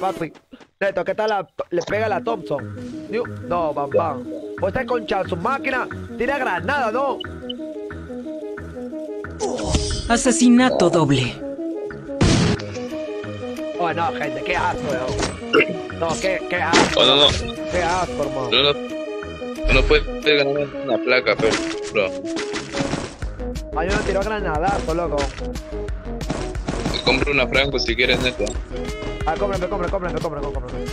papi. Neto, ¿qué tal la, le pega la Thompson? No, bam, bam. Pues está concha su máquina. Tira granada, ¿no? Asesinato doble. Oh, no, gente, qué asco, weón. No, qué, qué asco. Oh, no, no. Qué asco, hermano. No, no, no puedes ganar una placa, pero, bro. A mí me tiró granadazo, loco. Compra una franco si quieres, neto. Ah, cómprame, cómprame, cómprame, cómprame, cómprame.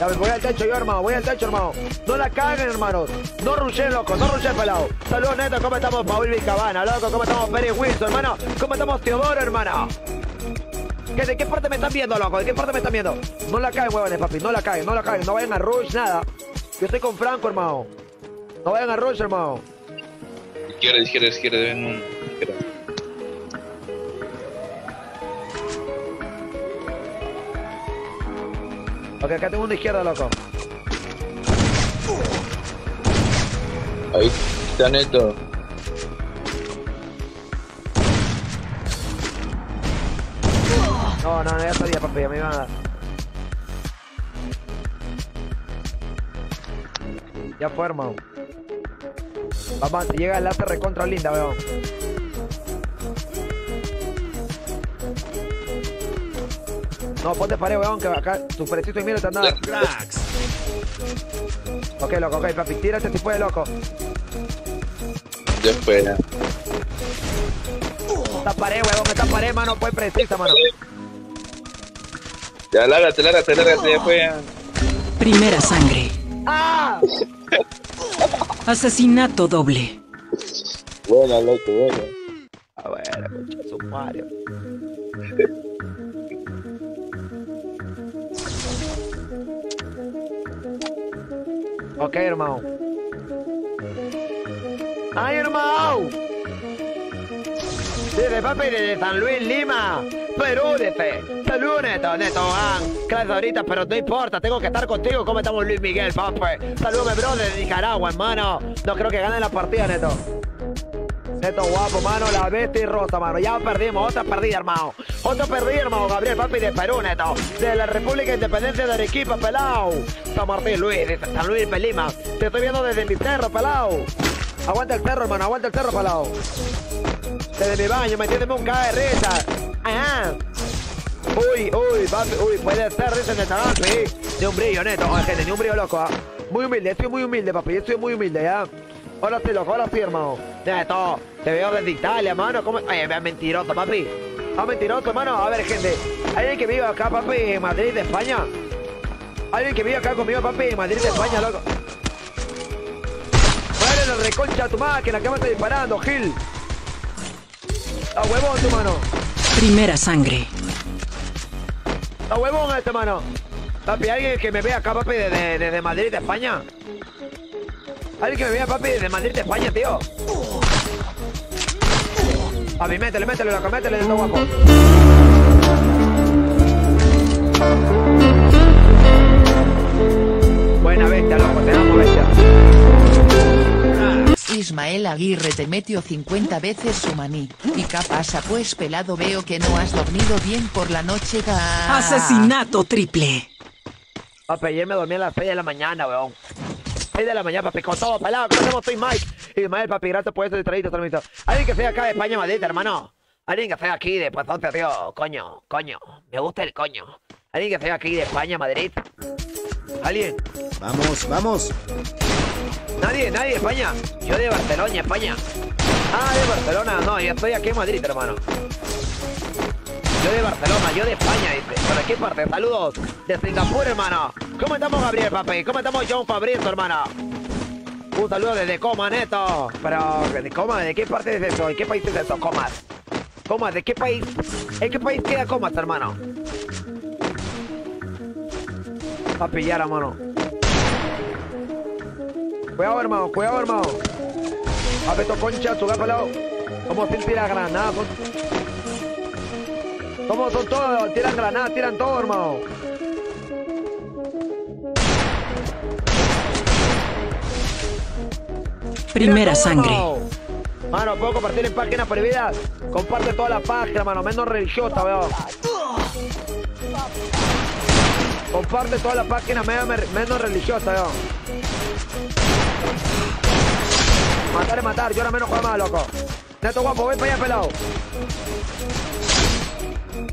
Ya voy al techo yo, hermano, voy al techo, hermano. No la caguen, hermanos. No rushen, loco, no rushen, pelado. Saludos, neto, ¿cómo estamos, Paul Cabana, loco? ¿Cómo estamos, Perry Wilson, hermano? ¿Cómo estamos, Teodoro, hermano? ¿Qué, ¿De qué parte me están viendo, loco? ¿De qué parte me están viendo? No la caguen, huevones, papi, no la caguen, no la caguen. No vayan a rush, nada. Yo estoy con Franco, hermano. No vayan a rush, hermano. Izquierda, izquierda, izquierda, ven un. Izquierda. Ok, acá tengo una izquierda, loco. Ahí está neto. No, no, no, ya sabía, papi, a mí me van a dar. Ya fue, hermano. Vamos, llega el láser recontra linda, weón. No, ponte pared, weón, que acá tu parecito y mira te anda. Ok, loco, ok, papi, tírate si puede, loco. Ya fue. ya. Esta pared, weón, esta pared, mano, pues precisa, mano. Ya, lárgate, lárgate, lárgate, ya fue. ya. Primera sangre. ¡Ah! Asesinato doble. Buena, loco, buena. A ver, su madre. Ok, hermano. ¡Ay, hermano! Desde papi, desde San Luis, Lima. Perú, dice. Salud, Neto, Neto, ah. Clase ahorita, pero no importa, tengo que estar contigo. ¿Cómo estamos, Luis Miguel, papi? Salúdame, bro, de Nicaragua, hermano. No creo que gane la partida, Neto. Neto guapo, mano, la bestia y rosa, mano. Ya perdimos, otra perdida, hermano. Otra perdida, hermano. Gabriel Papi de Perú, Neto. De la República Independiente de Arequipa, pelao. San Martín, Luis, de San Luis, Pelima. Te estoy viendo desde mi cerro, pelao. Aguanta el cerro, hermano, aguanta el cerro, pelao. Desde mi baño, metiéndome un cae de risa. Uy, uy, papi, uy, puede ser, dicen de Tarán, sí. De un brillo, neto. Oye, gente, ni un brillo loco, ah. Muy humilde, estoy muy humilde, papi. Estoy muy humilde, ya. Hola, sí, loco, hola, sí, hermano. Neto, te veo desde Italia, mano. ¿Cómo? Oye, vea mentiroso, papi. Ah, mentiroso, hermano. A ver, gente. ¿Alguien que vive acá, papi, en Madrid, de España? ¿Alguien que vive acá conmigo, papi, en Madrid, de España, loco? Madre la reconcha a tu máquina, que me está disparando, Gil. A huevón, tu mano. Primera sangre. A huevón este mano. Papi, alguien que me vea acá, papi, desde, desde Madrid, de España. Alguien que me vea, papi, desde Madrid, de España, tío. Papi, métele, métele, loco, métele, de todo guapo. Buena bestia, loco, te amo, bestia. Ismael Aguirre te metió 50 veces su maní. ¿Y qué pasa pues pelado veo que no has dormido bien por la noche ga. Asesinato triple. Papi, ayer me dormí a las 6 de la mañana, weón. 6 de la mañana, papi, con todo pelado. ¿Cómo estamos? Soy Mike. Ismael, papi, gracias por ese traído, hermanito. Alguien que sea acá de España, Madrid, hermano. Alguien que sea aquí de pues, ¿dónde, tío? Coño, coño. Me gusta el coño. Alguien que sea aquí de España, Madrid. ¿Alguien? Vamos, vamos. Nadie, nadie España. Yo de Barcelona, España. Ah, de Barcelona. No, yo estoy aquí en Madrid, hermano. Yo de Barcelona, yo de España, dice. ¿Por qué parte? Saludos. De Singapur, hermano. ¿Cómo estamos, Gabriel, papi? ¿Cómo estamos, John Fabricio, hermano? Un saludo desde Coma, neto. Pero, ¿de Coma? ¿De qué parte es eso? ¿En qué país es eso, Comas? Comas, ¿de qué país? ¿En qué país queda Comas, hermano? A pillar, hermano. Cuidado, hermano, cuidado, hermano. A ver, concha, tu pelado. Como si tira granada. Son... ¿Cómo son todos? Tiran granadas, tiran todo, hermano. Primera todo, sangre. hermano. Mano, puedo compartir en páginas prohibidas. Comparte toda la página, mano. Menos religiosa, weón. Comparte toda la página menos, menos religiosa, weón. Matar es matar, yo ahora menos juego más, loco. Neto guapo, ven para allá, pelado.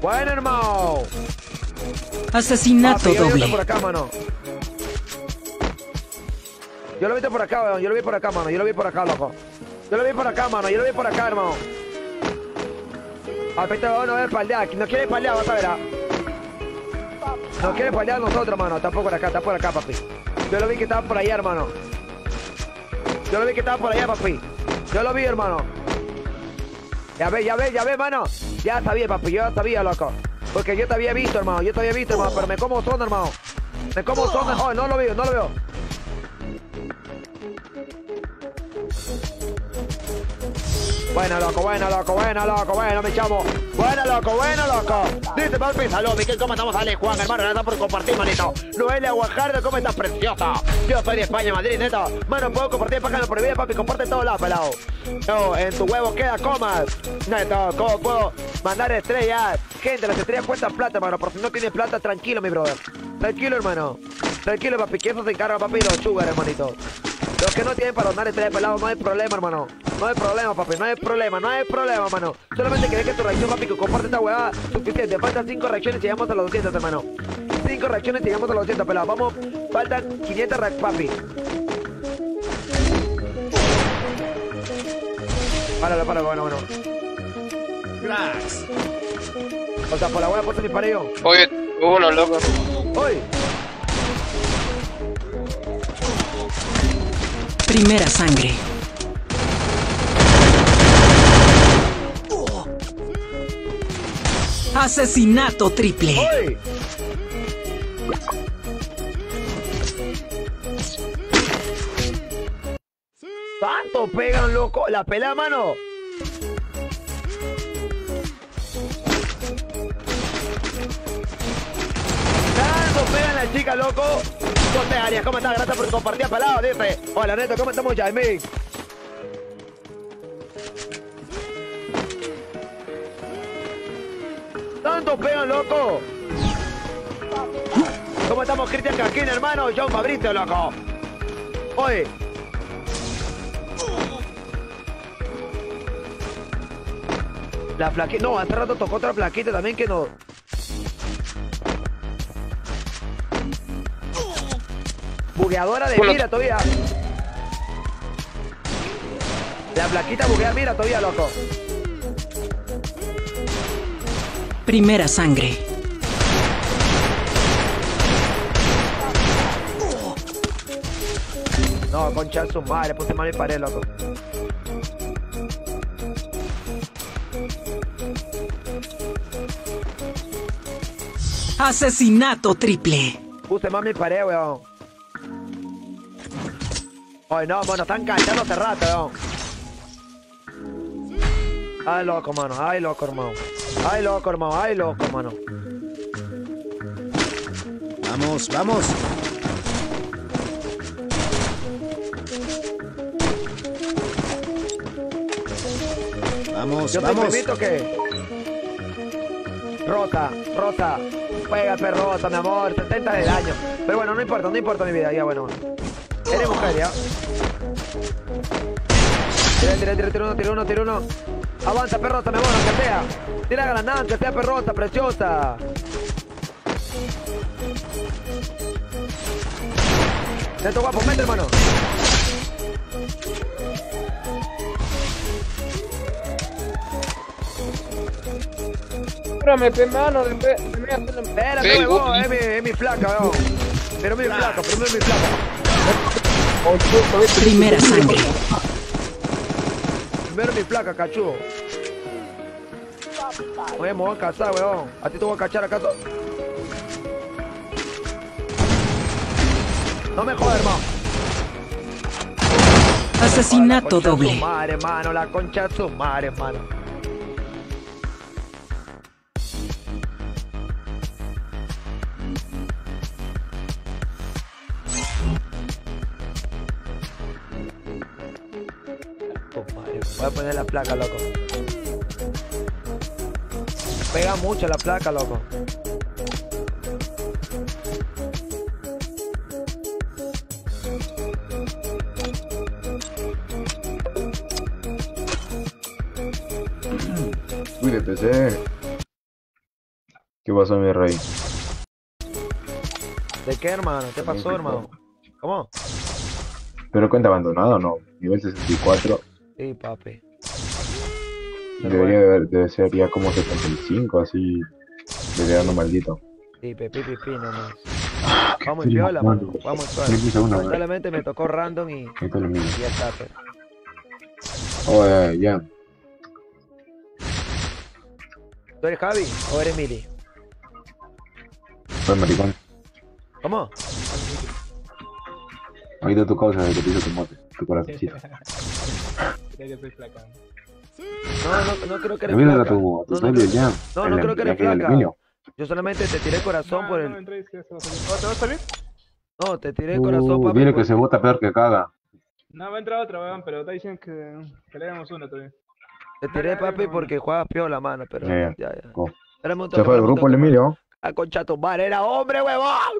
Bueno, hermano. Asesinato Papi, yo lo vi doble. por acá, mano. Yo lo vi por acá, weón. Yo lo vi por acá, mano. Yo lo vi por acá, loco. Yo lo vi por acá, mano. Yo lo vi por acá, hermano. Ahorita vamos a ver paldear. No quiere paldear, vas a ver. Ah. No quiere paldear a nosotros, mano. Tampoco por acá, está por acá, papi. Yo lo vi que estaba por allá, hermano. Yo lo vi que estaba por allá, papi. Yo lo vi, hermano. Ya ve, ya ve, ya ve, mano. Ya sabía, papi. Yo ya sabía, loco. Porque yo te había visto, hermano. Yo te había visto, hermano. Pero me como son, hermano. Me como son. Oh, no lo veo, no lo veo. Bueno, loco, bueno, loco, bueno, loco, bueno, mi chamo. Bueno, loco, bueno, loco. Dice, papi, salud, Miquel, ¿cómo estamos? Ale, Juan, hermano, gracias por compartir, manito. Noelia Guajardo, ¿cómo estás, preciosa? Yo soy de España, Madrid, neta. Mano, puedo compartir página prohibida, papi, comparte todo lado, pelado. No, en tu huevo queda comas. Neto, ¿cómo puedo mandar estrellas? Gente, las estrellas cuestan plata, hermano. Por si no tienes plata, tranquilo, mi brother. Tranquilo, hermano. Tranquilo, papi, que eso se encarga, papi, los sugar, hermanito. Los que no tienen para donar estrellas pelado, no hay problema, hermano. No hay problema, papi, no hay problema, no hay problema, hermano. Solamente que que tu reacción, papi, que comparte esta huevada suficiente. Faltan 5 reacciones y llegamos a los 200, hermano. 5 reacciones y llegamos a los 200, pelado. Vamos, faltan 500 reacciones, papi. Páralo, páralo, bueno, bueno. O sea, por la hueá puesto mi pareo. Oye, uno, loco. ¡Hoy! Primera sangre. Asesinato triple. ¡Hoy! ¿Cuánto pegan, loco? La pelea, mano. Tanto pegan la chica, loco. Arias, ¿cómo estás? Gracias por compartir pelado, dice. Hola, Neto, ¿cómo estamos, Jaime? Tanto pegan, loco. ¿Cómo estamos, Cristian Casquín, hermano? John Fabricio, loco. Oye. La flaquita. No, hace rato tocó otra flaquita también que no. Bugueadora de Bueno. mira todavía. La flaquita buguea mira todavía, loco. Primera sangre. No, concha su madre, puse mal mi pared, loco. Asesinato triple. Puse mal mi pared, weón. Ay, no, mano, están cachando hace rato, weón. Ay, loco, mano. Ay, loco, hermano. Ay, loco, hermano. Ay, loco, hermano. Vamos, vamos. Vamos, Yo te vamos. permito que. Rota, rota. Pégate, rota, mi amor. 70 de daño. Pero bueno, no importa, no importa mi vida. Ya, bueno. Eres mujer, ya. Tira, tira, tira, tira uno, tira uno, tira uno. Avanza, perrota, mi amor, aunque sea. Tira ganando, aunque sea perrota, preciosa. Neto guapo, mete, hermano. Espérame, mano, de pe- de me hacer la- Espérate, Sí, huevón, uy. es mi, es mi flaca, weón. Pero mi flaca, pero es mi flaca. Primera sangre. Primero mi placa, cachudo. Oye, me voy a casar, weón. A ti te voy a cachar acaso. No me jodas, hermano. Asesinato doble. Su madre, hermano. La concha de su madre, hermano. La placa, loco. Pega mucho la placa, loco. Uy, PC. ¿Qué pasó, mi rey? ¿De qué, hermano? ¿Qué pasó, hermano? ¿Cómo? ¿Pero cuenta abandonado o no? Nivel 64. Sí, papi. Debería de, de ser ya como 75, así. Delegando maldito. Sí, pepi, pipi, nomás. Vamos, Sí, viola, mano. mano. Vamos, suave. Lamentablemente me tocó random y, Ahí está lo mismo. y ya está, pues. Oh, ya, ya. ¿Tú eres Javi o eres Mili? Fue maricón. ¿Cómo? Ahorita tu causa de que te hizo tu mote, tu corazoncito. Creo que soy. No, no, no creo que eres Mira a flaca. tu, a tu No, no, novio creo- ya. no, no El- creo que eres el flaca. Emilio. Yo solamente te tiré corazón por el... Oh, ¿Te va a salir? No, te tiré corazón, Uh, papi. dile que por- se bota peor que caga. No, va a entrar otra, weón, pero está diciendo que, que le damos una todavía. Te tiré, papi, porque juegas piola, mano, pero... Ya, Ya, ya. Un Se fue un grupo el Emilio. A concha tu madre, era hombre, huevón.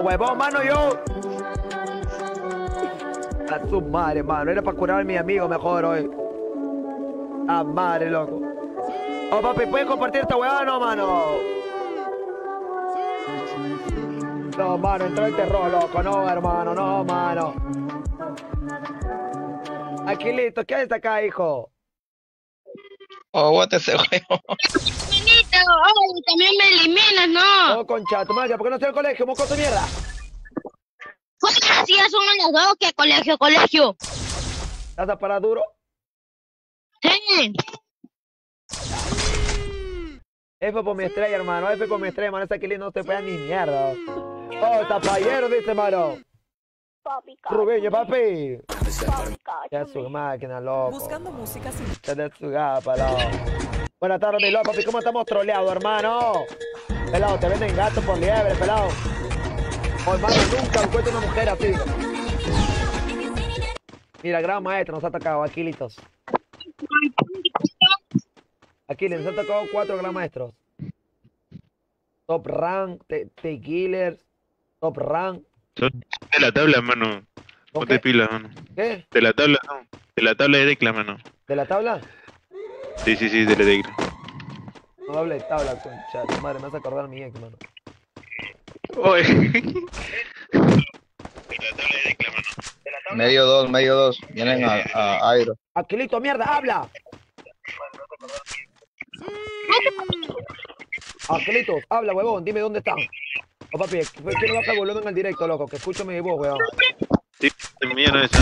huevón, mano, yo. A su madre, mano. Era para curar a mi amigo mejor hoy. A madre, loco. Oh, papi, ¿puedes compartir esta huevada no, mano? No, mano, entró el terror, loco. No, hermano, no, mano. Aquí listo, ¿qué haces acá, hijo? Oh, what ese juego. Oh, también me eliminas, ¿no? Oh, concha, tu madre, ¿por qué no estoy en el colegio, mocoso de mierda? Pues así son las dos, que colegio, colegio. ¿Estás a parar duro? Sí. F por mi estrella, hermano. F por mi estrella, hermano. Ese Aquilín no te pega ni mierda. Oh, zapallero, dice, hermano. Rubiño, papi. Ya es su máquina, loco. Buscando música sin Ya de su gapa, loco. Buenas tardes, mi loco, papi. ¿Cómo estamos troleados, hermano? Pelado, te venden gato por liebre, pelado. Oh, hermano, nunca encuentro una mujer así. Mira, gran maestro nos ha tocado, Aquilitos. Aquiles, nos han tocado cuatro gran maestros. Top rank, T-Killers, top rank. Son de la tabla, mano. Ponte qué? pila, mano. ¿Qué? De la tabla, no. De la tabla de tecla, mano. ¿De la tabla? Sí, sí, sí, de la tecla. No hable de tabla, concha. tu Madre, me hace acordar mi ex, mano. Oye. Medio dos, medio dos. Vienen a, a Airo. Aquilito, mierda, habla. Aquilitos, habla, huevón, dime dónde están. Oh, papi, quiero bajar el volumen al directo, loco, que escucho mi voz, huevón. Sí, no esa.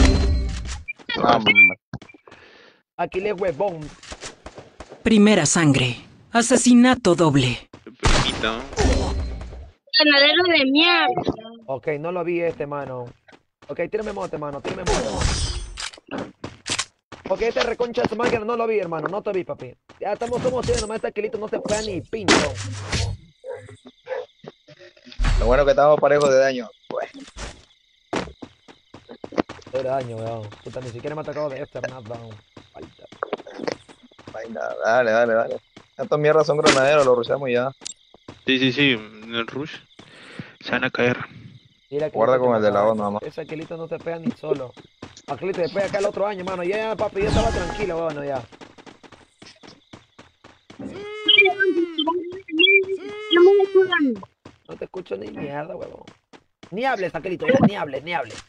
Aquiles, huevón. Primera sangre. Asesinato doble. Ganadero de mierda. Ok, no lo vi este, mano. Ok, tírame mote, mano, tírame mote. Ok, este reconcha de su máquina no lo vi, hermano, no te vi, papi. Ya estamos, somos ciegos, nomás este Aquilito no se fue ni pincho. Lo bueno que estamos parejos de daño. Pues, Cero daño, weón. Puta, ni siquiera me ha atacado de este nada. Falta. Venga, dale, dale, dale. Tantas mierdas son granaderos, lo rushamos ya. Sí, sí, sí, en el rush se van a caer. Guarda con el de la O nada más. Ese aquelito no te pega ni solo. Aquelito te pega acá el otro año, mano. Ya, ya, papi, ya estaba tranquilo, bueno, ya. No te escucho ni mierda, huevón. Ni hables, aquelito, ni hables, ni hables.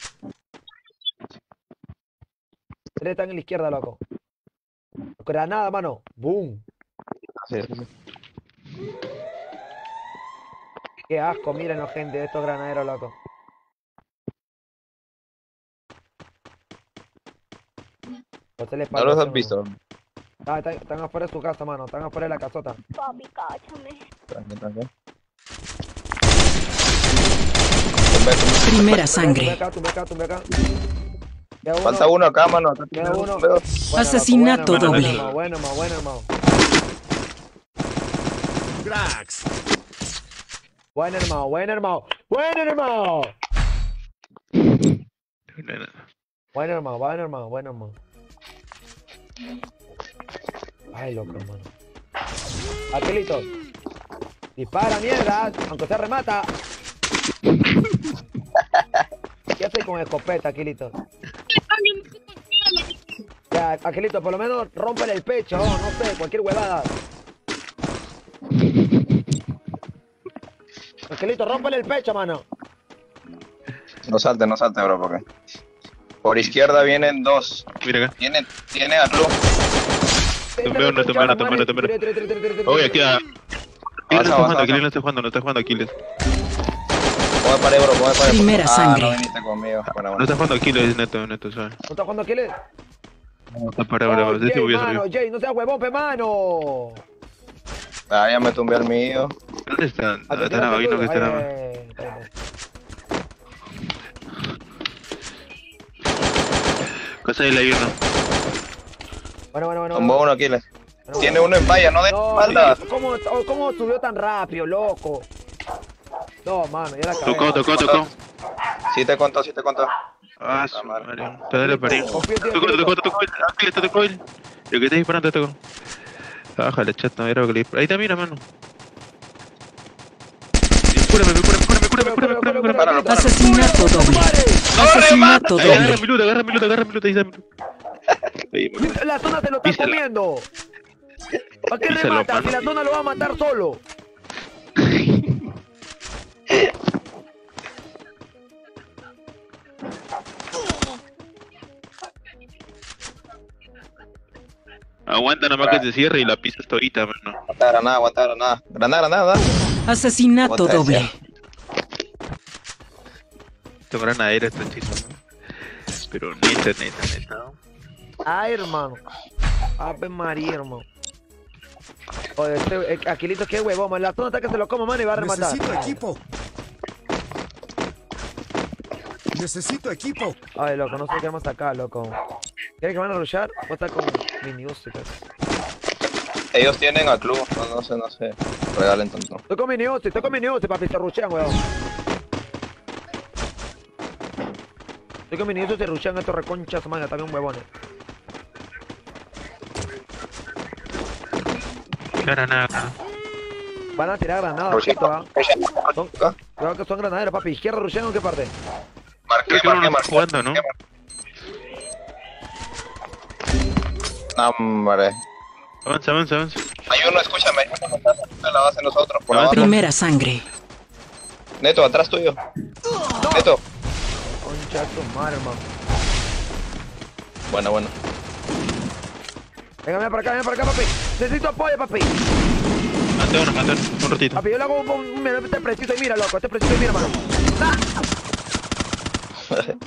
Tres están en la izquierda, loco. Granada, mano. Boom. Sí, sí, sí. Qué asco, mírenlo, gente, estos granaderos, loco. No los has visto. Ah, están, están afuera de su casa, mano. Están afuera de la casota. Papi, cáchame. Tranqui, tranqui. Primera Tumbe sangre. acá, tumbe acá, tumbe acá. Falta uno acá, mano. Acá tiene uno. Bueno, Asesinato bueno, doble. hermano, Bueno, hermano, bueno, hermano. Cracks. Bueno, hermano, bueno, hermano. Bueno, hermano. Bueno, hermano, bueno, hermano, bueno, hermano. Ay, loco, hermano. Aquelito. Dispara, mierda. Aunque se remata. ¿Qué haces con escopeta, Aquilito? Ya, Aquilito, por lo menos rómpele el pecho, oh, no sé, cualquier huevada. Aquilito, rómpele el pecho, mano. No salte, no salte, bro, porque. Por izquierda vienen dos. Mira acá. Tiene, tiene a Club. No no no te veo. Oye, aquí a... Aquiles no está jugando, Aquiles no está jugando, no está jugando Aquiles. Come pared, bro, come pared. Primera ah, sangre. no viniste conmigo. Bueno, No bueno. está jugando Aquiles, neto, neto, ¿sabes? ¿No está jugando Aquiles? No está para, para, Oh. Este Jay, mano, salir. Jay, no seas huevón, pe, mano. Ah, ya me tumbé al mío. ¿Dónde está? Aquí ¿Dónde está tienes la el vaina tuyo. que está la Eh, espérame. Cosa de la irno. Bueno, bueno, bueno. Tumbó uno, Aquiles. bueno, Tiene bueno. uno en valla, no de No, espalda. ¿cómo, oh, ¿Cómo subió tan rápido, loco? No, mano, ya la acabé. Tocó, tocó, tocó. Sí te contó, sí te contó. Ah, su madre. Arriba. Confío en ti, Tocó, tocó, tocó. Aquiles, te tocó él. El que está disparando te tocó. Bájale, chat, no era lo que le dispara. Ahí está, mira, mano. Cúrame, cúrame, cúrame, cúrame, cúrame, cúrame, cúrame. Páralo, páralo. Asesinato doble. Asesinato Ahí, agarra doble. mi loot, agarra mi loot, agarra mi está mano. La zona se lo está comiendo. ¿Para qué remata? Si la zona lo va a matar solo. Aguanta nomás que se cierre y la pisas todita, mano. Aguanta granada, aguanta granada. Granada, granada. Asesinato doble. Esto granadera está chido, ¿no? Pero neta, neta, neta. Ay, hermano. Ave María, hermano. Oye, este, eh, Aquilito, qué huevón, man. La zona está que se lo coma, mano, y va a rematar. Necesito equipo. Necesito equipo. Ay, loco, no sé qué vamos acá, loco. ¿Quieres que van a rushar? O está con mini. Ellos tienen a Club. No, no sé, no sé. Regalen tanto. Estoy con mini Uzi, estoy con mini Uzi, papi, se rushean, weón. Estoy con mini Uzi, se rushean estos reconchas, man, también huevones. Granada. Van a tirar granadas, ¿ah? Son, creo que son granaderos, papi. ¿Izquierda rushean o qué parte? Marqué, marqué, jugando, ¿no? No, hombre. Avanza, avanza, avanza. Hay uno, escúchame. Hay uno la base de nosotros. Por abajo. Primera sangre. Neto, atrás tuyo. Neto. Concha tu madre, hermano. Bueno, bueno. Venga, ven para acá, ven para acá, papi. Necesito apoyo, papi. Mate uno, mate uno. Un ratito. Papi, yo le hago un, un, un- mira, este preciso y mira, loco. Este preciso y mira, hermano. ¡Ah! Bueno,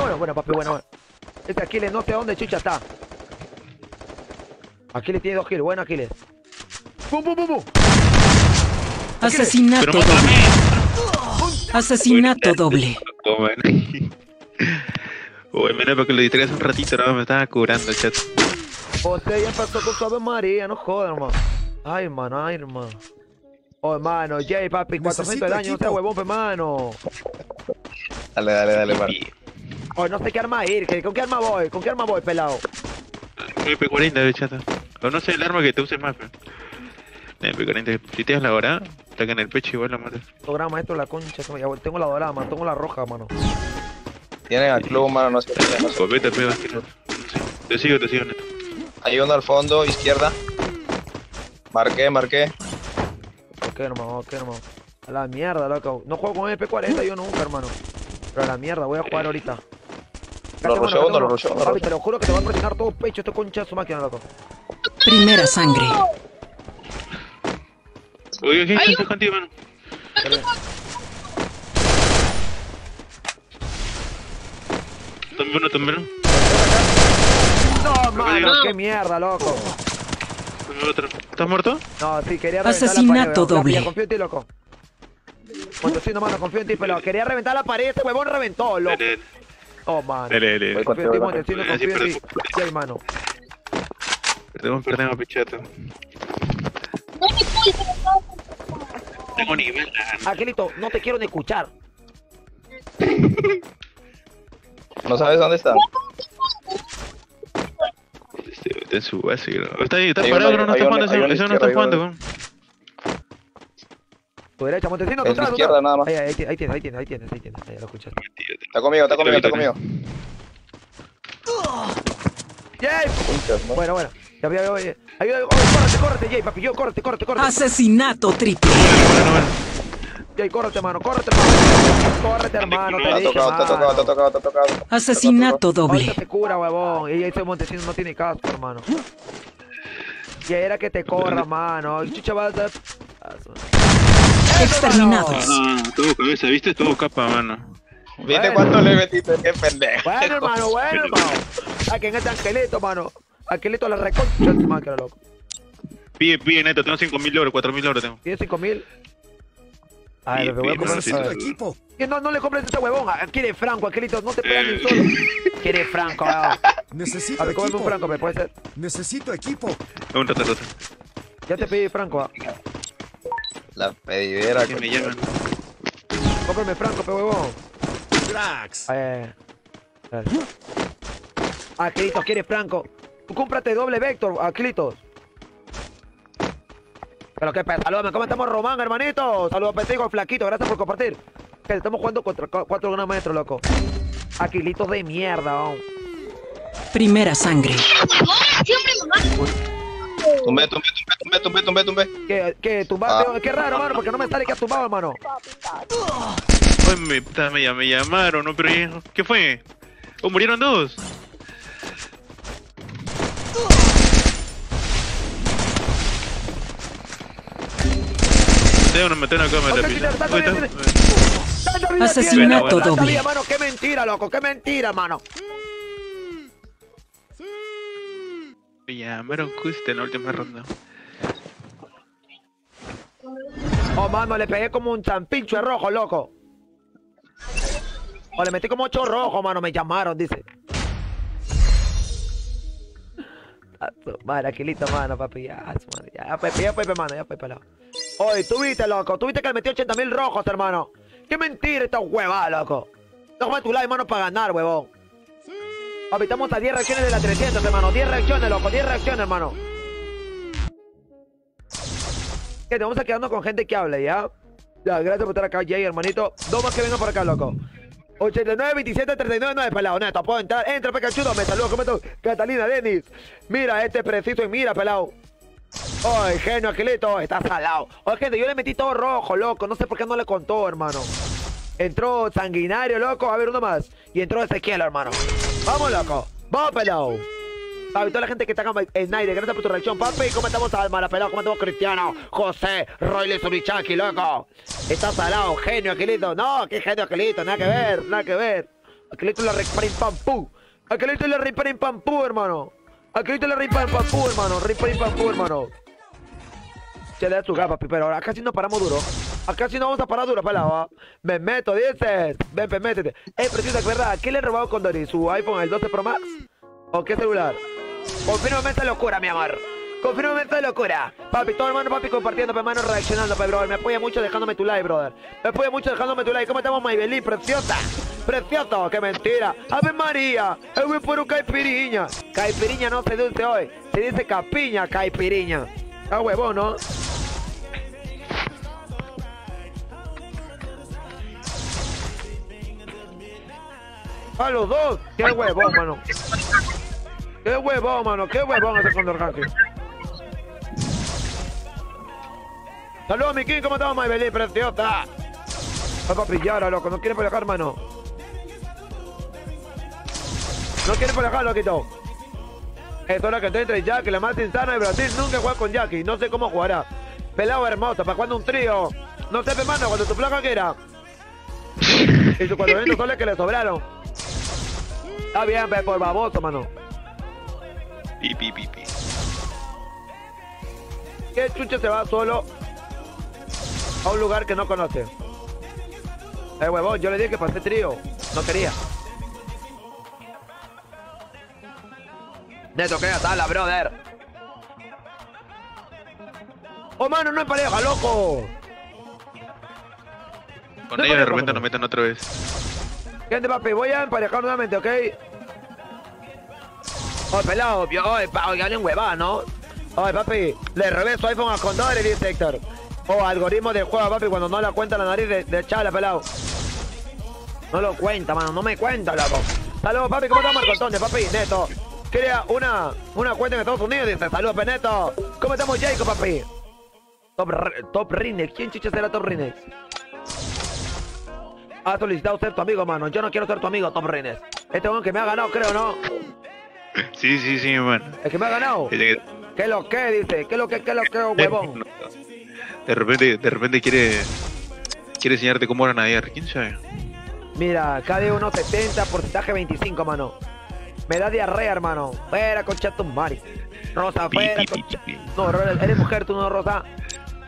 bueno, bueno, papi, bueno, bueno. Este Aquiles no sé dónde chucha está. Aquiles tiene dos kills, bueno Aquiles. ¡Pum, pum, pum, pum! Asesinato Pero doble. Asesinato doble. Uy, menos para que lo distraigas un ratito, no, me estaba curando el chat. José ya empezó con suave María, no jodas, hermano. Ay, hermano, ay, hermano. Oh, hermano, Jay, papi, 400 de daño, equipo. huevón, hermano. Dale, dale, dale, para. Oh, no sé qué arma ir, ¿qué- ¿con qué arma voy? ¿Con qué arma voy, pelado? MP40 de chata. O no sé el arma que te uses más, pero. MP40, si te das la hora, ataca en el pecho igual la matas. Programa maestro, la concha, tengo la dorada, mano, tengo la roja, mano. Tienen a Club, mano, no sé. Copeta, pega. Te sigo, te sigo, neto. Hay uno al fondo, izquierda. Marqué, marqué. Ok, hermano, ok, hermano. A la mierda, loco. No juego con MP40 yo nunca, hermano. Pero a la mierda, voy a jugar ahorita. Lo mano, uno, lo uno, rusheo. te lo juro que te va a presionar todo pecho este concha de su máquina, loco. Primera sangre. Oye, ¿qué estás contigo, mano? Tome uno, tome uno. No, mano, No. qué mierda, loco. Otro. ¿Estás muerto? No, sí, quería reventar Asesinato la pared, weón. doble. Confío en ti, loco. Montesino, mano, confío en ti, pero quería reventar la pared, este huevón reventó, loco. Oh, mano. dale, dale. Voy Confío en ti, Montesino, confío en ti. Sí, hermano. Perdemos, perdemos, pichato. Tengo nivel. Angelito, no te quiero ni escuchar. ¿No sabes dónde está? Este, está en su base, creo. Está ahí, está Hay parado, pero no está jugando. uno eso no está jugando, weón. Tu derecha, Montesino, tu izquierda nada más. Ahí, ahí, ahí tienes, ahí tienes, ahí tienes, ahí tienes. Ahí lo escuchaste. Está conmigo, está conmigo, está conmigo. Bueno, bueno. Ya, ya, ya. Ayuda, córrete, córrete, Jay, papi. Yo, córrete, córrete, córrete. Asesinato triple. Jay, córrete, hermano, córrete, hermano. Córrete, hermano, te Te dije, tocado, te ha tocado, te ha mano. tocado, te ha tocado. Asesinato doble. Ahorita te cura, huevón. Y ese Montesino no tiene casco, hermano. Y era que te corra, mano. Y Chucha, vas a... Exterminados. Ah, todo cabeza, ¿viste? Todo capa, mano. ¿Viste Bueno. cuánto le metiste? Qué pendejo. Bueno, hermano, bueno, hermano. Aquí en este angelito, mano. Angelito la reconcha de su máquina, loco. Pide, pide neto, tengo 5.000 euros, 4.000 euros tengo. ¿Tiene 5 mil? Sí, lo que voy a comprar. Necesito sí. equipo. Que No, no le compres a ese huevón. Ah, Quiere Franco, Angelito. No te pegas ni solo. Quiere Franco. A Necesito ver, cómeme un equipo. Franco, ¿me puede ser? Necesito equipo. Un rato, rato. Ya te pedí Franco. ah. La pedidera. Que me llaman. Cómprame Franco, pe huevón. Cracks. Eh. Angelito, quiere Franco. Tú cómprate doble Vector, Angelito. Pero qué pasa, salúdame, ¿cómo estamos, Román, hermanito? Saludos, Petigo, flaquito, gracias por compartir. Que estamos jugando contra cu- cuatro gran maestros, loco. Aquilitos de mierda, vamos. Primera sangre. Siempre mamá. Tumbe, tumbe, tumbe, tumbe, tumbe, tumbe. ¿Qué, qué, tumbate? Ah. Qué raro, hermano, porque no me sale que has tumbado, hermano. Ay, me, puta, me, me llamaron, ¿no? Pero ¿qué fue? Oh, murieron dos. Tengo una metena acá, me Ok, la sí, pila. está Uy, bien, está- Tanta vida Asesinato doble. mano, qué mentira, loco, qué mentira, mano. Me llamaron justo en la última ronda. Oh, mano, le pegué como un champincho de rojo, loco. O le metí como ocho rojos, mano, me llamaron, dice. A su Madre, Aquilito, mano, papi, ya, a su madre, ya, Pepe, ya, Pepe, mano, ya, Pepe, pelado. Oye, tú viste, loco, tú viste que metí 80 mil rojos, hermano. Qué mentira esta hueva, loco. Toma tu like, hermano, para ganar, huevón. Papi, estamos a 10 reacciones de la 300, hermano. 10 reacciones, loco, 10 reacciones, hermano. Que te vamos a quedarnos con gente que hable, ¿ya? Ya, gracias por estar acá, Jay, hermanito. Dos más que vengan por acá, loco. 89, 27, 39, 9, pelado, neto. Puedo entrar. Entra, pecachudo. Me saludo, ¿cómo estás? Catalina Denis. Mira, este preciso y mira, pelado. Ay, genio, Aquilito, está salado. Oye, gente, yo le metí todo rojo, loco. No sé por qué no le contó, hermano. Entró sanguinario, loco. A ver, uno más. Y entró Ezequiel, hermano. Vamos, loco. Vamos, pelado. Papi, toda la gente que está acá en Naire, gracias por tu reacción, papi. ¿Cómo estamos, Alma, pelado? ¿Cómo estamos, Cristiano? José, Royle Subichaki, loco. Está salado, genio, Aquilito. No, qué genio, Aquilito. Nada que ver, nada que ver. Aquilito le riparin pam pum. Aquilito le riparin pam pum, hermano. Aquilito le riparin pam pum, hermano. Riparin pam pum, hermano. Se le da gapa, papi, pero acá sí no paramos duro. Acá sí no vamos a parar duro, pelado. ¿ah? Me meto, dices. Ven, ven, métete. Eh, precisa, ¿verdad? ¿Qué le he robado con Dori? ¿Su iPhone, el 12 Pro Max? ¿O qué celular? Confírmame esta locura, mi amor. Confírmame esta locura. Papi, todo hermano, papi, compartiendo, hermano, reaccionando, pe, brother. Me apoya mucho dejándome tu like, brother. Me apoya mucho dejándome tu like. ¿Cómo estamos, Maybelline? Preciosa. Precioso, qué mentira. Ave María. El güey por un caipiriña. Caipiriña no se dice hoy. Se dice capiña, caipiriña. Ah, huevón, ¿no? A los dos. Qué huevón, mano. Qué huevón, mano, qué huevón ese Condor Kanki. Saludos, mi King, ¿cómo estamos, Maybelline, preciosa? Va para pillar, loco, no quiere pelear, mano. No quiere pelear, loquito. Es hora que entre Jackie, la más insana de Brasil. Nunca juega con Jackie, no sé cómo jugará. Pelado hermoso, ¿para cuando un trío? No sé, hermano, cuando tu placa que era. Y sus 400 soles que le sobraron. Está bien, pe, por baboso, mano. Pi, pi, pi, pi. ¿Qué chucha se va solo a un lugar que no conoce? Eh, huevón, yo le dije que pasé trío. No quería. Neto, que tabla, brother. Oh, mano, no es pareja, loco. Con No, ellos de repente no. nos meten otra vez. Gente, papi, voy a emparejar nuevamente, ¿ok? Oh, pelado, yo, oye, pa, oye, alguien huevada, ¿no? Oye, papi, le robé su iPhone a Condor y dice Héctor. Oh, algoritmo del juego, papi, cuando no la cuenta la nariz de, de chala, pelado. No lo cuenta, mano, no me cuenta, loco. Saludos, papi, ¿cómo estamos, Marcotones, papi? Neto. Quería una, una cuenta en Estados Unidos, dice. Saludos, Peneto. ¿Cómo estamos, Jacob, papi? Top, top Rinex. ¿Quién chicha será Top Rinex? Ha solicitado ser tu amigo, mano. Yo no quiero ser tu amigo, Top Rinex. Este hombre que me ha ganado, creo, ¿no? Sí, sí, sí, man. El que me ha ganado. De ¿Qué es lo que dice? ¿Qué es lo que, qué es lo que, huevón? de repente, de repente quiere. Quiere enseñarte cómo era nadar. ¿Quién sabe? Mira, KD 1.70, porcentaje 25, mano. Me da diarrea, hermano. Fuera, concha tu mari. Rosa, fuera, concha. No, Rosa, eres mujer, tú no, Rosa.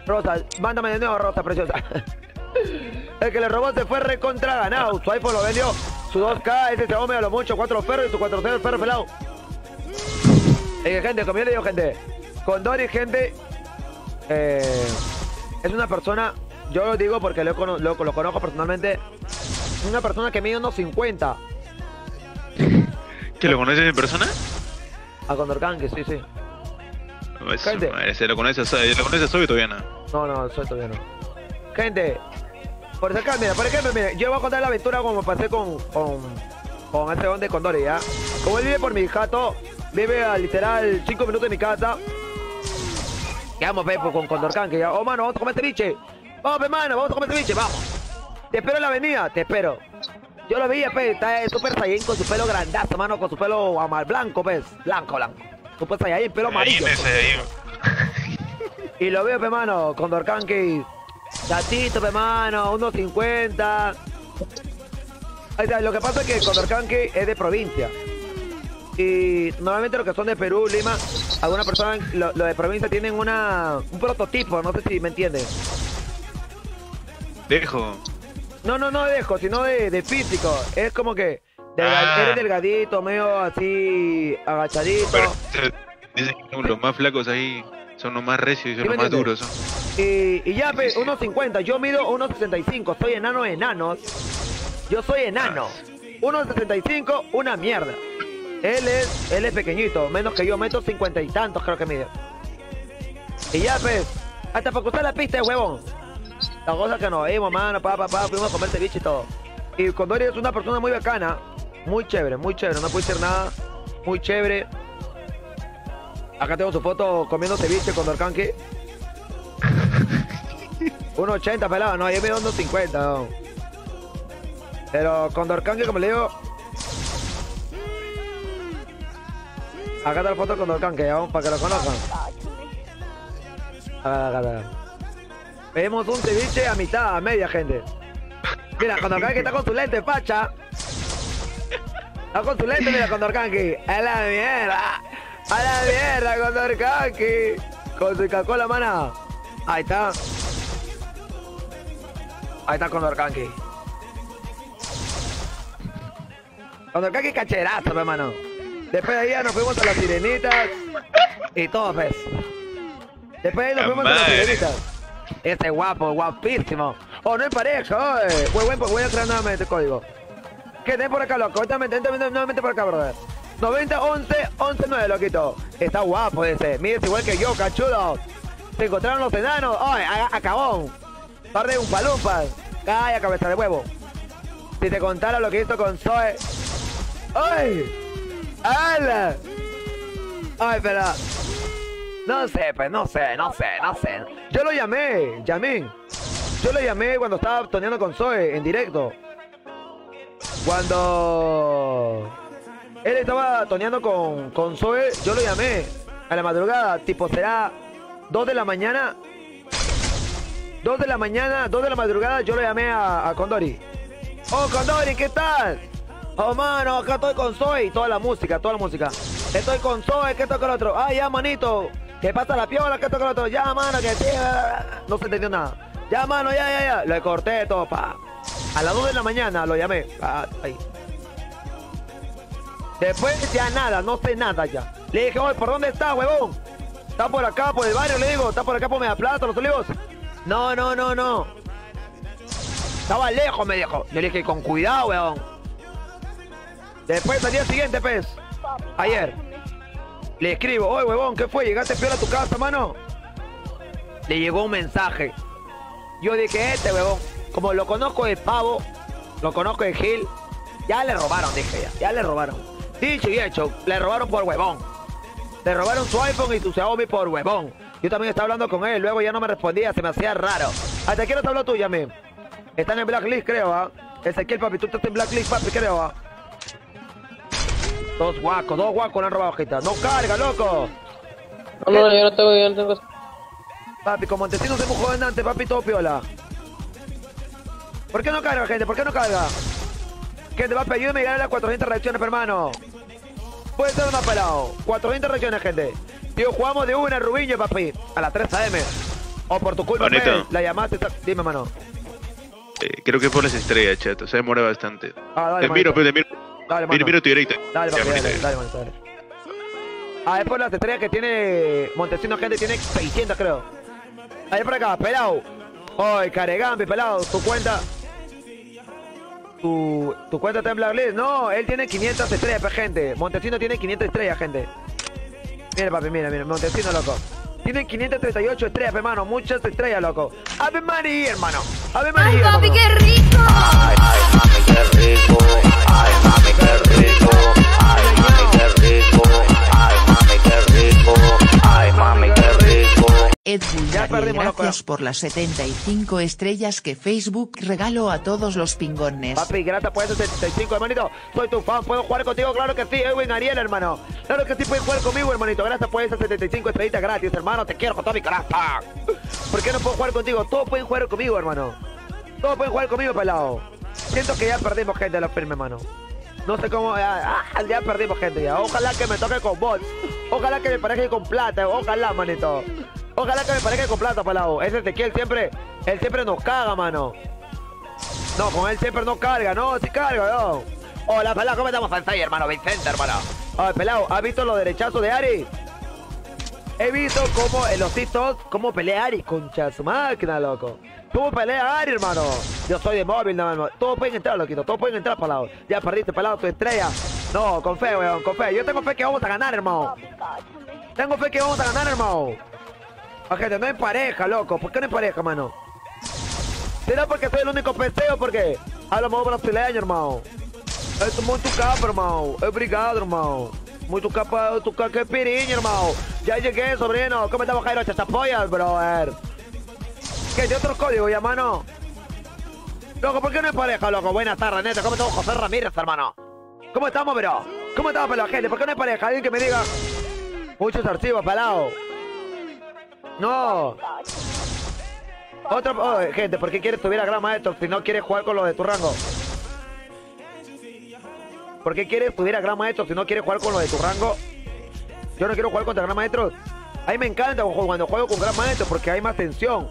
Rosa, mándame de nuevo, Rosa, preciosa. El que le robó se fue recontra ganado. Su iPhone lo vendió. Su 2K, ese se hombre a lo mucho, 4 perros y su 4 el perro pelado. Eh, gente, como yo le digo, gente. Con Dory, gente. eh, es una persona. Yo lo digo porque lo, lo- lo conozco personalmente. Una persona que mide unos 50. ¿Que lo conoces en persona? A Condor Kang, sí, sí. Es- Gente. madre, Se lo conoces a ¿Lo conoces todavía no? No, no, eso todavía no. Gente, por acá, mira, por ejemplo, mira, yo voy a contar la aventura como pasé con, con, con ese hombre de Condori, ¿ya? Como él vive por mi jato, vive a literal 5 minutos de mi casa. ¿Qué vamos, Pepo, con Condor Kang? que ya, oh, mano, vamos a comer ceviche. Vamos, pe, mano, vamos a comer ceviche, vamos. Te espero en la avenida, te espero. Yo lo vi, pe, está súper Saiyan con su pelo grandazo, mano, con su pelo amar blanco, pues, blanco, blanco. Super Saiyan, pelo amarillo. ahí. Y lo veo, pe mano, con Dorkanki. Gatito, pe mano, unos 50. O sea, lo que pasa es que con Dorkanki es de provincia. Y normalmente los que son de Perú, Lima, algunas personas, lo, lo de provincia tienen una un prototipo, no sé si me entienden. Dejo. No, no, no de dejo, sino de, de físico. Es como que delga- Ah. eres delgadito, medio así agachadito. Pero, dicen que los más flacos ahí son los más recios y son ¿Sí me los más duros. son. Y, y ya, pe, unos 50. Yo mido unos 65. Soy enano de enanos. Yo soy enano. Unos 65, una mierda. Él es, él es pequeñito, menos que yo, metro cincuenta y tantos creo que mide. Y ya, pues, hasta para cruzar la pista de huevón. La cosa que nos vimos, mano, pa, pa, pa, fuimos a comer ceviche y todo. Y Condori es una persona muy bacana, muy chévere, muy chévere, no puedo decir nada, muy chévere. Acá tengo su foto comiendo ceviche con Dorkanki. 1.80 pelado, no, yo me doy 1.50. No. Pero con Dorkanki, como le digo. Acá está la foto con Dorkanki, ya, para que lo conozcan. Acá, acá, acá. Pedimos un ceviche a mitad, a media, gente. Mira, con Dorkanki está con su lente, facha. Está con su lente, mira, con Dorkanki. A la mierda. A la mierda, con Dorkanki. Con su Coca-Cola, mana. Ahí está. Ahí está con Dorkanki. Con Dorkanki cacherazo, hermano. Después de ahí ya nos fuimos a las sirenitas. Y todo, pues. Después de ahí nos fuimos a las madre. sirenitas. Este guapo, guapísimo. Oh, no hay pareja, oye. Muy buen, voy a crear nuevamente el código. ¿Qué tenés por acá, loco? Ahorita me- nuevamente por acá, brother. 90, 11, 11, 9, loquito. Está guapo ese. Mira, es igual que yo, cachudo. Se encontraron los enanos. ¡Ay, a- acabón! Par de un palumpas. Calla, cabeza de huevo. Si te contara lo que hizo con Zoe. ¡Ay! ¡Hala! Ay, pero... No sé, pues, no sé, no sé, no sé. Yo lo llamé, Yamín. Yo lo llamé cuando estaba toneando con Zoe en directo. Cuando él estaba toneando con, con Zoe, yo lo llamé a la madrugada, tipo será 2 de la mañana. 2 de la mañana, 2 de la madrugada, yo lo llamé a, Condori. Oh, Condori, ¿qué tal? Oh, mano, acá estoy con Zoe. Toda la música, toda la música. Estoy con Zoe, que toca el otro. Ah, ya, manito. ¿Qué pasa la piola? que toca el otro? Ya, mano, que. No se entendió nada. Ya, mano, ya, ya, ya. Le corté todo, pa. A las 2 de la mañana lo llamé. Ah, ahí. Después ya nada, no sé nada ya. Le dije, oye, ¿por dónde está, huevón? Está por acá, por el barrio, le digo. Está por acá por Mediaplata, los olivos. No, no, no, no. Estaba lejos, me dijo. Yo le dije, con cuidado, huevón. Después al día siguiente, pues. Ayer. Le escribo, oye, huevón, ¿qué fue? ¿Llegaste peor a tu casa, mano? Le llegó un mensaje. Yo dije, este, huevón, como lo conozco de pavo, lo conozco de Gil, ya le robaron, dije ya, ya le robaron. Dicho y hecho, le robaron por huevón. Le robaron su iPhone y su Xiaomi por huevón. Yo también estaba hablando con él, luego ya no me respondía, se me hacía raro. ¿Hasta quién te habló tú, Yami? Están en Blacklist, creo, ¿ah? Ezequiel, papi, tú estás en Blacklist, papi, creo, ¿ah? Dos guacos, dos guacos le han robado, hojita. No carga, loco. No, no, yo no tengo, yo no tengo. Papi, con Montesinos hemos jugado antes, papi, todo piola. ¿Por qué no carga, gente? ¿Por qué no carga? Gente, papi, ayúdame a llegar a las 400 reacciones, hermano. Puede ser una pelado. 400 reacciones, gente. Tío, jugamos de una, Rubiño, papi. A las 3 AM. O por tu culpa, la llamaste. está- Dime, mano. Eh, creo que por las estrellas, chato. Se demora bastante. Ah, dale, te miro, manito. pues, te miro. Dale, mano. miro tu directo. Dale, papi, dale, dale, manito, dale. Ah, es por las estrellas que tiene Montesinos, gente, tiene 600, creo. Ahí por acá, pelado. Ay, Caregambi, pelado, tu cuenta. Tu, tu cuenta está en Blacklist. No, él tiene 500 estrellas, gente. Montesino tiene 500 estrellas, gente. Mira, papi, mira, mira. Montesino, loco. Tiene 538 estrellas, hermano. Muchas estrellas, loco. Ave María, hermano. Ave María. hermano. rico! Ay, mami, qué rico. Ay, mami, qué rico. Ay, mami, qué rico. Ay, mami, Ed Ya Bulgari, gracias por las 75 estrellas que Facebook regaló a todos los pingones. Papi, gracias por esos 75, hermanito. Soy tu fan, ¿puedo jugar contigo? Claro que sí, Edwin Ariel, hermano. Claro que sí, puedes jugar conmigo, hermanito. Gracias por esas 75 estrellitas gratis, hermano. Te quiero con todo mi corazón. ¿Por qué no puedo jugar contigo? Todos pueden jugar conmigo, hermano. Todos pueden jugar conmigo, pelado. Siento que ya perdimos gente de los firmes, hermano. No sé cómo. ah, ah, ya perdimos gente ya. Ojalá que me toque con bots. Ojalá que me parezca con plata. Ojalá, manito. Ojalá que me parezca con plata, pelado. Ese Ezequiel siempre. Él siempre nos caga, mano. No, con él siempre no carga, no, sí carga, no. Hola, pelado, ¿cómo estamos, Fansai, hermano? Vicente, hermano. Ay, pelado, ¿has visto los derechazos de Ari? He visto cómo en los TikToks, cómo pelea Ari, concha su máquina, loco. ¿Cómo pelea Ari, hermano? Yo soy de móvil, no, hermano. Todos pueden entrar, loquito, todos pueden entrar, pelado. Ya perdiste, pelado, tu estrella. No, con fe, weón, con fe. Yo tengo fe que vamos a ganar, hermano. Tengo fe que vamos a ganar, hermano. Gente, no hay pareja, loco. ¿Por qué no hay pareja, mano? ¿Será porque soy el único peseo? Porque hablo más brasileño, hermano. Es muito capa, irmão. Obrigado, irmão. Muito capa, tu que pirinha, irmão. Ya llegué, sobrino. ¿Cómo estamos, Jairo? ¿Te apoyas, brother? ¿Qué? ¿De otro código, ya, mano? Loco, ¿por qué no hay pareja, loco? Buenas tardes, neta. ¿Cómo estamos, José Ramírez, hermano? ¿Cómo estamos, bro? ¿Cómo estamos, pelado, gente? ¿Por qué no hay pareja? Alguien que me diga. Muchos archivos, pelado. No. Otro, oh, gente, ¿por qué quieres subir a gran maestro si no quieres jugar con los de tu rango? ¿Por qué quieres subir a gran maestro si no quieres jugar con los de tu rango? Yo no quiero jugar contra gran maestro. A mí me encanta cuando juego con gran maestro porque hay más tensión.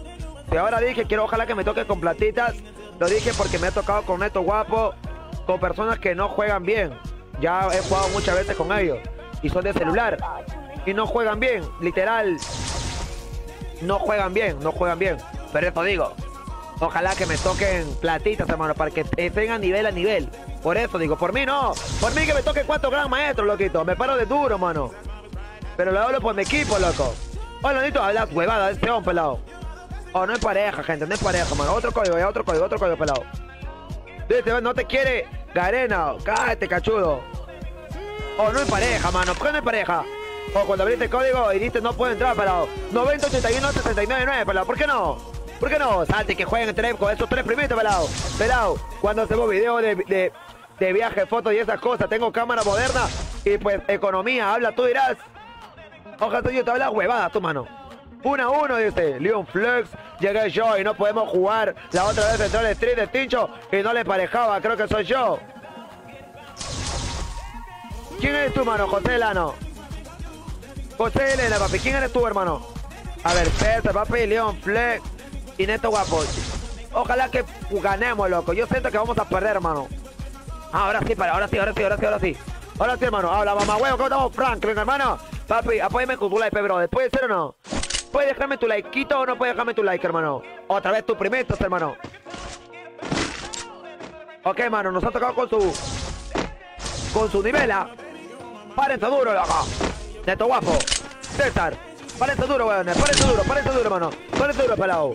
Si ahora dije, quiero ojalá que me toque con platitas, lo dije porque me ha tocado con neto guapo, con personas que no juegan bien. Ya he jugado muchas veces con ellos y son de celular y no juegan bien, literal. No juegan bien, no juegan bien. Pero eso digo, ojalá que me toquen platitas, hermano, para que estén a nivel a nivel. Por eso digo, por mí no. Por mí que me toque cuatro gran maestros, loquito. Me paro de duro, mano. Pero lo hablo por mi equipo, loco. Hola, necesito hablar huevada de este hombre, pelado. Oh, no es pareja, gente, no es pareja, mano. Otro código, otro código, otro código, pelado. No te quiere Garena, cállate, cachudo. Oh, no es pareja, mano. ¿Por qué no es pareja? O cuando abriste el código y dices no puedo entrar, pelado. 90, 81, 69, 9, pelado. ¿Por qué no? ¿Por qué no? Salte que jueguen tres, con esos tres primitos, pelado. Pelado, cuando hacemos videos de, de, viaje, fotos y esas cosas, tengo cámara moderna y pues economía, habla, tú dirás. Ojalá yo te habla huevada, tu mano. Uno a uno, dice. Leon Flex, llegué yo y no podemos jugar. La otra vez entró el street de Tincho y no le parejaba, creo que soy yo. ¿Quién eres tú, mano? José Elano. José Elena, papi. ¿Quién eres tú, hermano? A ver, César, papi, Leon Flex y Neto Guapo. Ojalá que ganemos, loco. Yo siento que vamos a perder, hermano. Ah, ahora sí, para, ahora sí, ahora sí, ahora sí, ahora sí. Ahora sí, hermano. Habla, mamá, huevo, ¿cómo estamos, Franklin, hermano? Papi, apóyame con tu like, bro. ¿Puede ser o no? ¿Puedes dejarme tu like o no puedes dejarme tu like, hermano? Otra vez tu primitos, hermano. Ok, hermano, nos ha tocado con su... Con su nivela. Párense duro, loco. Neto guapo. César. Párense duro, weón. Párense duro, párense duro, hermano. Párense duro, pelado.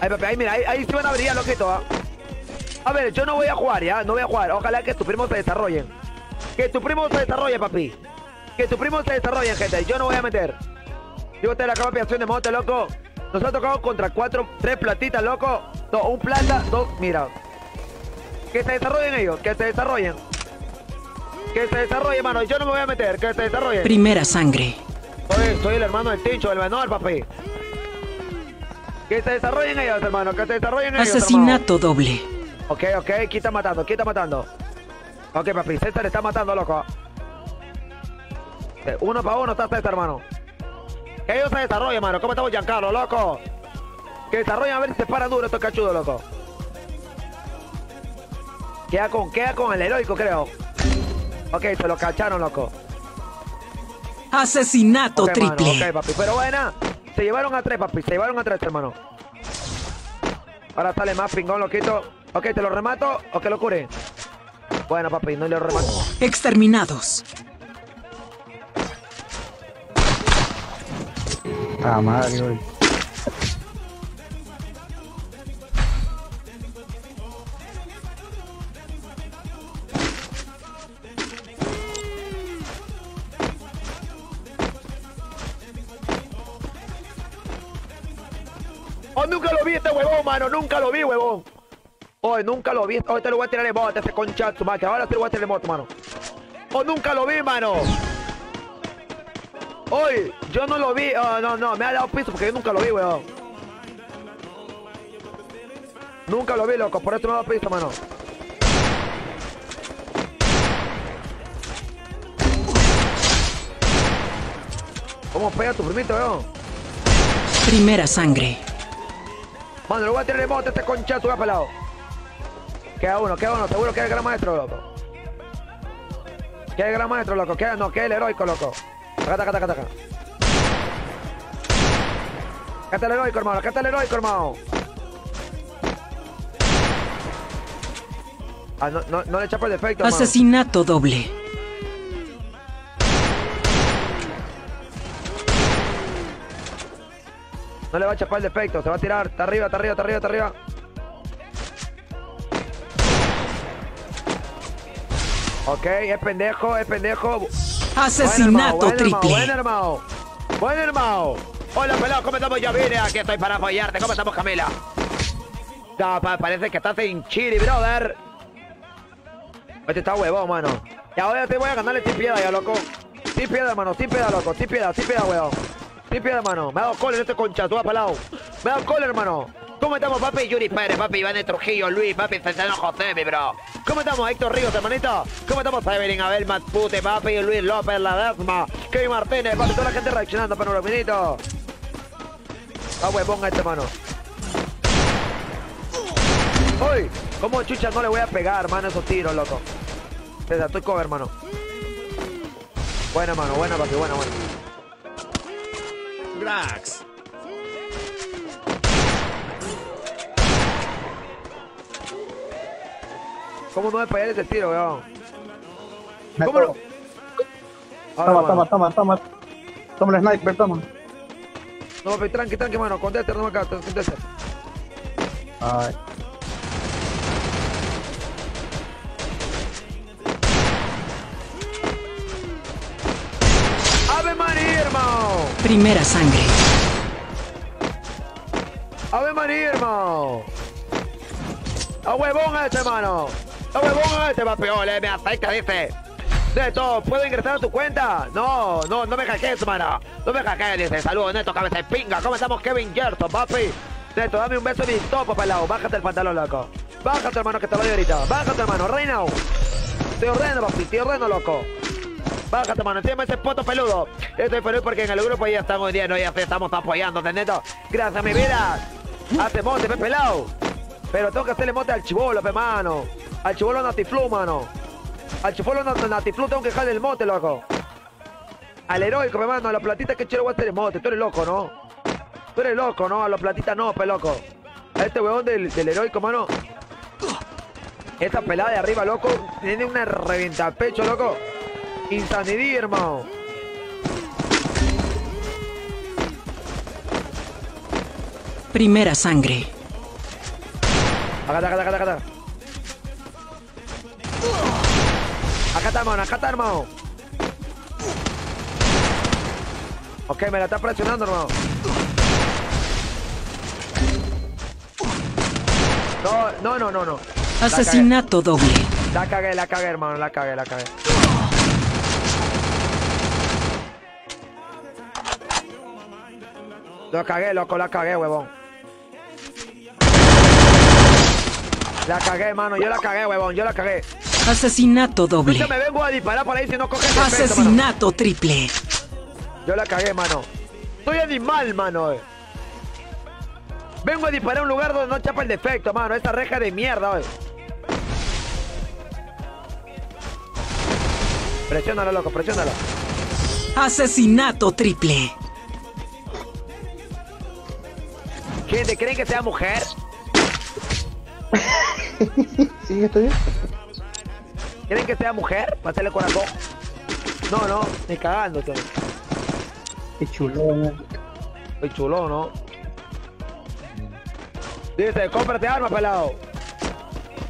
Ahí, papi, ahí, mira, ahí, ahí sí van a brillar, loquito, ¿ah? A ver, yo no voy a jugar, ¿ya? No voy a jugar. Ojalá que tus primos se desarrollen. Que tu primo se desarrolle, papi. Que tu primo se desarrolle, gente. Yo no voy a meter. Yo te la campeación de moto, loco. Nos ha tocado contra cuatro, tres platitas, loco. No, un plata, dos, mira. Que se desarrollen ellos, que se desarrollen. Que se desarrollen, mano. Yo no me voy a meter, que se desarrollen. Primera sangre. Soy el hermano del Tincho, el menor, papi. Que se desarrollen ellos, hermano. Que se desarrollen ellos, hermano. Asesinato doble. Ok, ok, ¿quién está matando? ¿Quién está matando? Ok, papi, César está matando, loco. Eh, Uno para uno está César, hermano. Que ellos se desarrollen, hermano. ¿Cómo estamos, Giancarlo, loco? Que desarrollen a ver si se para duro estos cachudos, loco. Queda con, queda con el heroico, creo. Ok, se lo cacharon, loco. Asesinato Ok, mano, triple. ok, papi. Pero buena. Se llevaron a tres, papi. Se llevaron a tres, hermano. Ahora sale más pingón, loquito. Ok, ¿te lo remato o que lo cure? Bueno, papi, no le remato. Exterminados. Ah, madre, güey. Nunca lo vi este huevón, mano! ¡Nunca lo vi, huevón! ¡Oh, nunca lo vi! ¡Oh, te lo voy a tirar de bote, ese concha su máquina! Ahora te lo voy a tirar de moto, mano. ¡Oh, nunca lo vi, mano! ¡Oye! Yo no lo vi. Oh, no, no, me ha dado piso porque yo nunca lo vi, huevón. Nunca lo vi, loco. Por eso me ha dado piso, mano. ¿Cómo pega tu primito, weón? Primera sangre. Mano, le voy a tirar a este concha de su pelado. Queda uno, queda uno. Seguro que es el gran maestro, loco. Que el gran maestro, loco. Queda, no, que es el heroico, loco. Taca, taca, taca, taca. Acá está el heroico, hermano. Acá está el heroico, hermano. Ah, no, le chapa el defecto, hermano. Asesinato doble. No le va a chapar el defecto, se va a tirar. Está arriba, está arriba, está arriba, está arriba. Ok, es pendejo, es pendejo. Asesinato hermano, triple. Buen hermano, buen hermano. Hola, pelado, ¿cómo estamos? Yo vine, aquí estoy para apoyarte. ¿Cómo estamos, Camila? No, pa- parece que estás en chiri, brother. Este está huevón, mano. Y ahora te voy a ganarle sin piedad, ya, loco. Sin piedad, hermano, sin piedad, loco. Sin piedad, huevón. Piedad, hermano. Me ha dado cólera este concha, tú vas pelado. Me ha dado cólera, hermano. ¿Cómo estamos, papi? Yuri Pérez, papi, Iván de Trujillo, Luis, papi, Cesano José, mi bro. ¿Cómo estamos, Héctor Ríos, hermanito? ¿Cómo estamos, Evelyn Abel Matpute, papi, Luis López, La Desma, Kevin Martínez, papi, toda la gente reaccionando, pero los minitos. Ah, huevón a este, mano. ¡Uy! ¿Cómo chucha no le voy a pegar, hermano, esos tiros, loco? Desde estoy cover, hermano. Buena, mano, buena, papi, buena, buena. ¿Cómo no me pegar ese tiro, weón? Me ¿Cómo no? toma, Ahora, toma, toma, toma, toma. Toma el sniper, toma. No, tranqui, tranqui, mano. Conteste, no me acá, conteste. Ay. Primera sangre. ¡A ver, María, hermano! ¡A huevón este, hermano! ¡A huevón este, papi! ¡Ole, me afecta, dice! Neto, ¿puedo ingresar a tu cuenta? No, no, no me hackees, hermano. No me hackees, dice. Saludos, Neto, cabeza de pinga. ¿Cómo estamos, Kevin Gerson, papi? Neto, dame un beso en mi topo, pelado. Bájate el pantalón, loco. Bájate, hermano, que te lo doy ahorita. Bájate, hermano. Reino. Te ordeno, papi. Te ordeno, loco. Bájate, mano. Encima ese poto peludo. Estoy feliz porque en el grupo ya estamos viendo, ya te estamos apoyando, neto. Gracias, mi vida. Hace mote, pe pelado. Pero tengo que hacerle mote al chivolo, pe mano. Al chivolo natiflu, mano. Al chivolo nat- natiflu tengo que dejarle el mote, loco. Al heroico, pe mano. A la platita que chero voy a hacer el mote. Tú eres loco, ¿no? Tú eres loco, ¿no? A la platita no, pe loco. A este huevón del, del heroico, mano. Esa pelada de arriba, loco. Tiene una reventa pecho, loco. Insanity, hermano. Primera sangre. Acá está, acá está, acá está, acá está. Hermano, acá está, hermano. Ok, me la está presionando, hermano. No, no, no, no, no. La. Asesinato doble. La cagué, la cagué, hermano, la cagué, la cagué. Lo cagué, loco, la cagué, huevón. La cagué, hermano, yo la cagué, huevón, yo la cagué. Asesinato doble. Me vengo a disparar por ahí si no coges mano. Asesinato triple. Yo la cagué, mano. Soy animal, mano. eh. Vengo a disparar a un lugar donde no chapa el defecto, mano. Esa reja de mierda, oye. Presiónalo, loco, presiónalo. Asesinato triple. Gente, ¿creen que sea mujer? Sí, estoy bien. ¿Creen que sea mujer? Hacerle corazón. No, no, ni cagando, tío. Qué chulo. Soy chulo, ¿no? Dice, cómprate armas, pelado.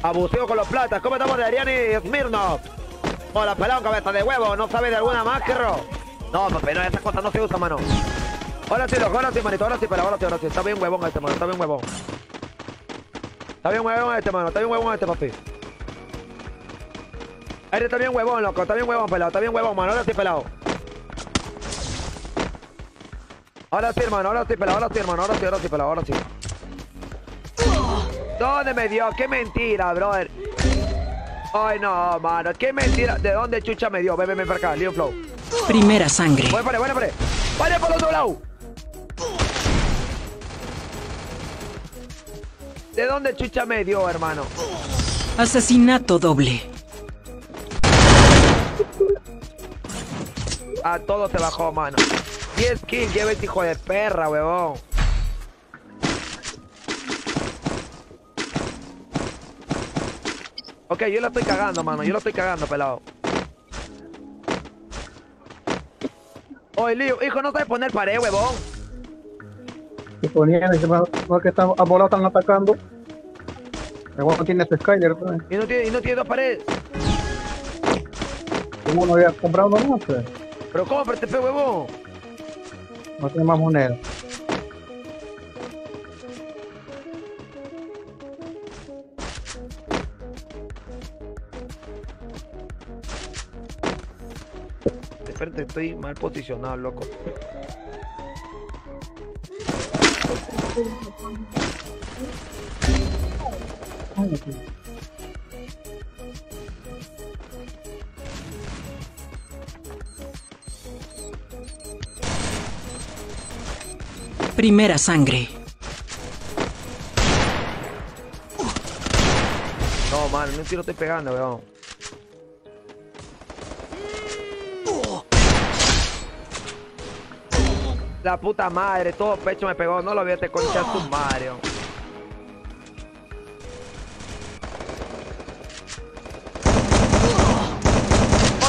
Abusivo con los platas. ¿Cómo estamos de Ariani Smirnov? Hola, pelado, cabeza de huevo. ¿No sabes de alguna más, Kerro? No, papi, no, esas cosas no se usan, mano. Sí, loco, sí, manito, ahora sí, pero ahora sí, ahora sí. Está bien huevón este, mano, está bien huevón. Está bien huevón este, mano, está bien huevón este, papi. Este está bien huevón, loco, está bien huevón, pelado, está bien huevón, mano, ahora sí, pelado. Ahora sí, hermano, ahora sí, pelado, ahora sí, hermano, ahora sí, ahora sí, pelado, ahora sí. ¿Dónde me dio? ¡Qué mentira, brother! Ay, no, mano, qué mentira. ¿De dónde chucha me dio? Ven, ven, ven para acá, Leon Flow. Primera sangre. Voy para, voy para. ¡Vaya por otro lado! ¿De dónde chucha me dio, hermano? Asesinato doble. A todo te bajó, mano. 10 kills, lleva este hijo de perra, huevón. Ok, yo la estoy cagando, mano. Yo la estoy cagando, pelado. Oye, Lío, hijo, no sabes poner pared, huevón. Ponían, y me- no es que están a volado están atacando. El huevo tiene su Skyler. Y no tiene, y no tiene dos paredes. Como no había comprado uno más, pues. Pero cómprate, pe, huevón. No tiene más moneda. Espérate, estoy mal posicionado, loco. Primera sangre. No, mano, no tiro estoy pegando, weón. La puta madre, todo pecho me pegó, no lo vi este concha su Mario.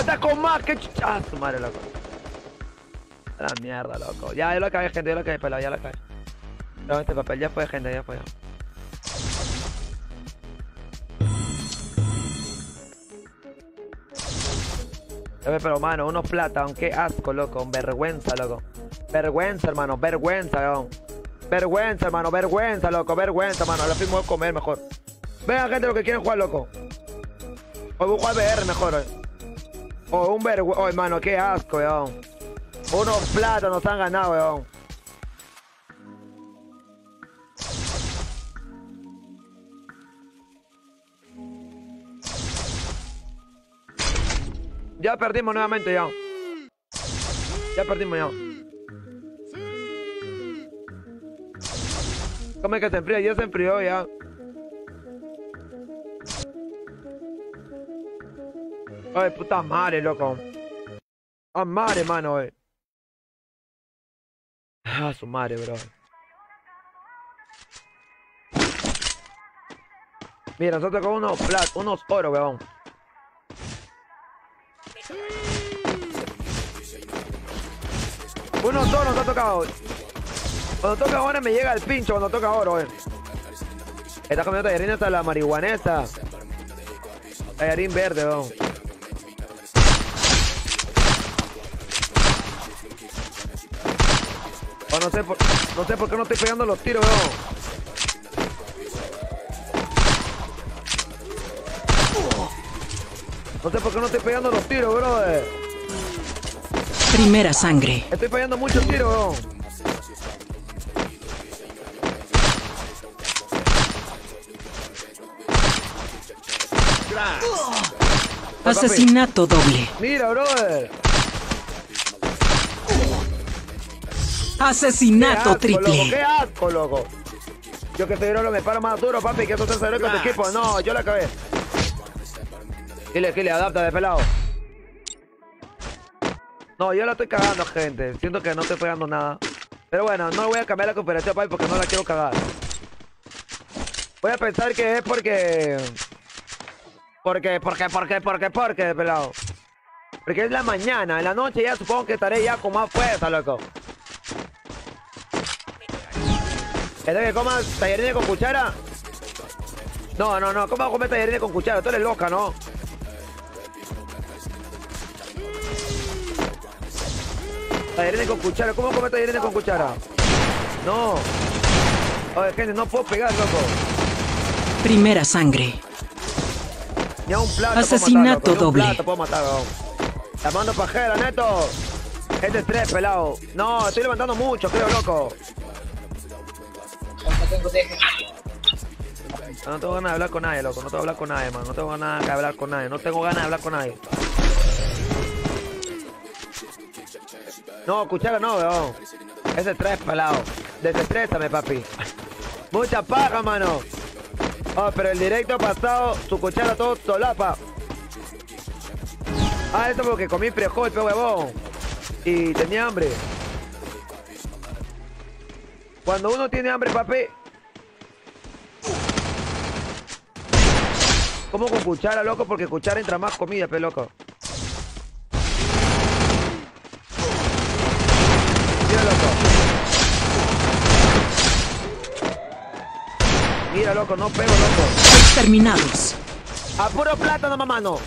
¡Otra con más! ¡Qué chucha! Ah, su madre, loco! La mierda, loco. Ya, yo lo acabé, gente, yo lo acabé, pelado, ya lo acabé. No, este papel ya fue, gente, ya fue. ya. Pero mano, unos plata, aunque asco, loco. Vergüenza, loco. Vergüenza, hermano, vergüenza, weón. Vergüenza, hermano, vergüenza, loco, vergüenza, mano. La fuimos a comer mejor. Venga, gente, lo que quieren jugar, loco. Hoy voy a jugar mejor, hoy. Oh, un vergüenza. Oh, hermano, qué asco, weón. Unos platos nos han ganado, weón. Ya perdimos nuevamente, ya. Ya perdimos, ya. ¿Cómo es que se enfría? Ya se enfrió, ya. Ay, puta madre, loco. Ah, madre, mano, eh. Ah, su madre, bro. Mira, nosotros con unos plat, unos oro, weón. Unos oro nos ha tocado. Cuando toca oro me llega el pincho cuando toca oro, eh. Esta comiendo tallarina hasta la marihuaneta. Tallarín verde, weón. Oh, no sé por, no sé por qué no estoy pegando los tiros, weón. No sé por qué no estoy pegando los tiros, brother. Primera sangre. Estoy pegando muchos tiros, weón. Asesinato doble. Mira, brother. Asesinato Qué asco, loco, triple. qué asco, loco. Yo que soy lo me paro más duro, papi, que esto se con tu equipo. No, yo la acabé. Dile, le adapta de pelado. No, yo la estoy cagando, gente. Siento que no estoy pegando nada. Pero bueno, no voy a cambiar la cooperación, papi, porque no la quiero cagar. Voy a pensar que es porque... Porque, porque, porque, porque, porque, pelado. Porque es la mañana, en la noche ya supongo que estaré ya con más fuerza, loco. ¿Es de que comas tallarines con cuchara? No, no, no, ¿cómo comer tallarines con cuchara? Tú eres loca, ¿no? Tallarines con cuchara, ¿cómo comer tallarines con cuchara? No. Oye, gente, no puedo pegar, loco. Primera sangre. Asesinato doble. weón. Llamando pajera, neto. Este es tres, pelado. No, estoy levantando mucho, creo, loco. No tengo ganas de hablar con nadie, loco. No tengo que hablar con nadie, man. No tengo ganas de hablar con nadie. No tengo ganas de hablar con nadie. No, cuchara no, weón. Ese tres, pelado. Desestrésame, papi. Mucha paja, mano. Oh, pero el directo pasado, su cuchara todo solapa. Ah, eso porque comí frijol, pe huevón. Y tenía hambre. Cuando uno tiene hambre, papi. Como con cuchara, loco, porque cuchara entra más comida, pe loco. Mira, loco. Mira, loco, no pego, loco. Exterminados. A puro plátano, mano.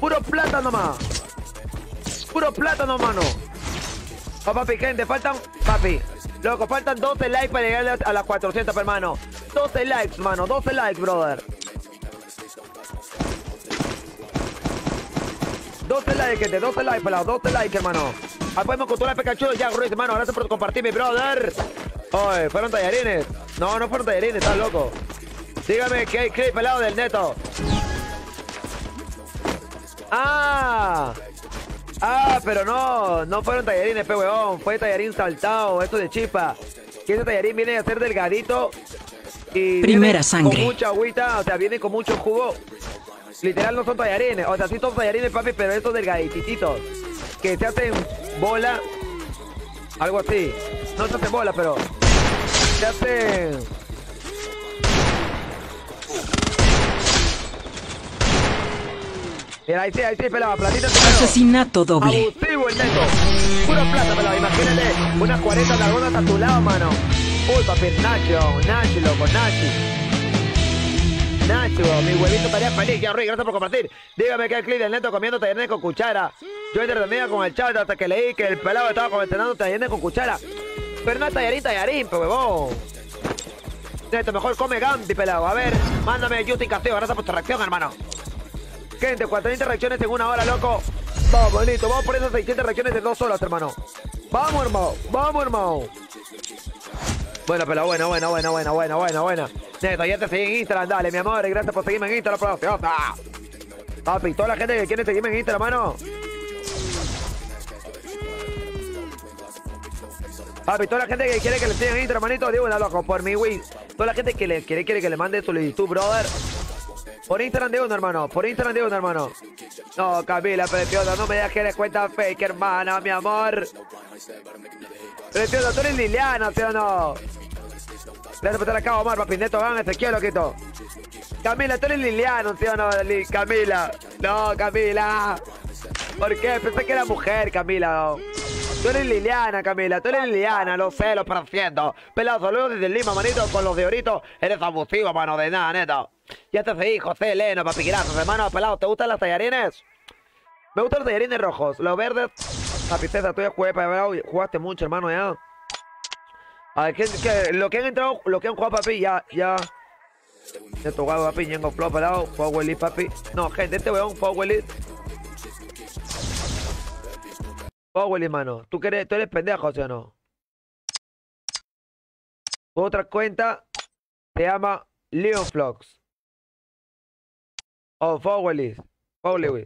Puro plátano, más. Puro plátano, mano. Oh, papi, gente, faltan... Papi, loco, faltan 12 likes para llegar a las 400, hermano. 12 likes, mano. 12 likes, brother. 12 likes, gente. 12 likes, pelado. 12 likes, hermano. Apoyemos con toda la Pikachu ya, Ruiz, hermano. Gracias por compartir, mi brother. Oye, ¿fueron tallarines? No, no fueron tallarines, estás loco. Dígame qué hay clip pelado del neto. Ah. Ah, pero no, no fueron tallarines, pe huevón. Fue tallarín saltado, esto de chispa. Que ese tallarín viene a ser delgadito. Y Primera sangre. Con mucha agüita, o sea, viene con mucho jugo. Literal no son tallarines. O sea, sí son tallarines, papi, pero estos delgadititos. Que se hacen bola. Algo así. No se hacen bola, pero. Se hacen. Mira, ahí sí, ahí sí, pelado, platita. Asesinato doble. Abusivo el neto. Puro plata, pelado. Imagínate unas 40 lagunas a tu lado, mano. Uy, papi, Nacho, Nachi, loco, Nachi. Nacho, mi huevito estaría feliz. Ya, Ruiz, gracias por compartir. Dígame que el clip del neto comiendo tallarines con cuchara. Yo entretenía con el chat hasta que leí que el pelado estaba comentando tallarines con cuchara. Pero no es tallarín, tallarín, pues huevón. Neto, mejor come Gandhi, pelado. A ver, mándame Justin Castillo. Gracias por tu reacción, hermano. Gente, 400 reacciones en una hora, loco. Vamos, bonito. Vamos por esas 600 reacciones en dos horas, hermano. Vamos, hermano. Vamos, hermano. Bueno, pero bueno, bueno, bueno, bueno, bueno, bueno, bueno. Neto, ya te seguí en Instagram, dale, mi amor. y Gracias por seguirme en Instagram, preciosa. Papi, toda la gente que quiere seguirme en Instagram, hermano. Papi, toda la gente que quiere que le sigan en Instagram, hermanito, digo una loco, por mi Wii. Toda la gente que le quiere, quiere que le mande solicitud, brother. Por Instagram de uno, hermano. Por Instagram de uno, hermano. No, Camila, preciosa, no me digas que eres cuenta fake, hermana, mi amor. Preciosa, tú eres Liliana, ¿sí o no? Gracias por estar acá, Omar, papi. Neto, van, Ezequiel, loquito. Camila, tú eres Liliana, ¿sí o no, Camila? No, Camila. ¿Por qué? Pensé que era mujer, Camila. Tú eres Liliana, Camila. Tú eres Liliana, lo sé, lo perciendo. Pelado, saludos desde Lima, manito, con los de orito. Eres abusivo, mano, de nada, neto. Ya te seguí, José Leno, papi, gracias, hermano. Pelado, ¿te gustan las tallarines? Me gustan los tallarines rojos. Los verdes, papi, César, tú ya jugué para jugaste mucho, hermano, ya. A ver, ¿qué, qué- lo que han entrado, lo que han jugado, papi, ya, ya. Neto, guapo, papi, Ñengo Flow, pelado. Juego Elite, papi. No, gente, este weón, Elite. Juego Elite, mano. ¿Tú, que eres, tú eres pendejo, ¿sí o no? Otra cuenta se llama Leon Vlogs. Oh, Fowelis. Fowelis.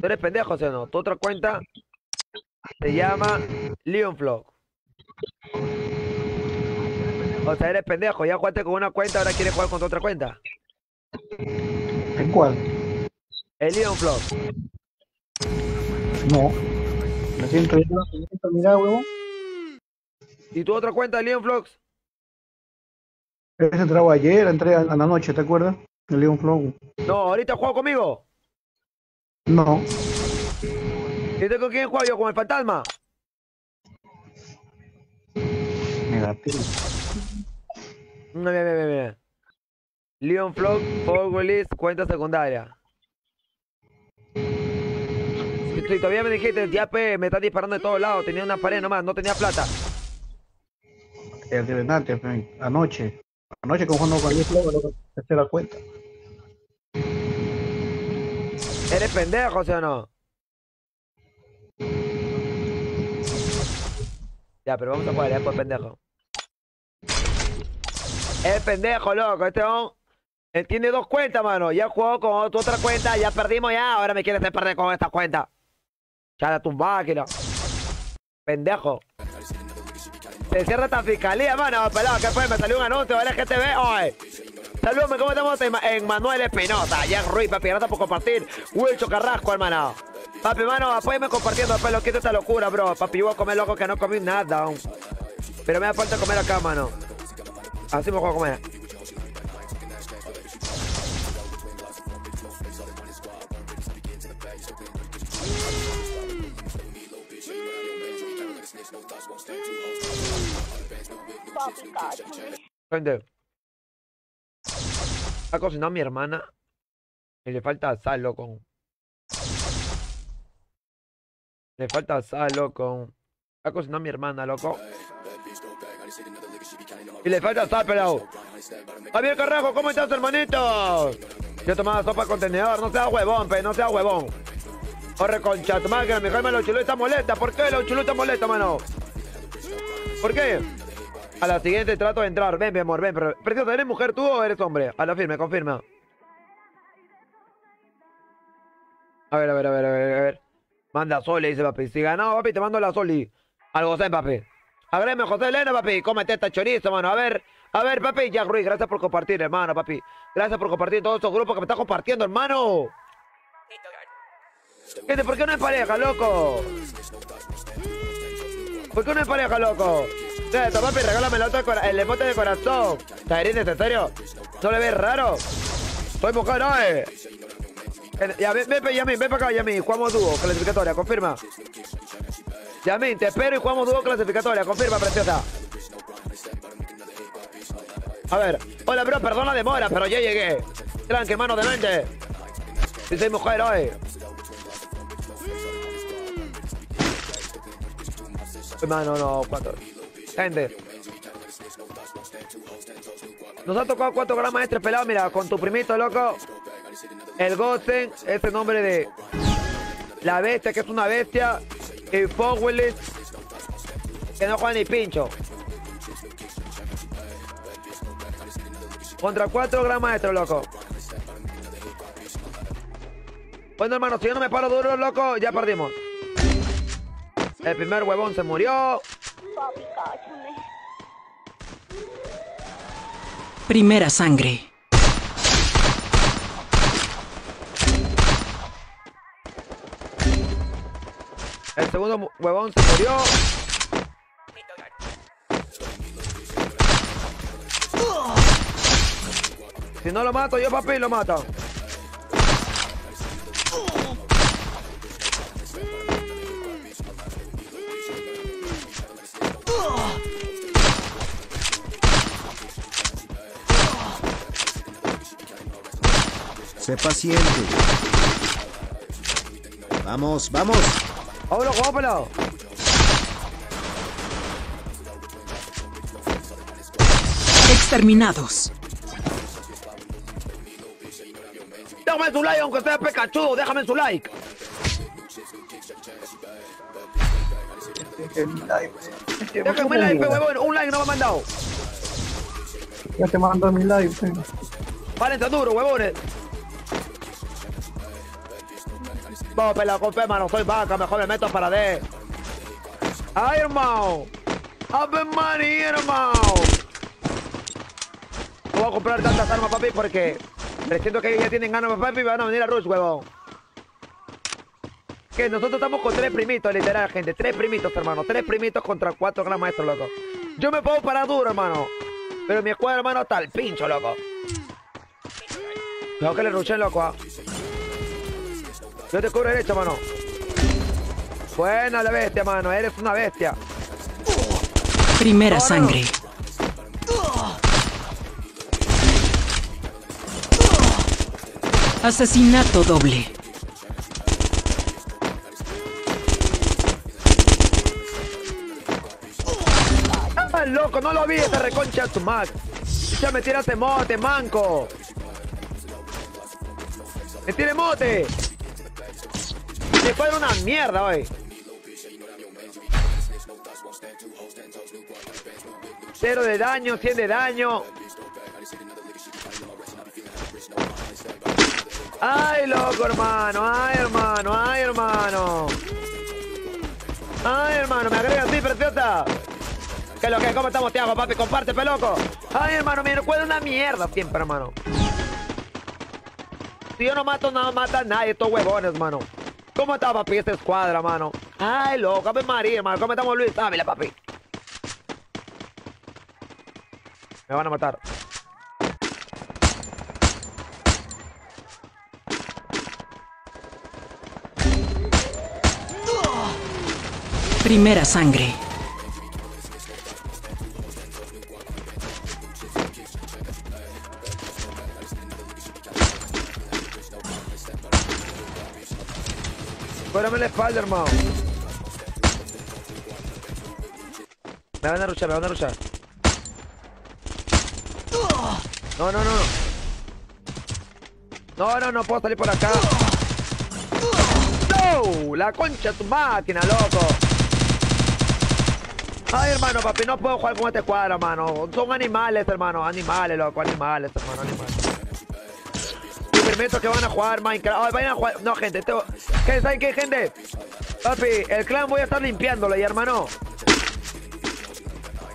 ¿Tú eres pendejo, ¿sí o no? Tu otra cuenta se llama Leon Vlog. O sea, eres pendejo. Ya jugaste con una cuenta, ahora quieres jugar con tu otra cuenta. ¿En cuál? El Leon Vlog. No. Me siento siento mirado, huevón. ¿Y tu otra cuenta de Leon Vlogs? Ese entraba ayer, entré a la noche, ¿te acuerdas? El Leon Flow. No, ahorita juego conmigo. No. ¿Y con quién juego yo? ¿Con el fantasma? Negativo. No, mira, mira, mira. Leon Vlog, Fowelis, cuenta secundaria. Y todavía me dijiste, ya pe, me estás disparando de todos lados. Tenía una pared nomás, no tenía plata. El de Venante, fe, anoche. Anoche con Juan con esa era la cuenta. ¿Eres pendejo, sí o no? Ya, pero vamos a jugar, ya por pendejo. Es pendejo, loco. Este hombre él tiene dos cuentas, mano. Ya jugó con tu otra cuenta, ya perdimos ya. Ahora me quieres hacer perder con esta cuenta. Chala tu máquina. Pendejo. Se cierra esta fiscalía, mano. Pelado, ¿qué fue? Me salió un anuncio del LGTB. Oye. Saludos, ¿cómo estamos? En, Manuel Espinosa, Jack Ruiz, papi, gracias por compartir. Wilcho Carrasco, hermano. Papi, mano, apóyame compartiendo, pelo, quita esta locura, bro. Papi, voy a comer loco que no comí nada. Pero me da falta comer acá, mano. Así me voy a comer. Gente. Ha cocinado mi hermana. Y le falta sal, loco. Le falta sal, loco. Ha cocinado mi hermana, loco. Y le falta sal, pelado. Javier Carrajo, ¿cómo estás, hermanito? Yo tomaba sopa con tenedor, no seas huevón, pe, no seas huevón. Corre concha, tu madre, mi Jaime Lonchulú está molesta. ¿Por qué Lonchulú está molesta, mano? ¿Por qué? A la siguiente trato de entrar. Ven, mi amor, ven. Preciosa, ¿eres mujer tú o eres hombre? A la firme, confirma. A ver, a ver, a ver, a ver, a ver. Manda Soli, dice papi. Si ganado, papi, te mando la Soli. Algo sé, papi. Agreme José Elena, papi. Cómete esta chorizo, mano. A ver, a ver, papi. Jack Ruiz, gracias por compartir, hermano, papi. Gracias por compartir todos estos grupos que me estás compartiendo, hermano. Gente, ¿por qué no es pareja, loco? ¿Por qué no es pareja, loco? Papi, regálame el, emote de corazón. ¿Taerines, en serio? ¿No le ves raro? Mujer, ¿no? eh? Eh, Ya, ven, ven, Yamin, ven para acá, Yamin. Jugamos dúo, clasificatoria, confirma. Yamin, te espero y jugamos dúo clasificatoria, confirma, preciosa. A ver, Hola, bro, perdón la demora, pero ya llegué. Tranqui, hermano, de mente. Soy mujer hoy. Hermano, no, cuatro. Gente. Nos ha tocado cuatro gramas extra pelados, mira, con tu primito, loco. El Goten, ese nombre de la bestia, que es una bestia. Y Fogwillis, que no juega ni pincho. Contra 4 gran maestro, loco. Bueno, hermano, si yo no me paro duro, loco, ya perdimos. El primer huevón se murió. Primera sangre. El segundo huevón se murió. Si no lo mato, yo papi lo mato. Sé paciente. Vamos, vamos. Vámonos, vamos, pelado. Exterminados. Déjame su like, aunque sea pecachudo, déjame su like. Déjame like, pe, huevón. Un like no me ha mandado. Ya te mando mi live. sí. Válense duro, huevones. Vamos, pelado, con fe, mano. Soy vaca, mejor me meto para D. Ay, hermano. Ave María, hermano. No voy a comprar tantas armas, papi, porque siento que ya tienen ganas, papi, y van a venir a Rush, huevón. Que nosotros estamos con tres primitos, literal, gente. Tres primitos, hermano. Tres primitos contra cuatro gran maestros, loco. Yo me puedo parar duro, hermano. Pero mi escuadra, hermano, está al pincho, loco. Tengo que le ruchen, loco. ah. Yo te cubro derecho, mano. Buena la bestia, mano. Eres una bestia. Primera sangre. Asesinato doble. ¡Ah, loco! No lo vi esa reconcha de tu. Ya me tiraste mote, manco. Me tiene mote. Me fue una mierda hoy. Cero de daño, 100 de daño. Ay, loco, hermano. Ay, hermano. Ay, hermano. Ay, hermano. Me agregas sí, preciosa. ¿Qué es lo que? ¿Cómo estamos, Tiago, papi? Comparte, peloco. Ay, hermano, me recuerda una mierda siempre, hermano. Si yo no mato, no mata a nadie, estos huevones, hermano. ¿Cómo está, papi, esta escuadra, mano? Ay, loco, Ave María, hermano. ¿Cómo estamos, Luis? Dávila, papi. Me van a matar. Primera sangre. Cuérame la espalda, hermano. Me van a ruchar, me van a ruchar. No, no, no, no. No, no, no puedo salir por acá. ¡No! La concha tu máquina, loco. Ay, hermano, papi, no puedo jugar con este cuadro, hermano. Son animales, hermano. Animales, loco, animales, hermano, animales. Y permito que van a jugar Minecraft. Ay, vayan a jugar. No, gente, esto. ¿Qué, ¿Saben qué, gente? Papi, el clan voy a estar limpiándolo, ya, hermano.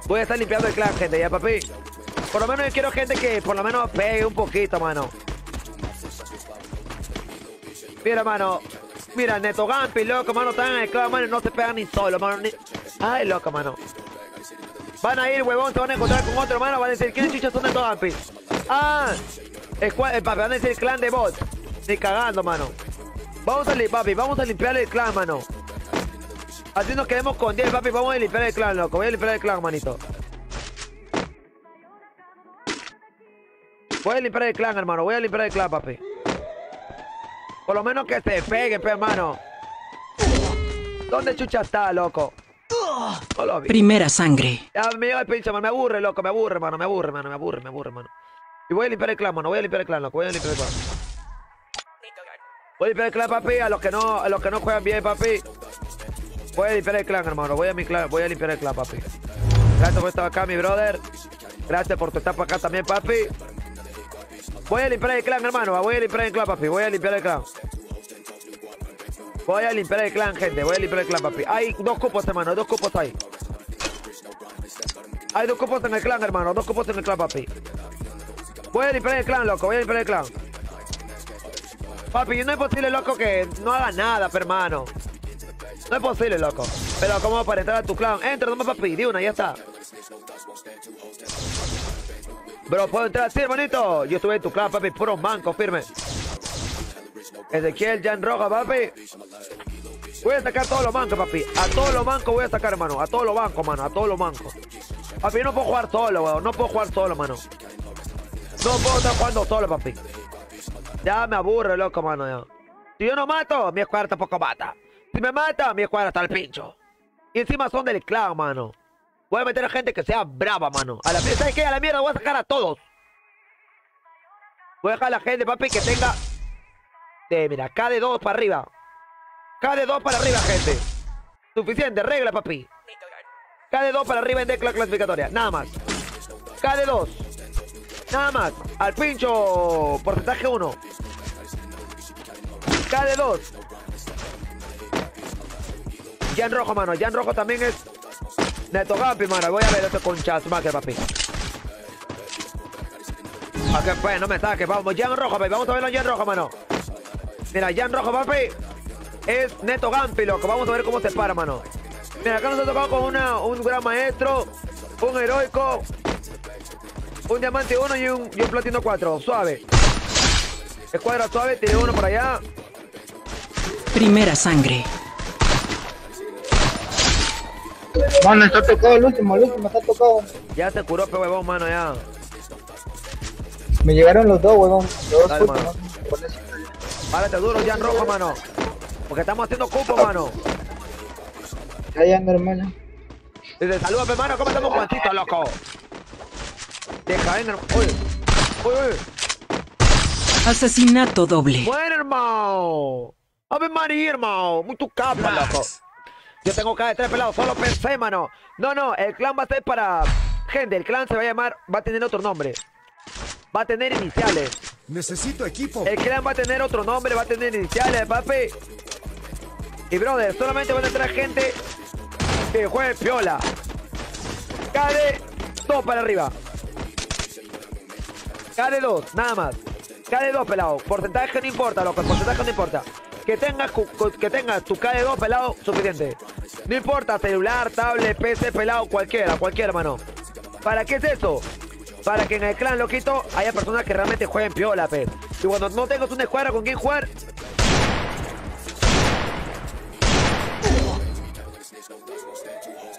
Voy a estar limpiando el clan, gente, ya, papi. Por lo menos yo quiero gente que por lo menos pegue un poquito, mano. Mira, mano. Mira, Neto Gampi, loco, mano, están en el clan, mano, no se pegan ni solo, mano. Ay, loco, mano. Van a ir, huevón, se van a encontrar con otro, mano. Van a decir, ¿quiénes chuchas son Neto Gampi? Ah, el, papi, van a decir clan de bot. Ni cagando, mano. Vamos a limpiar, papi, vamos a limpiar el clan, mano. Así nos quedemos con 10, papi, vamos a limpiar el clan, loco. Voy a limpiar el clan, manito. Voy a limpiar el clan, hermano. Voy a limpiar el clan, papi. Por lo menos que se pegue, pe, hermano. ¿Dónde chucha está, loco? No lo vi. Primera sangre. Ya me llega el pinche, mano. Me aburre, loco. Me aburre, mano. Me aburre, mano. Me aburre, me aburre, mano. Y voy a limpiar el clan, mano. Voy a limpiar el clan, loco. Voy a limpiar el clan. Voy a limpiar el clan, papi. A los que no, a los que no juegan bien, papi. Voy a limpiar el clan, hermano. Voy a mi clan. Voy a limpiar el clan, papi. Gracias por estar acá, mi brother. Gracias por tu estar acá también, papi. Voy a limpiar el clan, hermano. Voy a limpiar el clan, papi. Voy a limpiar el clan. Voy a limpiar el clan, gente. Voy a limpiar el clan, papi. Hay dos cupos, hermano. Dos cupos ahí. Hay dos cupos en el clan, hermano. Dos cupos en el clan, papi. Voy a limpiar el clan, loco. Voy a limpiar el clan. Papi, no es posible, loco, que no haga nada, hermano. No es posible, loco. Pero, ¿cómo para entrar a tu clan? Entra, nomás, papi. Di una, ya está. Bro, ¿puedo entrar así, hermanito? Yo estuve en tu clan, papi. Puros mancos, firme. Ezequiel, Jan Roja, papi. Voy a sacar todos los mancos, papi. A todos los mancos voy a sacar, hermano. A todos los bancos, mano. A todos los mancos. Papi, yo no puedo jugar solo, weón. No puedo jugar solo, mano. No puedo estar jugando solo, papi. Ya me aburre, loco, mano. Si yo no mato, mi escuadra tampoco mata. Si me mata, mi escuadra está al pincho. Y encima son del clan, mano. Voy a meter a gente que sea brava, mano. A la ¿sabes qué? A la mierda voy a sacar a todos. Voy a dejar a la gente, papi, que tenga... De, mira, K de 2 para arriba. K de 2 para arriba, gente. Suficiente, regla, papi. K de 2 para arriba en decla clasificatoria. Nada más. K de 2. Nada más. Al pincho. Porcentaje 1. K de 2. Jan Rojo, mano. Jan Rojo también es Neto Gampi, mano. Voy a ver conchazo más que papi. A que pues, no me saques. Vamos, Jan Rojo, papi. Vamos a verlo Jan Rojo, mano. Mira, Jan Rojo, papi. Es Neto Gampi, loco. Vamos a ver cómo se para, mano. Mira, acá nos ha tocado con una, un gran maestro, un heroico, un diamante 1 y un, y un platino 4. Suave. Escuadra suave, tiene uno por allá. Primera sangre. Mano, está tocado el último, el último está tocado. Ya se curó, pe huevón, mano, ya. Me llegaron los dos, huevón. Los dos Dale, eso. Párate duro, Jan Rojo, mano. Porque estamos haciendo cupo, mano. Ya, ya, hermano. Dice, saludos, hermano, ¿cómo estamos, Juancito, loco? Deja, venga, uy, uy, uy. Asesinato doble. Bueno, hermano. A ver, María, hermano. Muy tu capa, loco. Yo tengo cada tres pelados, solo pensé, mano. No, no, el clan va a ser para... Gente, el clan se va a llamar... Va a tener otro nombre. Va a tener iniciales. Necesito equipo. El clan va a tener otro nombre, va a tener iniciales, papi. Y, brother, solamente van a entrar gente que juegue piola. KD, dos para arriba. KD dos, nada más. KD dos, pelado. Porcentaje no importa, loco. Porcentaje no importa. Que tengas, que tengas tu KD dos, pelado, suficiente. No importa, celular, tablet, PC, pelado, cualquiera, cualquiera, hermano. ¿Para qué es eso? Para que en el clan, loquito, haya personas que realmente jueguen piola, pe. Y cuando no tengas una escuadra con quien jugar,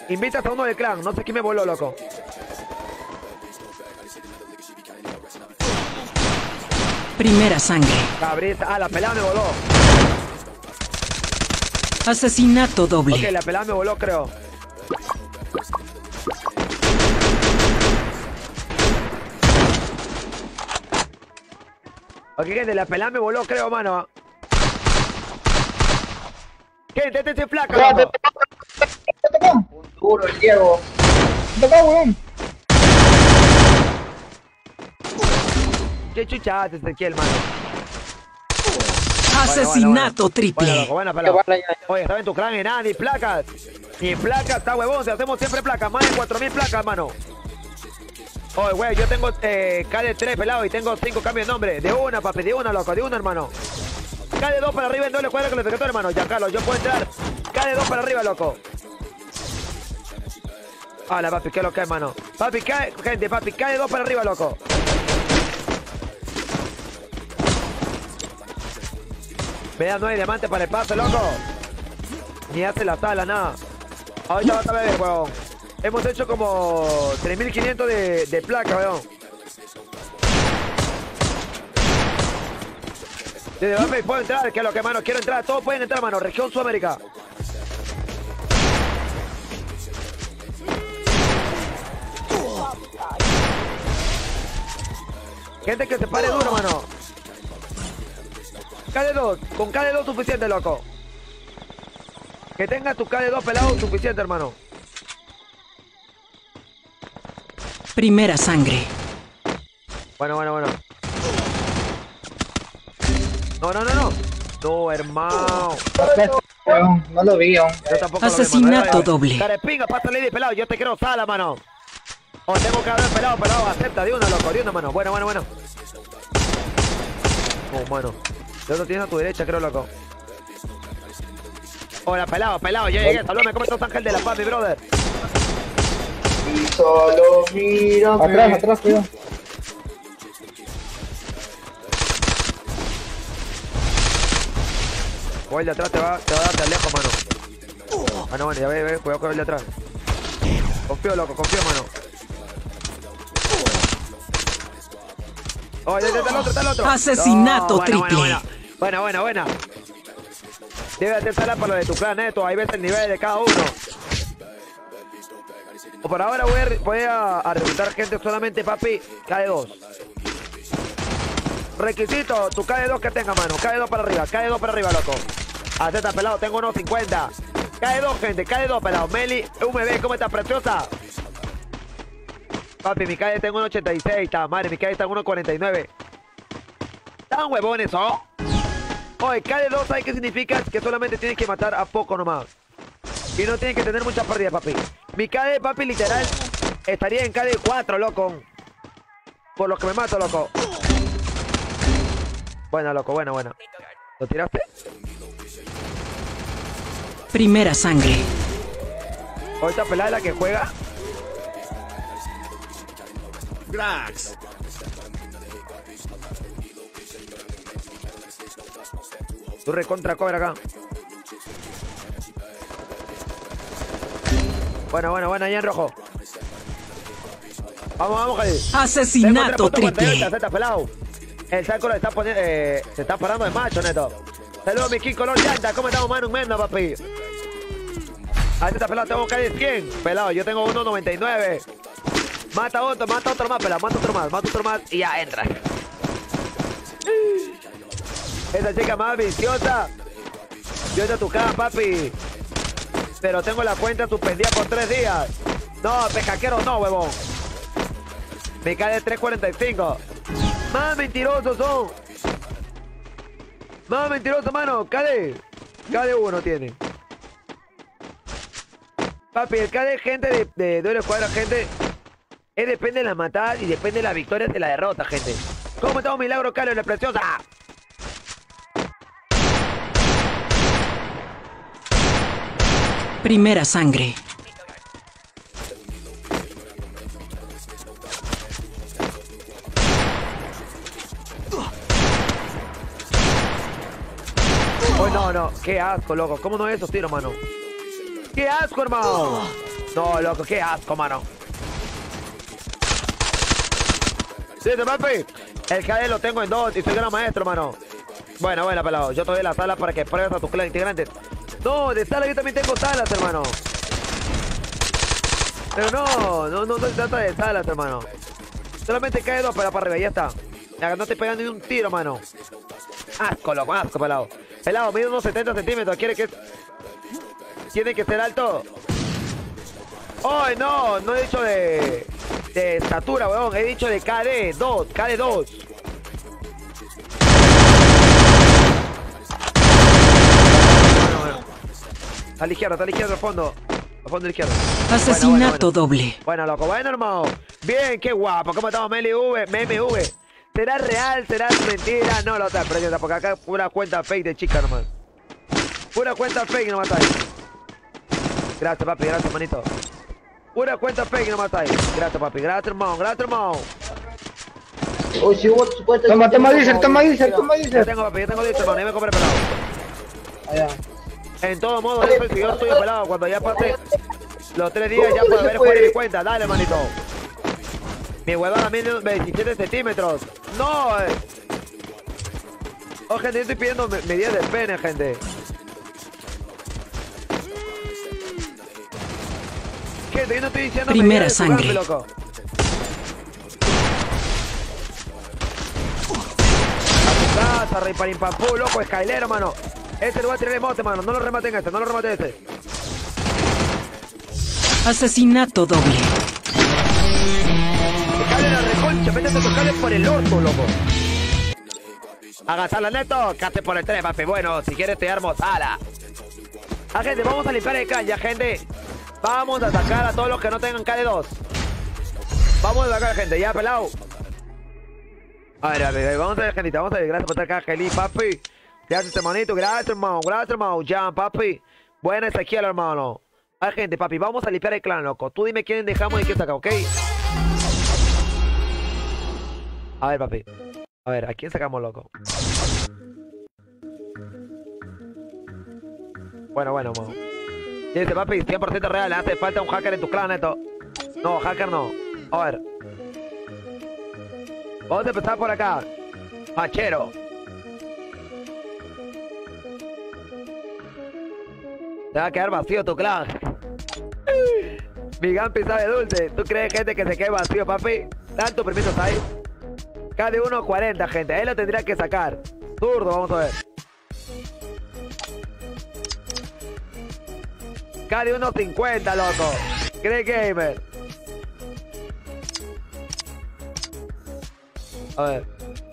invitas a uno del clan. No sé quién me voló, loco. Primera sangre. Cabrita. Ah, la pelada me voló. Asesinato doble. Ok, la pelada me voló, creo. Ok, gente, la pelada me voló, creo, mano. Gente, este es flaca. Un duro, el Diego. Te tocó, ¿Qué chucha haces, Ezequiel, mano? Asesinato triple. Buena. Oye, estaba en tu clan y nada, ni placas. Ni placas, está huevón. Si hacemos siempre placas, más de 4000 placas, mano. Oye, güey, yo tengo eh, KD3 pelado y tengo 5 cambios de nombre. De una, papi, de una, loco, de una, hermano. KD2 para arriba en doble cuadra con el secretario, hermano. Ya, Carlos, yo puedo entrar. KD2 para arriba, loco. Hola, papi, ¿qué es lo que es, hermano? Papi, cae, gente, papi, KD2 para arriba, loco. Vea, no hay diamante para el pase, loco. Ni hace la sala, nada. Ahorita vas a ver, weón. Hemos hecho como 3500 de, de placa, weón. Desde Papi, puedo entrar, que es lo que, mano, quiero entrar. Todos pueden entrar, mano. Región Sudamérica. Gente que se pare duro, mano. KD2, con KD2 suficiente, loco. Que tenga tu KD2 pelado suficiente, hermano. Primera sangre. Bueno, bueno, bueno. No, no, no, no. No, hermano. No lo vi aún. Yo tampoco lo vi, Asesinato mano. doble. Carepinga, pásale de pelado. Yo te quiero sala, mano. O tengo que haber pelado, pelado. Acepta, de una, loco, de una, mano. Bueno, bueno, bueno. Oh, mano. El otro tienes a tu derecha, creo, loco. Hola, pelado, pelado. Ya llegué. Saludame. ¿Cómo estás, Ángel de la Paz, mi brother? Y solo mírame. Atrás, atrás, cuidado. O el de atrás te va, te va a dar de lejos, mano. Bueno, bueno, ya ve, ve, cuidado con el de atrás. Confío, loco, confío, mano. Oh, ya, ya, está el otro, está el otro. Asesinato No, buena, triple. Buena, buena, buena, buena. Debe sala para lo de tu clan, Neto. Ahí ves el nivel de cada uno. O por ahora voy a, voy reclutar gente solamente, papi, KD2. Requisito, tu KD2 que tenga, mano. KD2 para arriba, KD2 para arriba, loco. Acepta, pelado, tengo unos 50. KD2, gente, KD2, pelado. Meli, UMB, ¿cómo estás, preciosa? Papi, mi KD tengo un 86, está madre, mi KD está en 1.49. Tan huevones, ¿oh? Oye, KD2, ¿sabes qué significa? Que solamente tienes que matar a poco nomás. Y no tienes que tener muchas pérdidas, papi. Mi KD, papi, literal, estaría en KD 4, loco. Por lo que me mato, loco. Buena, loco, buena, buena. ¿Lo tiraste? Primera sangre. Ahorita pelada es la que juega. Grax. Tu recontra cover acá. Buena, buena, buena, ya en rojo. Vamos, vamos, Jalil. Asesinato triple. El saco lo está poniendo, eh, se está parando de macho, neto. Saludos, mi King Color Llanta. ¿Cómo estamos, mano? Un mendo, papi. Acepta, pelado, tengo que de 100. Pelado, yo tengo 1.99. Mata otro, mata otro más, pelado. Mata otro más, mata otro más y ya entra. Esa chica más viciosa. Yo de tu cara, papi. Pero tengo la cuenta suspendida por tres días. No, pecaquero no, huevón. Me cae de 3.45. Más mentirosos son. Más mentirosos, mano. KD. KD uno tiene. Papi, el KD gente de, de doble cuadra, gente. Es depende de las matadas y depende de las victorias de la derrota, gente. ¿Cómo estamos, Milagro Calo, la preciosa? Primera sangre. Oh, no, no. Qué asco, loco. ¿Cómo no es esos tiros, mano? ¡Qué asco, hermano! No, loco, qué asco, mano. Sí, papi. El KD lo tengo en dos y soy gran maestro, mano. Bueno, bueno, pelado. Yo te doy la sala para que pruebes a tus clan integrantes. No, de sala yo también tengo salas, hermano. Pero no, no, no, no se trata de salas, hermano. Solamente cae dos para, para arriba, ya está. No te pegan ni un tiro, mano. Asco, loco, asco, pelado. Pelado, mide unos 70 centímetros. ¿Quiere que.? ¿Tiene que ser alto? ¡Ay, no! No he dicho de. de estatura, weón. He dicho de KD 2, A la izquierda, está a la izquierda, al fondo. Al fondo a la izquierda. Asesinato doble. Bueno, loco, bueno, hermano. Bien, qué guapo. ¿Cómo estamos, Meli V? Meme V. ¿Será real? ¿Será mentira? No lo está aprendiendo, porque acá es pura cuenta fake de chica nomás. Pura cuenta fake nomás está ahí. Gracias, papi, gracias, manito. Pura cuenta fake nomás está ahí. Gracias, papi. Gracias, hermano. Gracias, hermano. O si vos supuesto- Toma, toma diesel, toma diesel, toma Yo tengo, papi, yo tengo listo, hermano. Ya me compré pelado. Allá. En todo modo, yo soy seguidor tuyo pelado. Cuando ya pase los tres días, ya puedo ver cuál es mi cuenta. Dale, manito. Mi huevada mide 27 centímetros. No. eh. Oh, gente, yo estoy pidiendo me- medidas de pene, gente. Gente, yo no estoy diciendo Primera de sangre. gambe, loco. A tu casa, rey loco, escailero, mano. Este le voy a tirar el mote, mano. No lo rematen este, no lo rematen este. Asesinato doble. Cale la reconcha, métete tu cale por el orto, loco. Haga sala neto, cate por el 3, papi. Bueno, si quieres te armo sala. Ah, gente, vamos a limpiar el calle, gente. Vamos a atacar a todos los que no tengan KD2. Vamos a atacar, gente, ya, pelado. A ver, a ver, vamos a ver, gente, vamos a ver. Gracias por estar acá, Kelly, papi. Gracias, hermanito. Gracias, hermano. Gracias, hermano. Jan, papi. Buena Ezequiel, hermano. A ver, gente, papi, vamos a limpiar el clan, loco. Tú dime quién dejamos y quién saca, ¿ok? A ver, papi. A ver, ¿a quién sacamos, loco? Bueno, bueno, mo. Dice, papi, 100% real, hace falta un hacker en tu clan, neto. No, hacker no. A ver. Vamos a empezar por acá. Fachero. Te va a quedar vacío tu clan. Mi Gampi sabe dulce. ¿Tú crees, gente, que se quede vacío, papi? Tanto permisos hay. Cada uno 40, gente. Ahí lo tendría que sacar. Zurdo, vamos a ver. Cada uno 50, loco. Cree gamer. A ver.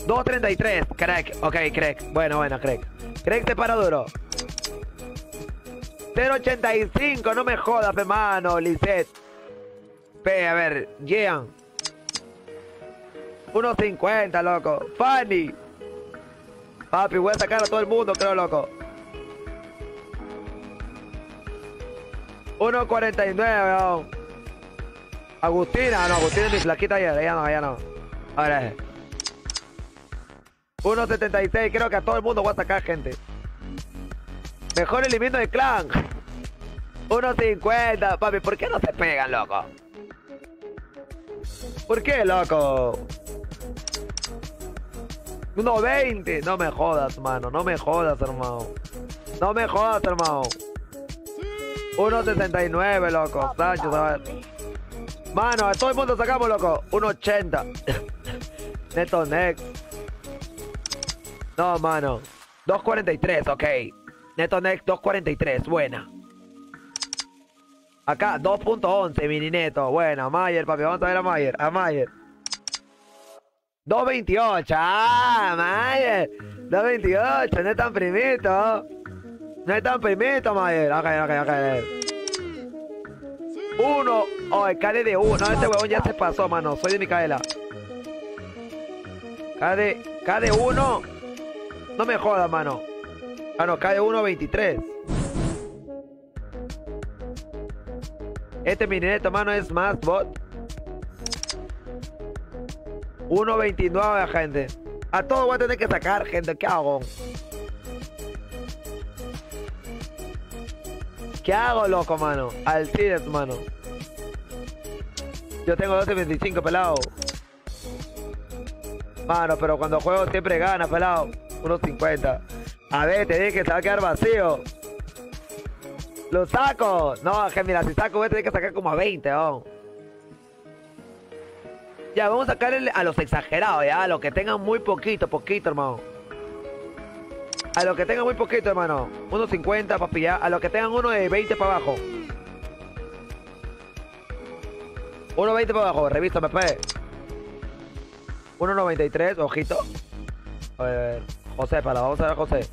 2.33, crack. Ok, crack. Bueno, bueno, crack. Crack te para duro. 0.85, no me jodas, hermano, Lisette. Pe, a ver, Jean. 1.50, loco. Fanny. Papi, voy a sacar a todo el mundo, creo, loco. 1.49, weón. Agustina, no, Agustina es mi flaquita ayer, ya no, ya no. Ahora 1.76, creo que a todo el mundo voy a sacar gente. Mejor elimino de clan. 1.50, papi, ¿por qué no se pegan, loco? ¿Por qué, loco? 1.20, no me jodas, mano, no me jodas, hermano. No me jodas, hermano. 1.69, loco. Sancho, a ver. Mano, a todo el mundo sacamos, loco. 1.80. Neto next. No, mano. 2.43, ok. Neto next 2.43, buena. Acá 2.11, mini neto. Buena, Mayer, papi. Vamos a ver a Mayer. A Mayer. 2.28. Ah, Mayer. 2.28. No es tan primito. No es tan primito, Mayer. Ok, ok, ok. Uno. Oh, KD de uno. No, este huevón ya se pasó, mano. Soy de Micaela. KD, KD 1. No me jodas, mano. Ah, no, KD 1, 23. Este minineto, mano, es más bot. 1.29, gente. A todo voy a tener que sacar, gente. ¿Qué hago? ¿Qué hago, loco, mano? Al Cides, mano. Yo tengo 12.25, pelado. Mano, pero cuando juego siempre gana, pelado. Unos 50. A ver, te dije que se va a quedar vacío. Lo saco. No, que mira, si saco voy a tener que sacar como a 20, oh. Ya, vamos a sacar el- a los exagerados, ya. A los que tengan muy poquito, poquito, hermano. A los que tengan muy poquito, hermano. Unos 50, papi, ya. A los que tengan uno de 20 para abajo. Uno 20 para abajo, revisa, Pepe. 1.93, ojito. A ver, a ver. José, para, vamos a ver José.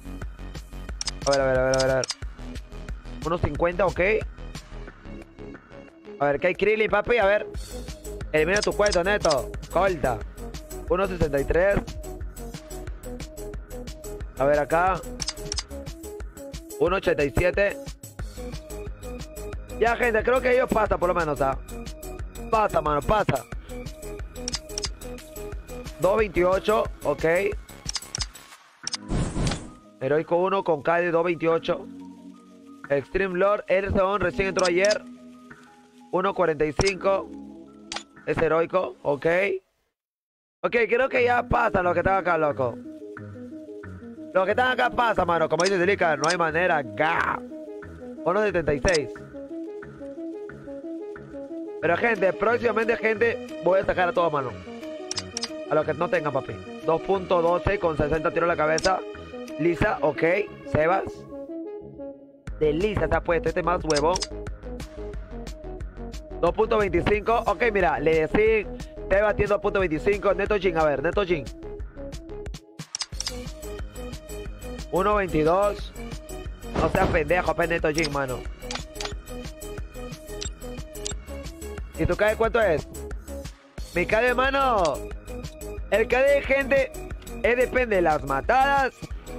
A ver, a ver, a ver, a ver. ver. 1.50, ok. A ver, ¿qué hay Krillin, papi? A ver. Elimina tu cuento, neto. Corta. 1.63. A ver acá. 1.87. Ya, gente, creo que ellos pasa por lo menos, ¿ah? Pasa, mano, pasa. 2.28, ok. Heroico 1 con KD 2.28. Extreme Lord, Erson recién entró ayer. 1.45. Es heroico, ok. Ok, creo que ya pasa lo que estaba acá, loco. Lo que están acá pasa, mano. Como dice Delica, no hay manera. Ga. Uno de 76. Pero gente, próximamente, gente, voy a sacar a todos, mano. A los que no tengan, papi. 2.12 con 60 tiros a la cabeza. Lisa, ok. Sebas. De Lisa está puesto. Este más huevón. 2.25. Ok, mira, le decís. Sebas tiene 2.25. Neto Jin, a ver, Neto Jin. 1.22. No seas pendejo, pe Neto Jin, mano. ¿Y tu KD cuánto es? Mi KD, mano. El KD, gente, es depende de las matadas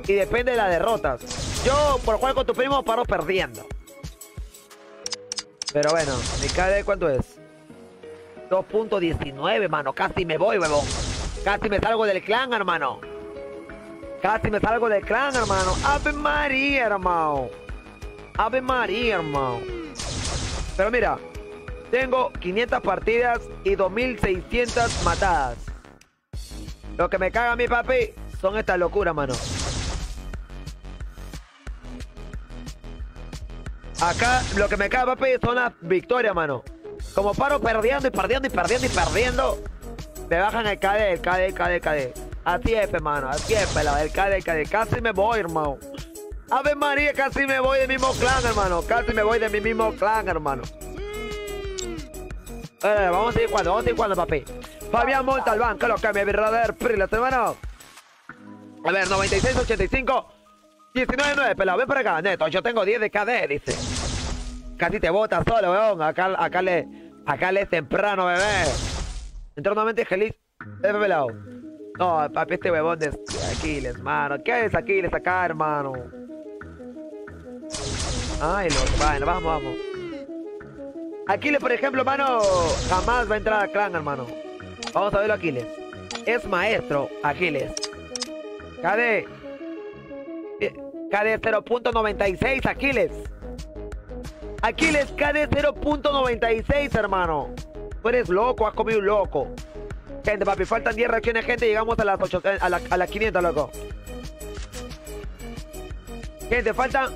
y depende de las derrotas. Yo, por jugar con tu primo, paro perdiendo. Pero bueno, mi KD, ¿cuánto es? 2.19, mano. Casi me voy, huevón. Casi me salgo del clan, hermano. Casi me salgo del clan, hermano. Ave María, hermano. Ave María, hermano. Pero mira, tengo 500 partidas y 2600 matadas. Lo que me caga a mi papi son estas locuras, mano. Acá lo que me caga, papi, son las victorias, mano. Como paro perdiendo y perdiendo y perdiendo y perdiendo, me bajan el KD, el KD, el KD, el KD. Así es, hermano, así es, el KD, el KD. Casi me voy, hermano. Ave María, casi me voy del mismo clan, hermano. Casi me voy de mi mismo clan, hermano. Eh, vamos a ir jugando, vamos a ir jugando, papi. Fabián Montalbán, que lo que me brother, Prilas, hermano. A ver, 96, 85, 19, 9, pelado, ven para acá, neto. Yo tengo 10 de KD, dice. Casi te botas solo, weón. Acá, acá le, acá le es temprano, bebé. Entró nuevamente Gelis. Eh, pelado. No, papi, este huevón de Aquiles, hermano. ¿Qué es Aquiles acá, hermano? Ay, lo bueno, vamos, vamos. Aquiles, por ejemplo, hermano, jamás va a entrar a clan, hermano. Vamos a verlo, Aquiles. Es maestro, Aquiles. KD. Eh, KD 0.96, Aquiles. Aquiles, KD 0.96, hermano. Tú eres loco, has comido un loco. Gente, papi, faltan 10 reacciones, gente. Llegamos a las 8, a, la- a las 500, loco. Gente, faltan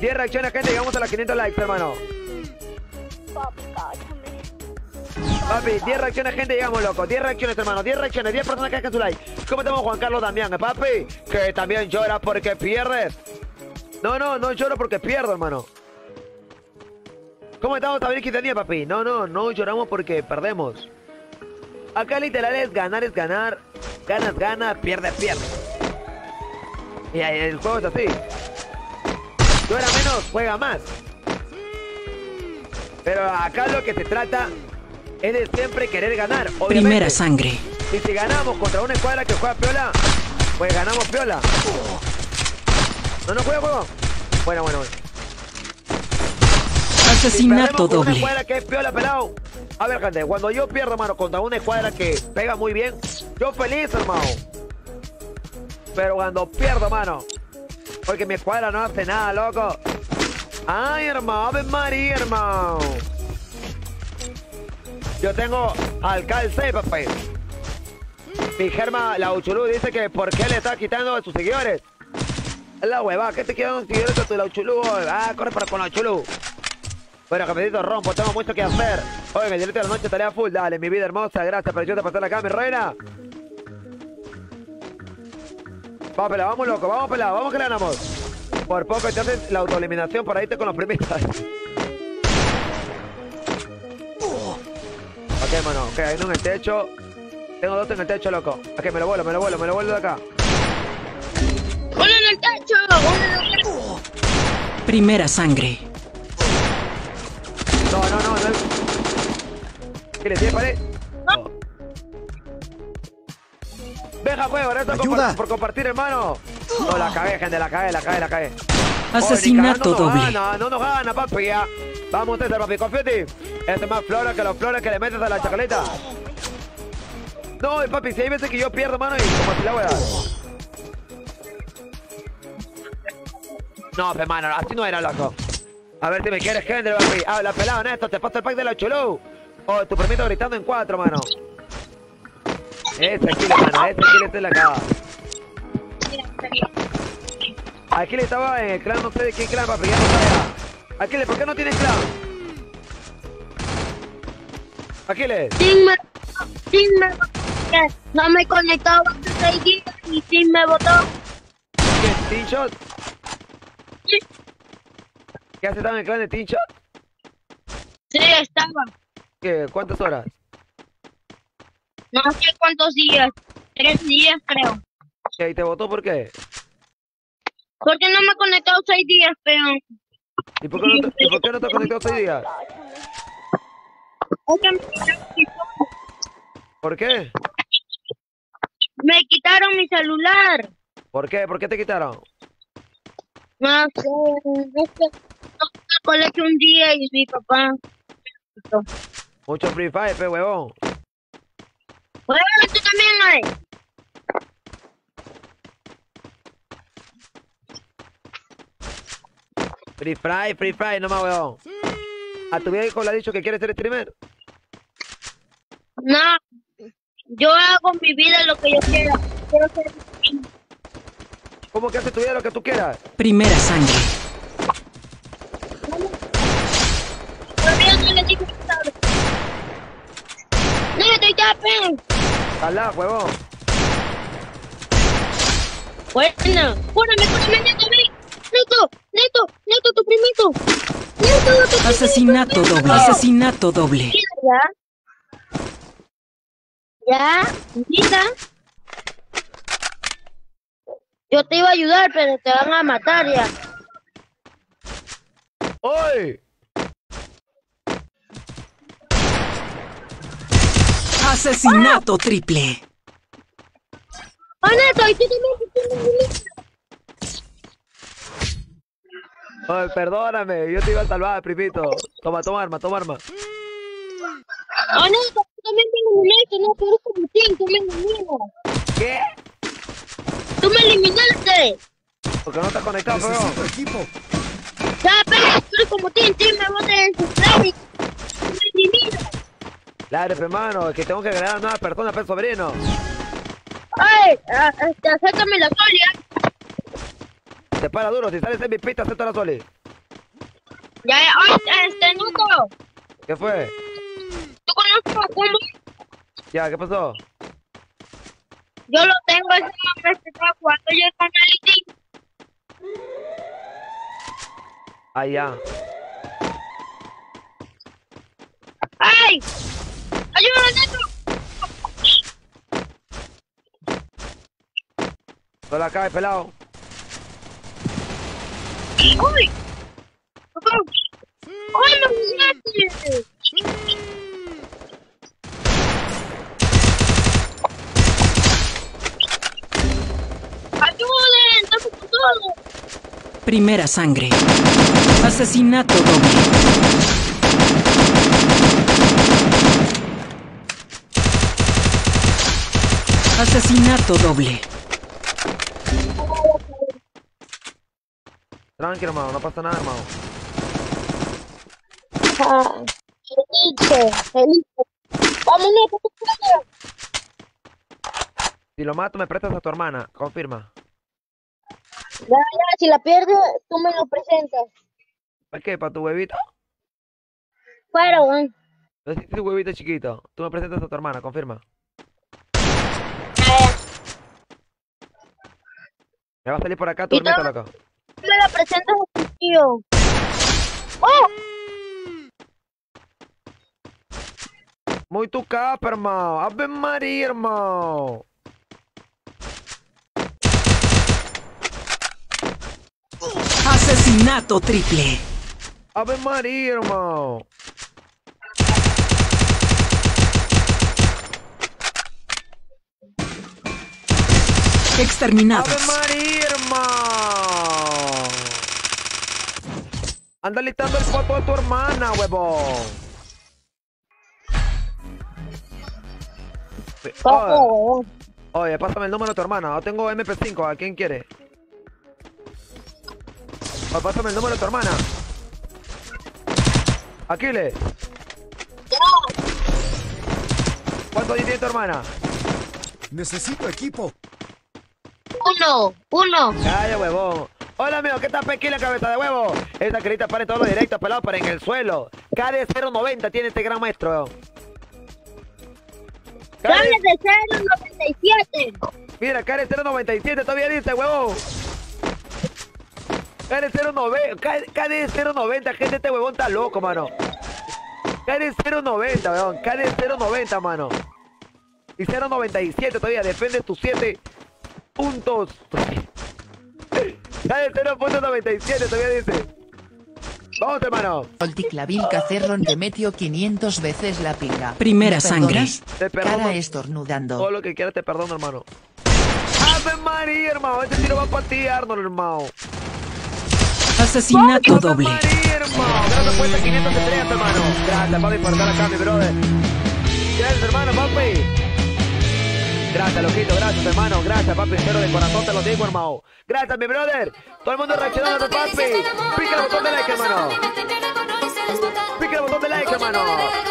10 reacciones, gente. Llegamos a las 500 likes, hermano. Papi, 10 reacciones, gente, llegamos, loco. 10 reacciones, hermano. 10 reacciones, 10 personas que dejan su like. ¿Cómo estamos, Juan Carlos Damián, papi? Que también llora porque pierdes. No, no, no lloro porque pierdo, hermano. ¿Cómo estamos, Tabril Quintanilla, papi? No, no, no lloramos porque perdemos. Acá literal es ganar, es ganar. Ganas, ganas, pierdes, pierdes. Y ahí el juego es así. Llora menos, juega más. Pero acá lo que se trata es de siempre querer ganar. Obviamente. Primera sangre. Y si ganamos contra una escuadra que juega piola, pues ganamos piola. ¿No nos juega juego? Bueno, bueno, bueno. Asesinato Si Una doble. escuadra que es piola, pelado. A ver, gente, cuando yo pierdo, hermano, contra una escuadra que pega muy bien, yo feliz, hermano. Pero cuando pierdo, hermano, porque mi escuadra no hace nada, loco. Ay, hermano, Ave María, hermano. Yo tengo al calce, papi. Mi germa, la Uchulú, dice que ¿por qué le está quitando a sus seguidores? Es la hueva, ¿qué te quitan seguidores a tu la Uchulú? Ah, corre para con la Uchulú. Bueno, capitito rompo, tengo mucho que hacer. Oiga, el directo de la noche tarea full. Dale, mi vida hermosa, gracias por ayudarte a pasar acá, mi reina. Vamos, pelado, vamos, loco, vamos, pelado, vamos que le ganamos. Por poco hacen la autoeliminación por ahí te con los primitas. ok, mano, ok, hay uno en el techo. Tengo dos en el techo, loco. Ok, me lo vuelo, me lo vuelo, me lo vuelo de acá. ¡Uno en el techo! ¡Uno en el techo! Primera sangre. No, no, no, no. ¿Qué le tiene pared? Venga, juego, gracias por, Ayuda. por compartir, hermano. No, la cagué, gente, la cagué, la cagué, la cagué. Asesinato Oye, doble. No nos gana, no nos gana, papi, ya. Vamos, César, papi, confía en ti. Este es más flores que los flores que le metes a la chacaleta. No, y papi, si hay veces que yo pierdo, mano, y como si la voy a dar. No, pe, mano, así no era, loco. A ver si me quieres, gente, papi. Habla, pelado, Néstor, te paso el pack de la chulú. Oh, tu permito gritando en cuatro, mano. Ese Aquiles, mano, ese Aquiles es la cara. Aquiles estaba en el clan, no sé de qué clan, papi, ya no está. Aquiles, ¿por qué no tienes clan? Aquiles. Sin me, sin me no me conectaba y sin me votó. ¿Qué? ¿Team Shot? ¿Qué haces estaba en el clan de Team Shot? Sí, estaba. ¿Qué? ¿Cuántas horas? No sé cuántos días. Tres días, creo. ¿Y te votó por qué? Porque no me he conectado seis días, pero... ¿Y por qué no te, por qué no te has conectado seis días? ¿Por qué? Me quitaron mi celular. ¿Por qué? ¿Por qué te quitaron? No sé, no al colegio un día y mi papá... me quitó. Mucho Free Fire, pe huevón. Bueno, tú también, Ale. Free Fire, Free Fire, no más huevón. ¿A tu viejo le ha dicho que quiere ser streamer? No, yo hago en mi vida lo que yo quiera. Quiero ser... ¿Cómo que hace tu vida lo que tú quieras? Primera sangre. No le digo nada. No, te tapen. Alá, huevón. Bueno, cúrame, cúrame, ven. Neto, neto, neto, tu primito. Neto, tu primito. Asesinato doble. Asesinato doble. Ya. Ya, mira. Yo te iba a ayudar, pero te van a matar ya. ¡Oy! Asesinato triple. ¡Oh, Neto! ¿Y tú también tú tienes un Oye, perdóname, yo te iba a salvar, primito. Toma, toma arma, toma arma. ¡Oh, Neto! Tú también tienes un esto, no, tú eres como Tim, tú me eliminas. ¿Qué? ¡Tú me eliminaste! Porque no estás conectado, equipo. Ya, pero tú eres como Tim, Tim me botas en su tú me eliminas. Claro, hermano, es que tengo que agregar a nuevas personas, pe, sobrino. ¡Ay! ah, este, acéptame la solia. Te para duro, si sales en mi pista, acepta la soli. Ya, ya, ay, este, Neto. ¿Qué fue? ¿Tú conoces a Facundo? Ya, ¿qué pasó? Yo lo tengo, ese hombre se está jugando yo el Team. Ah, ya. ¡Ay! ¡Ayúdame, Neto! La cae, pelado. ¡Uy! ¡Ay, me miraste! ¡Ayuden! ¡Estamos con todo! Primera sangre. Asesinato doble. Asesinato doble. Tranqui, hermano, no pasa nada, hermano. Ah, Felice, felice. ¡Vamos, Neto, tú puedes! Si lo mato, me prestas a tu hermana. Confirma. Ya, ya, si la pierdes, tú me lo presentas. ¿Para qué? ¿Para tu huevito? Fuera, weón. No es tu huevito chiquito. Tú me presentas a tu hermana, confirma. Me va a salir por acá tu ¿Y tú? loco. Me la presentas a tu tío. ¡Oh! Muy tu capa, hermano. Ave María, hermano. Asesinato triple. Ave María, hermano. Ave Exterminados. María, hermano. Anda listando el foto de tu hermana, huevón. Oye, oye, pásame el número de tu hermana. Yo tengo MP5. ¿A quién quiere? Oye, pásame el número de tu hermana. Aquiles. ¿Cuánto tiene tu hermana? Necesito equipo. Uno, uno. Calla, huevón. Hola, amigo, ¿qué tal, Pequila, cabeza de huevo? Esta carita para en todos los directos, pelado, pero en el suelo. KD 090 tiene este gran maestro, weón. Dale de 097. Mira, KD 097 todavía dice, huevón. KD 090, KD 090, gente, este huevón está loco, mano. KD 090, weón. KD 090, mano. Y 097 todavía, defiende tus 7 puntos. KD 0.97 todavía dice. Vamos, hermano. Olticlavil Cacerrón te metió 500 veces la pinga. Primera ¿Me sangre. perdonas? Te perdono. Cara estornudando. Todo lo que quieras te perdono, hermano. ¡Ave María, hermano! Este tiro va para ti, Arnold, hermano. Asesinato ¡Ave doble. María, hermano! Gracias por estas 500 estrellas, hermano. Gracias, papi, por estar acá, mi brother. Gracias, hermano, papi. Gracias, loquito, gracias, hermano. Gracias, papi. Entero de corazón te lo digo, hermano. Gracias, mi brother. Todo el mundo reaccionando, papi. Pica el botón de like, hermano. Pica el botón de like, hermano.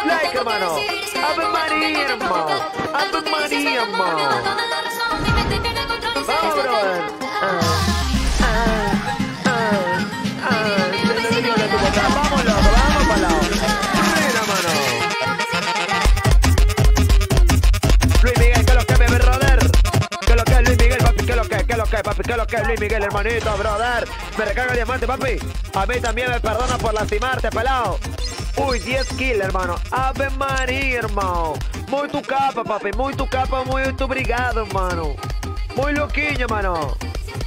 Like, hermano. Ave María, hermano. Ave María, hermano. Vamos, brother. Papi? ¿Qué lo que es Luis Miguel, hermanito, brother? Me recarga diamante, papi. A mí también me perdona por lastimarte, pelado. Uy, 10 kills, hermano. Ave María, hermano. Muy tu capa, papi. Muy tu capa, muy tu brigada, hermano. Muy loquillo, hermano.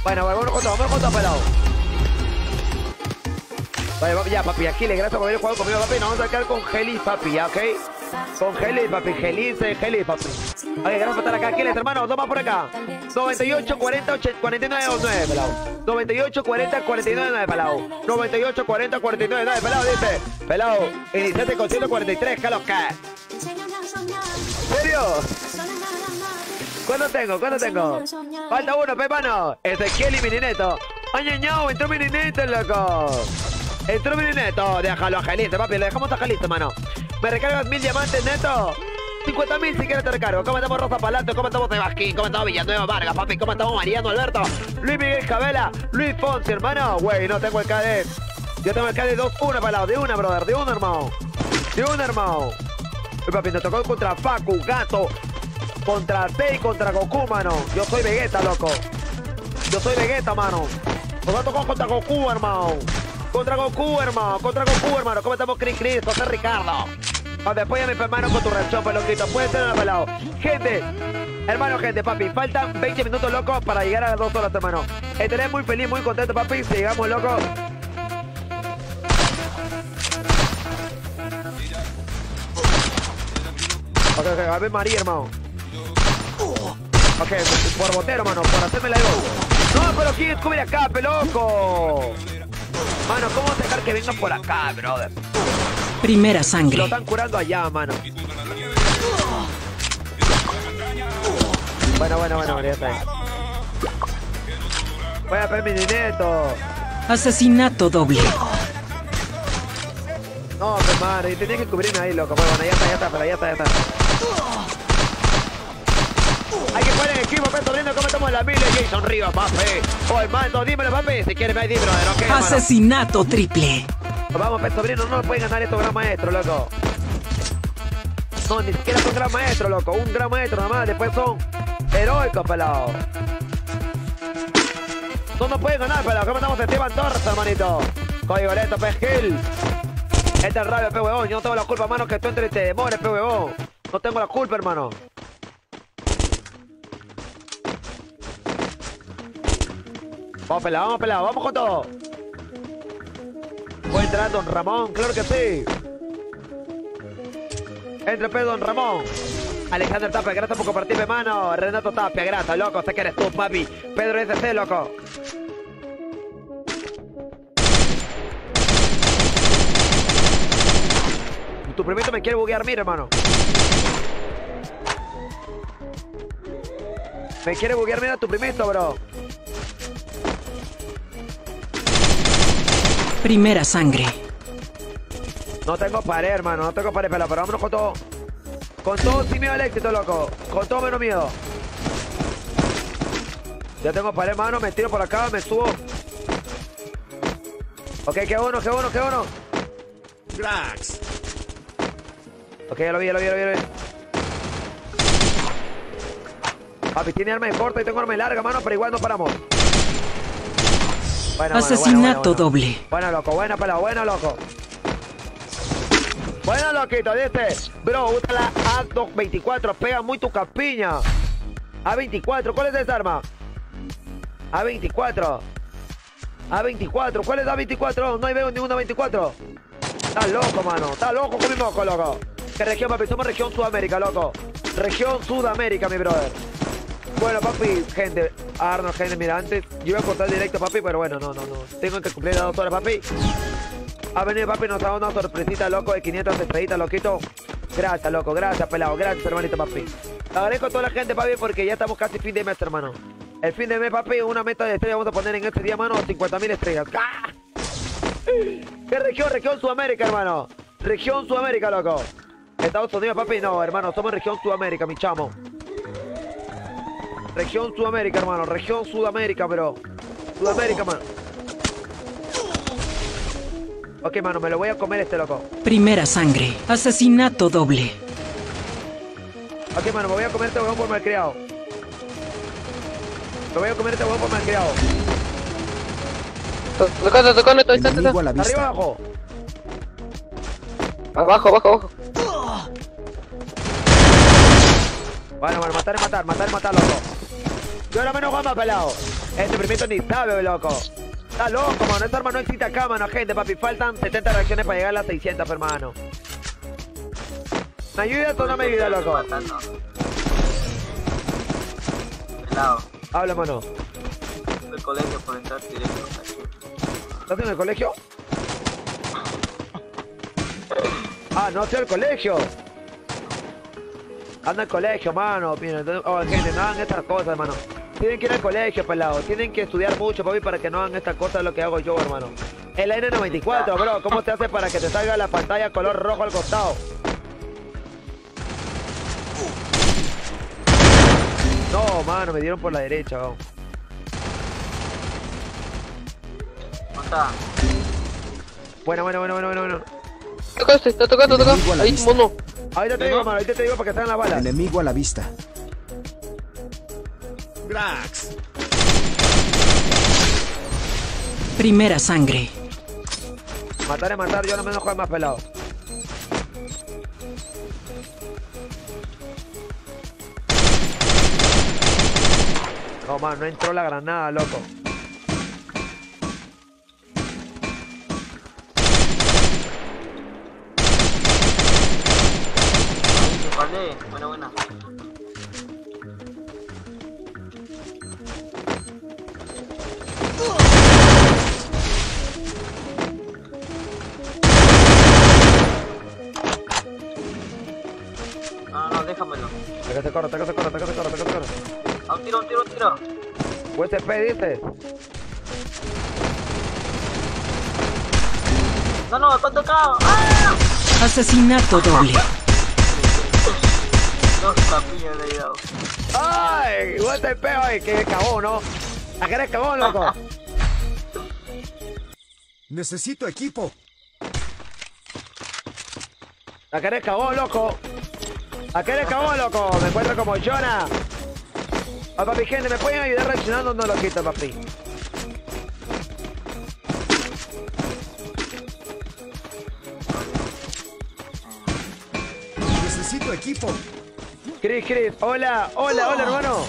Bueno, vamos a contar, vamos contar, pelado. Vale, ya, papi, aquí le gracias por haber jugado conmigo, papi. Nos vamos a quedar con Heli, papi, ya, ¿ok? Con Heli, papi, Heli, Heli, papi. Ok, gracias por estar acá. Aquí les, hermano, dos más por acá. 98, 40, 80, 49, 9, pelado. 98, 40, 49, 9, pelado. 98, 40, 49, 9, pelado, dice. Pelado, iniciaste con 143, ¿qué es lo que? ¿En serio? ¿Cuándo tengo? ¿Cuándo tengo? Falta uno, pe, mano. Ezequiel y Minineto. Ay, ay, entró Minineto, loco. Entró Minineto. Déjalo a Jalito, papi. Le dejamos a Jalito, mano. ¿Me recargas mil diamantes, neto? 50 mil si quieres te recargo. ¿Cómo estamos Rosa Palato? ¿Cómo estamos Sebasquín? ¿Cómo estamos Villanueva Vargas, papi? ¿Cómo estamos Mariano Alberto? Luis Miguel Cabela. Luis Fonsi, hermano. Güey, no tengo el KD. Yo tengo el KD 2-1 para lado. De una, brother. De una, hermano. De una, hermano. Uy, papi, nos tocó contra Facu, Gato. Contra T y contra Goku, mano. Yo soy Vegeta, loco. Yo soy Vegeta, mano. Nos va a contra Goku, hermano. Contra Goku, hermano. Contra Goku, hermano. ¿Cómo estamos, Cris Cris? José Ricardo. Papi, apóyame, hermano, con tu reacción, peloquito. Puede ser en pelado. Gente, hermano, gente, papi. Faltan 20 minutos, loco, para llegar a las dos horas, hermano. Estaré muy feliz, muy contento, papi. Si llegamos, loco. Ok, ok, a ver, María, hermano. Ok, por botero, mano, por hacerme la gol. No, pero ¿quién cubre acá, peloco? Mano, ¿cómo dejar que vengan por acá, brother? Primera Lo sangre. están curando allá, mano. Bueno, bueno, bueno, ya está. ahí. Voy a ver mi dineto. Asesinato doble. No, pues madre, tenía que cubrirme ahí, loco. Pues bueno, ya está, ya está, pero ya está, ya está. Hay que jugar en equipo, Peto Sobrino, ¿cómo estamos en la mil? Jason Rivas, papi. Oye, mando, dímelo, papi. Si quieres, me ok, hermano. Asesinato triple. Vamos, Pet Sobrino, no nos pueden ganar estos gran maestros, loco. No, ni siquiera son gran maestro, loco. Un gran maestro nada más, después son heroicos, pelado. No nos pueden ganar, pelado. ¿Cómo estamos Esteban Torres, hermanito? Código lento, Pejil. Este es rabia, pe huevón. Yo no tengo la culpa, hermano, que tú entre y te demores, pe. No tengo la culpa, hermano. Vamos, pelado, vamos, pelado. Vamos con todo. Puede entrar Don Ramón, claro que sí. Entre Pedro Don Ramón. Alexander Tapia, gracias por compartir, hermano. Renato Tapia, gracias, loco. Sé que eres tú, papi. Pedro SC, loco. Tu primito me quiere buguear, mira, hermano. Me quiere buguear, mira, tu primito, bro. Primera sangre. No tengo pared, hermano. No tengo pared, pero, pero vámonos con todo. Con todo sin miedo al éxito, loco. Con todo menos miedo. Ya tengo pared, hermano. Me tiro por acá, me subo. Ok, que uno, que uno, que uno. Cracks. Ok, ya lo vi, ya lo vi, ya lo vi. ya lo vi. Papi, tiene arma de corta y tengo arma de larga, mano, pero igual no paramos. Buena, Asesinato buena, buena. doble. Buena, loco, buena, pelado, buena, loco. Buena, loquito, ¿viste? Bro, usa la A24, pega muy tu capiña. A24, ¿cuál es esa arma? A24. A24, ¿cuál es A24? No hay veo ninguna 24. Estás loco, mano. Estás loco con mi moco, loco. ¿Qué región, papi? Somos región Sudamérica, loco. Región Sudamérica, mi brother. Bueno, papi, gente, Arnold, gente, mira, antes yo iba a cortar directo, papi, pero bueno, no, no, no. Tengo que cumplir las dos horas, papi. Ha venido, papi, nos ha dado una sorpresita, loco, de 500 estrellitas, loquito. Gracias, loco, gracias, pelado, gracias, hermanito, papi. Agradezco a toda la gente, papi, porque ya estamos casi fin de mes, hermano. El fin de mes, papi, una meta de estrellas vamos a poner en este día, mano, 50.000 estrellas. ¡Ah! ¿Qué región? Región Sudamérica, hermano. Región Sudamérica, loco. Estados Unidos, papi, no, hermano, somos región Sudamérica, mi chamo. Región Sudamérica, hermano. Región Sudamérica, bro. Sudamérica, mano. Ok, mano, me lo voy a comer este loco. Primera sangre. Asesinato doble. Ok, mano, me voy a comer este huevón por malcriado. Me voy a comer este huevón por malcriado. Tocando, tocando, estoy. Arriba, abajo. Abajo, abajo, abajo. Bueno, bueno, matar es matar, matar es matar, loco. Yo ahora menos más pelado. Este primito ni sabe, loco. Está loco, mano. Esta arma no existe acá, mano, gente, papi. Faltan 70 reacciones para llegar a las 600, hermano. ¿Me ayudas o no me ayudas, loco? Pelado, Habla, mano. el colegio por entrar directo. ¿Estás en el colegio? Ah, no estoy en el colegio. Anda al colegio, mano. Entonces- oh, gente, no hagan estas cosas, hermano. Tienen que ir al colegio, pelado. Tienen que estudiar mucho, papi, para que no hagan estas cosas lo que hago yo, hermano. El N94, bro. ¿Cómo te hace para que te salga la pantalla color rojo al costado? No, mano, me dieron por la derecha, bro. Monta. Bueno, bueno, bueno, bueno, bueno, bueno. Tocaste, está tocando, tocando. Ahí, mono. Ahorita te digo, mano, ahorita te digo para que estén las balas. Enemigo a la vista. Cracks. Primera sangre. Matar es matar, yo no me enojo de más pelado. No, man, no entró la granada, loco. Déjamelo. Acá se corre, acá se corre, acá se corre, acá se corre. A un tiro, un tiro, un tiro. USP, dice. No, no, está tocado. ¡Ah! Asesinato doble. Dos capillas. ¡Ay! USP, ay, que cagón, ¿no? Acá eres cagón, loco. Necesito equipo. Acá eres cagón, loco. Acá eres cagón, loco. Me encuentro como Jonah. Ah, papi, gente, ¿me pueden ayudar reaccionando? No lo quito, papi. Necesito equipo. Chris, Chris, hola, hola, hola, hermano.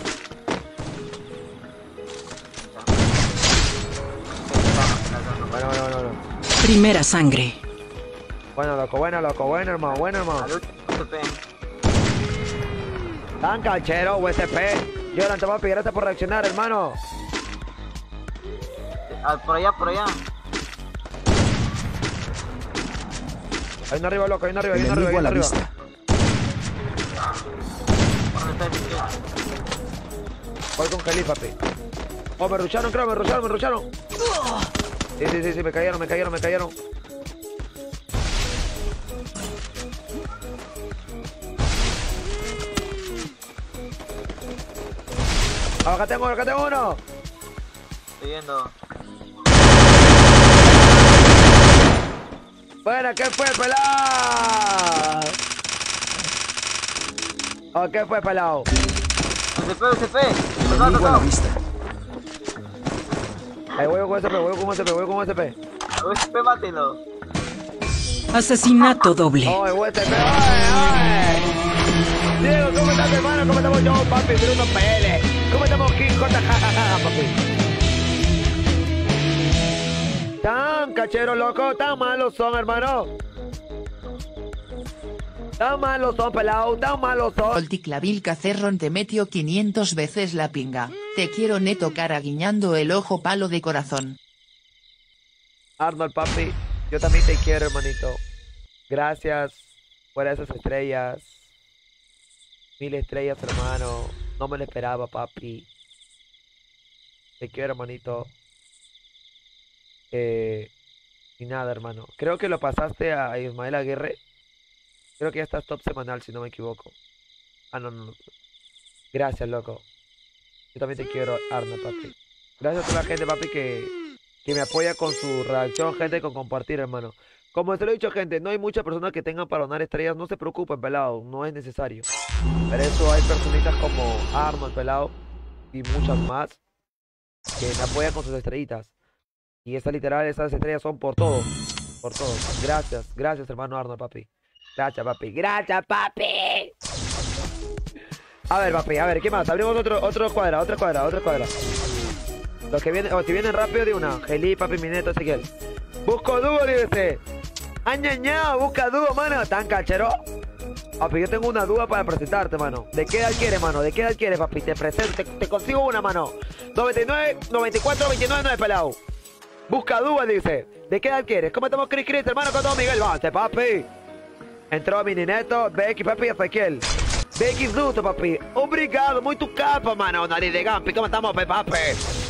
Bueno, bueno, bueno, bueno. Primera sangre. Bueno, loco, bueno, loco, bueno, hermano, bueno, hermano. Tan canchero, USP. Jonathan, papi, gracias por reaccionar, hermano. Ah, por allá, por allá. Hay uno arriba, loco, hay uno arriba, hay uno arriba, hay a uno arriba. vista. ¿Dónde está el izquierdo? Voy con Kelly, papi. Oh, me rucharon, creo, me rucharon, me rucharon. Sí, sí, sí, sí, me cayeron, me cayeron, me cayeron. Acá tengo, acá tengo uno. Estoy viendo. Bueno, ¿qué fue, pelado? ¿O qué fue, pelado? UCP, UCP. Tocado, Enemigo a la tocado. vista. Ahí voy con SP, voy con SP, voy con SP. UCP, mátelo. Asesinato doble. ¡Ay, USP! ¡Ay, ay! Diego, ¿cómo estás, hermano? ¿Cómo estamos yo, papi? Bruno PL. ¿Cómo estamos? Jajaja, papi. Tan cachero, loco. Tan malos son, hermano. Tan malos son, pelado. Tan malos son. Olticlavil Cacerrón te metió 500 veces la pinga. Te quiero neto cara guiñando el ojo palo de corazón. Arnold, papi. Yo también te quiero, hermanito. Gracias por esas estrellas. Mil estrellas, hermano. No me lo esperaba, papi. Te quiero, hermanito. Eh, y nada, hermano. Creo que lo pasaste a Ismael Aguirre. Creo que ya estás top semanal, si no me equivoco. Ah, no, no, no. Gracias, loco. Yo también te quiero, Arnold, papi. Gracias a toda la gente, papi, que, que me apoya con su reacción, gente, con compartir, hermano. Como se lo he dicho, gente, no hay muchas personas que tengan para donar estrellas. No se preocupen, pelado, no es necesario. Pero eso hay personitas como Arnold, pelado, y muchas más que me apoyan con sus estrellitas. Y esas literal, esas estrellas son por todo. Por todo. Gracias, gracias, hermano Arnold, papi. Gracias, papi. Gracias, papi. A ver, papi, a ver, ¿qué más? Abrimos otro, otro cuadra, otra cuadra, otra cuadra. Los que vienen, o si vienen rápido de una. Gelí, papi, mi neto, Ezequiel. Busco dúo, dice. Añañado, busca dúo, mano. Tan cachero. Papi, yo tengo una duda para presentarte, mano. ¿De qué edad quieres, mano? ¿De qué edad quieres, papi? Te presento, te, consigo una, mano. 99, 94, 29, 9, pelado. Busca dúo, dice. ¿De qué edad quieres? ¿Cómo estamos, Cris Cris, hermano? Con todo Miguel Vance, papi. Entrou mini neto, Becky, papi, Ezequiel. Becky Zuto, papi. Obrigado, muito capa, mano. Nariz de Gampi, ¿cómo estamos, papi?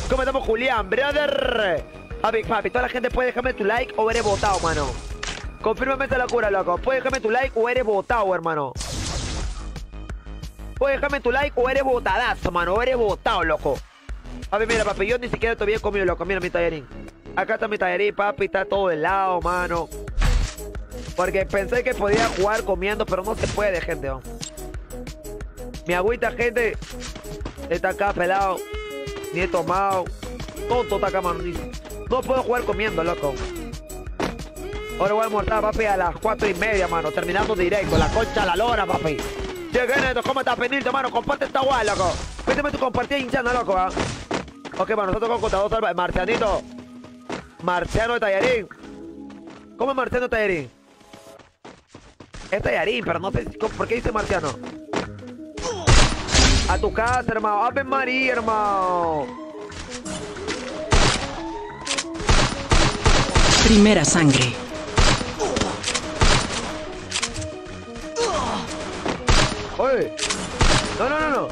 ¿Cómo estamos, Julián, brother? Papi, papi, toda la gente puede dejarme tu like o eres votado, mano. Confírmame esta locura, loco. Puedes dejarme tu like o eres votado, hermano. Puedes dejarme tu like o eres votadazo, mano. O eres votado, loco. Papi, mira, papi, yo ni siquiera todavía he comido, loco. Mira mi tallarín. Acá está mi tallarín, papi. Está todo helado, mano. Porque pensé que podía jugar comiendo, pero no se puede, gente. ¿no? Mi agüita, gente, está acá pelado. Ni he tomado. Tonto está acá, mano. No puedo jugar comiendo, loco. Ahora voy a almorzar, papi, a las cuatro y media, mano. Terminando directo. La concha a la lora, papi. Llegué, neto. ¿Cómo estás, pendiente, mano? Comparte esta guay, loco. Méteme tu compartida hinchando, loco, ¿ah? Ok, mano, nosotros con contador salva. Marcianito. Marciano de Tallarín. ¿Cómo es Marciano de Tallarín? Es Tallarín, pero no sé por qué dice Marciano. A tu casa, hermano. Ave María, hermano. Primera sangre. Oye. No, no, no, no.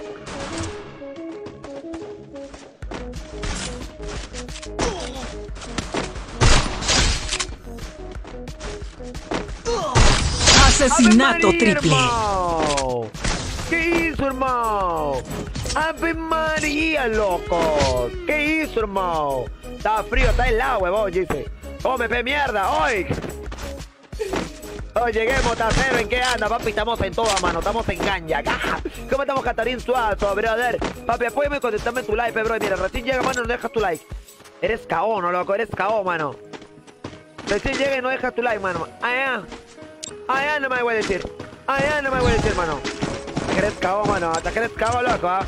Asesinato ¡Ave María, triple. hermano! ¿Qué hizo, hermano? ¡Ave María, loco! ¿Qué hizo, hermano? Está frío, está helado, huevón, dice. ¡Come, pe mierda! ¡Hoy! Hoy lleguemos, Tacero, ¿en qué anda, papi? Estamos en toda mano, estamos en. ¡Ah! ¿Cómo estamos, Catarín Suazo, brother? Papi, apóyame y contestame tu like, bro. Mira, recién llega, mano, no dejas tu like. Eres KO, no, loco, eres KO, mano. Recién llega y no dejas tu like, mano. Ah, ya. Ah, ya no me voy a decir. Ah, ya no me voy a decir, mano. Eres cabo, mano. Hasta que eres cabo, loco, ¿ah?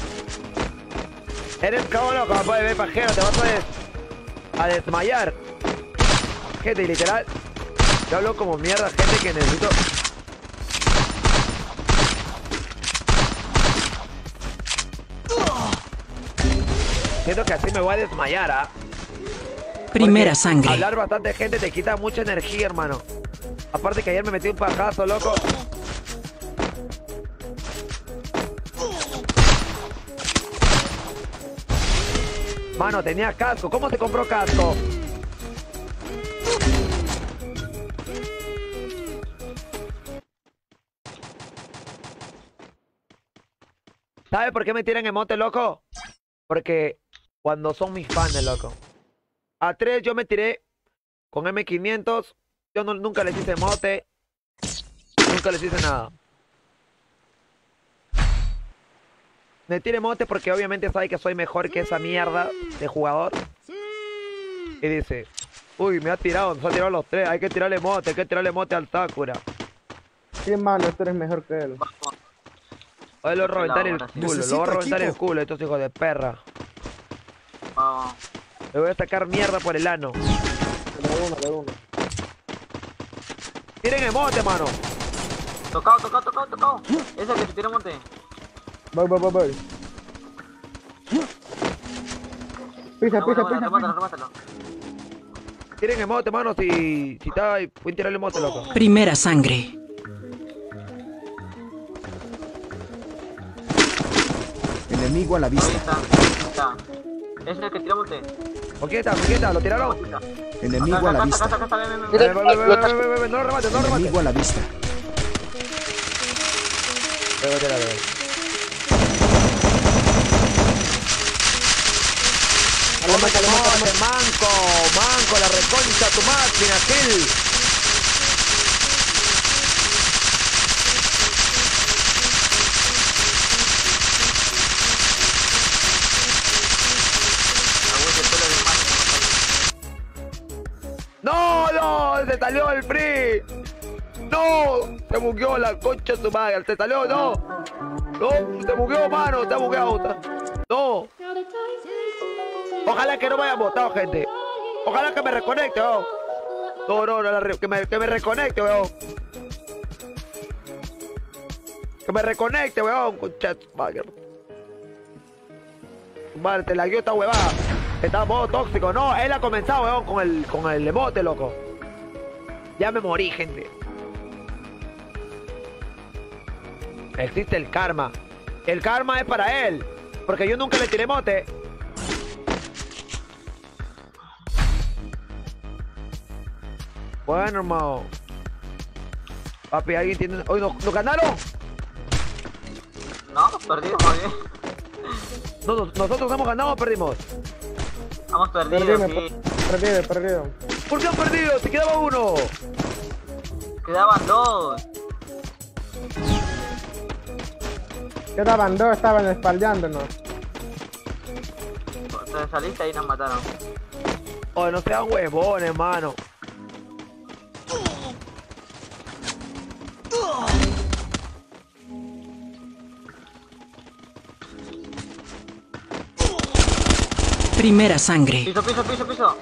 Eres cabo, loco. Puedes ver, pajero. Te vas a, des- a desmayar. Gente, literal. Yo hablo como mierda, gente que necesito. Siento que así me voy a desmayar, ¿ah? Primera Porque sangre. Hablar bastante gente te quita mucha energía, hermano. Aparte que ayer me metí un pajazo, loco. Mano, tenía casco. ¿Cómo se compró casco? ¿Sabe por qué me tiran emote, loco? Porque cuando son mis fans, loco. A 3 yo me tiré con M500 Yo no- nunca les hice mote. Nunca les hice nada. Me tire mote porque obviamente sabe que soy mejor que esa mierda de jugador. Y dice, uy, me ha tirado, nos ha tirado los tres, hay que tirarle mote, hay que tirarle mote al Sakura. Sí, mano, tú eres mejor que él. Hoy lo voy a reventar el culo, lo voy a reventar el culo, estos hijos de perra. Vamos. Le voy a sacar mierda por el ano. Tiren emote, mano. Tocado, tocado, tocado, tocado. Esa que se tira monte. Voy, voy, voy, voy. Pisa, pisa, pisa, Remátalo, pisa. remátalo. Tiren emote, mano, si, si está ahí, pueden tirarle emote, loco. Primera sangre. Enemigo a la vista. Está. Ese es el que tira monte. ¿Con quién está? ¿Con quién está? ¿Lo tiraron? Enemigo a la vista. Acá, acá, ven, ven, ven. No lo remates, no lo remates. Enemigo a la vista. Manco, manco, la reconcha, tu máquina, Gil. Bugueó la concha de su madre, se salió, no. No, se bugueó, mano, se bugueado. No. Ojalá que no me hayan votado, gente. Ojalá que me reconecte, weón. No, no, no, que, me, que me reconecte, weón. Que me reconecte, weón. Concha su madre. Madre, te la guió esta huevada. Está modo tóxico. No, él ha comenzado, weón, con el, con el emote, loco. Ya me morí, gente. Existe el karma. El karma es para él. Porque yo nunca le tiré mote. Bueno, hermano. Papi, ¿alguien tiene...? ¡Hoy nos, nos ganaron! No, perdimos, bien. No, nos- nosotros hemos ganado o perdimos. Hemos perdido, Perdimos, sí. perdido, perdido. ¿Por qué han perdido? ¡Se quedaba uno! Quedaban dos. Quedaban dos, estaban espaldeándonos. Entonces saliste y nos mataron. Oh, no sean huevones, hermano. Primera sangre. Piso, piso, piso, piso.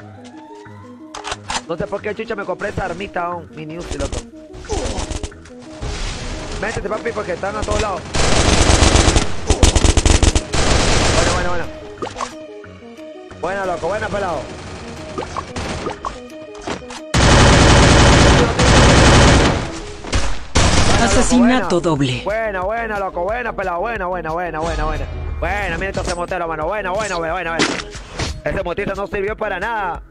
No sé por qué chucha me compré esta armita, un mini Uzi, loco. Métete, papi, porque están a todos lados. Bueno, bueno, bueno. Buena, loco, buena, pelado. Asesinato doble. Buena, buena, loco, buena, pelado, buena, buena, buena, buena, buena. Buena, mira ese motero, mano, buena, buena, buena, buena, buena. Ese motito no sirvió para nada.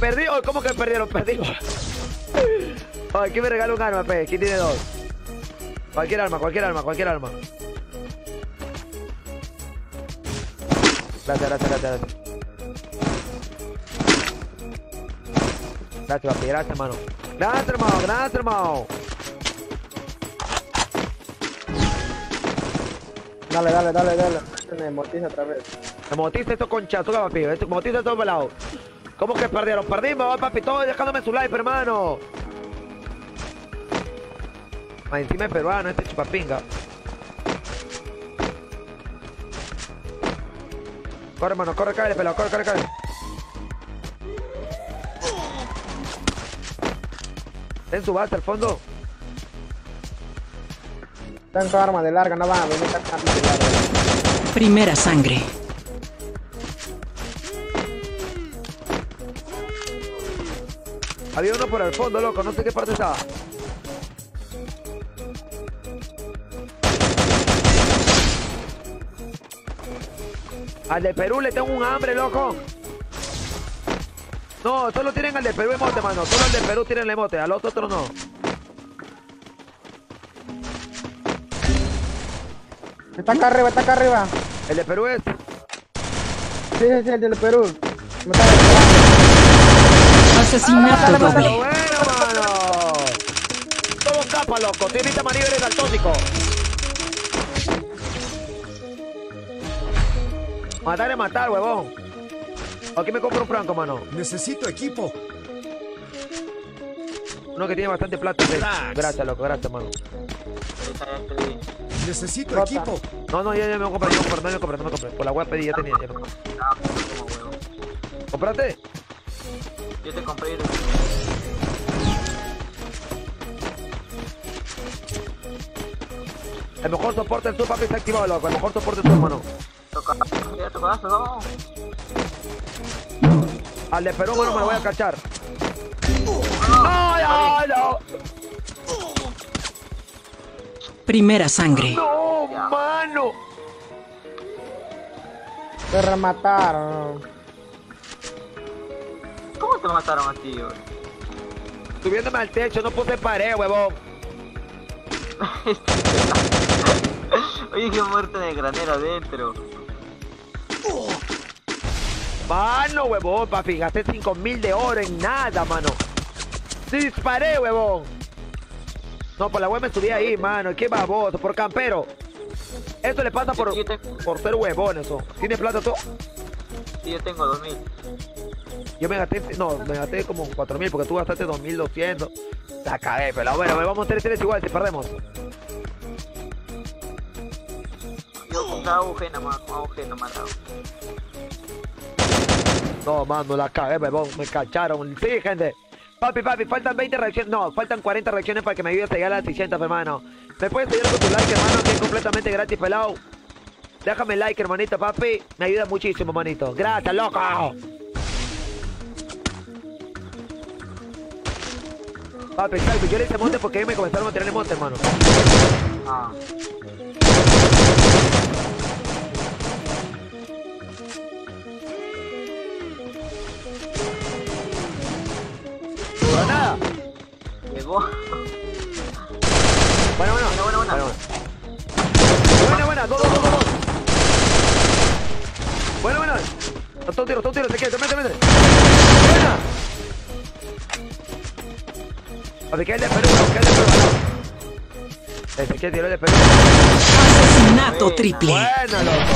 Perdí, oh, ¿cómo que perdieron? Perdimos. Ay, ¿quién me regala un arma, pe? ¿Quién tiene dos? Cualquier arma, cualquier arma, cualquier arma. Gracias, gracias, gracias, gracias. Gracias, papi, gracias, hermano. Gracias, hermano, gracias, hermano. Dale, dale, dale, dale. Me motiza otra vez. Me motiza esto con chatuga, papi. Esto, motiza todo pelado. ¿Cómo que perdieron? Perdimos, papi. Todos dejándome su like, hermano. Ah, encima es peruano, este chupapinga. Corre, hermano, corre, cállate, pelado, corre, corre, cállate. En su base al fondo. Tanto arma de larga, no van a venir tanto arma de larga. Primera sangre. Había uno por el fondo, loco, no sé qué parte estaba. Al de Perú le tengo un hambre, loco. No, solo tienen al de Perú emote, mano. Solo al de Perú tienen el emote, a los otros no. Está acá arriba, está acá arriba. El de Perú es. Sí, sí, sí, el del Perú. Me está Asesinato doble. Bueno, mano. más loco. Tú viste maní eres daltónico. Matar es matar, huevón. Aquí me compro un franco, mano. Necesito equipo. Uno que tiene bastante plata. sí. Gracias, loco, gracias, mano. Necesito equipo. No, no, ya, ya me voy a comprar, yo me comprar, no me compré, no me compré. Por la web pedí, ya tenía. Ya me compré. ¿Compraste? Yo te compré. El mejor soporte en tu papi está activado, loco. El mejor soporte en tu hermano. Toca, ya tocaste, vamos. Al de Perú, mano, me lo voy a cachar. ¡Ay, ay, no! Primera sangre. ¡No, mano! Te remataron. ¿Cómo te mataron a ti, güey? Subiéndome al techo, no puse pared, huevón. Oye, que muerte de granero adentro. Mano, huevón, papi, gasté 5000 de oro en nada, mano. Sí disparé, huevón. No, por la web me subí ahí, mano. Qué baboso, por campero. Esto le pasa por, por ser huevón, eso. ¿Tienes plata tú? Sí, yo tengo 2000. Yo me gasté, no, me gasté como 4000 porque tú gastaste 2200. La cagué, pero bueno, vamos 3-3 igual, si perdemos. Nomás. No, mano, la cagué. Me cacharon. Sí, gente. Papi, papi, faltan 20 reacciones. No, faltan 40 reacciones para que me ayudes a llegar a las 600, hermano. ¿Me puedes ayudar con tu like, hermano? Que es completamente gratis, pelado. Déjame like, hermanito, papi. Me ayuda muchísimo, manito. Gracias, loco. Papi, exacto. Yo le hice monte porque ahí me comenzaron a tirarle monte, hermano. Ah. Bueno, bueno. Buena, buena, buena. Bueno, bueno. Buena, buena. Dos, dos, dos, dos. Bueno, bueno. Todo tiro, todo tiro. Se queda, mete, mete. Buena. Papi, que el de Perú, que el de Perú. Ese que tiró el de Perú. Asesinato triple. Bueno, loco.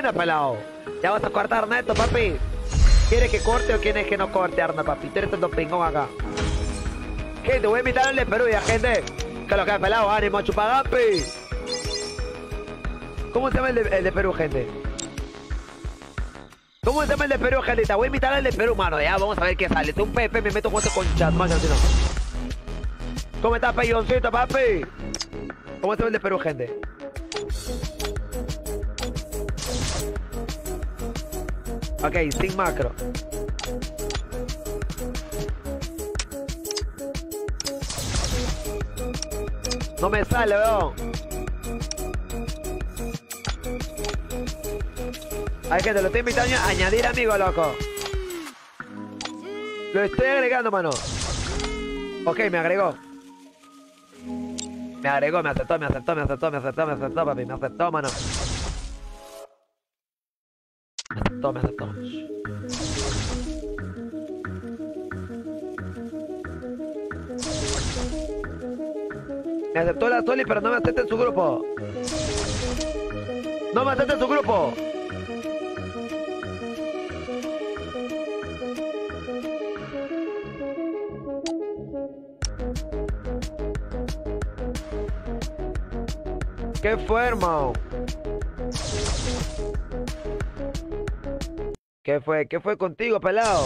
Buena, pelado. Ya vas a cortar neto, papi. ¿Quieres que corte o quieres que no corte, Arna, papi? Tú eres todo pingón acá. Gente, voy a invitar al de Perú ya, gente. Que lo que ha pelado, ánimo, chupagapi. ¿Cómo se llama el de, el Perú, gente? ¿Cómo se llama el de Perú, gente? Te voy a invitar al de Perú, mano. Ya, vamos a ver qué sale. Tú un Pepe, me meto con este concha, más que no. ¿Cómo estás, peyoncito, papi? ¿Cómo se llama el de Perú, gente? Ok, sin macro. No me sale, weón. Hay que te lo estoy invitando a añadir amigo, loco. Lo estoy agregando, mano. Ok, me agregó. Me agregó, me aceptó, me aceptó, me aceptó, me aceptó, me aceptó, papi, me aceptó, mano. Aceptó, me aceptó. Me aceptó la Soli, pero no me acepta en su grupo. No me acepta en su grupo. ¿Qué fue, hermano? ¿Qué fue? ¿Qué fue contigo, pelado?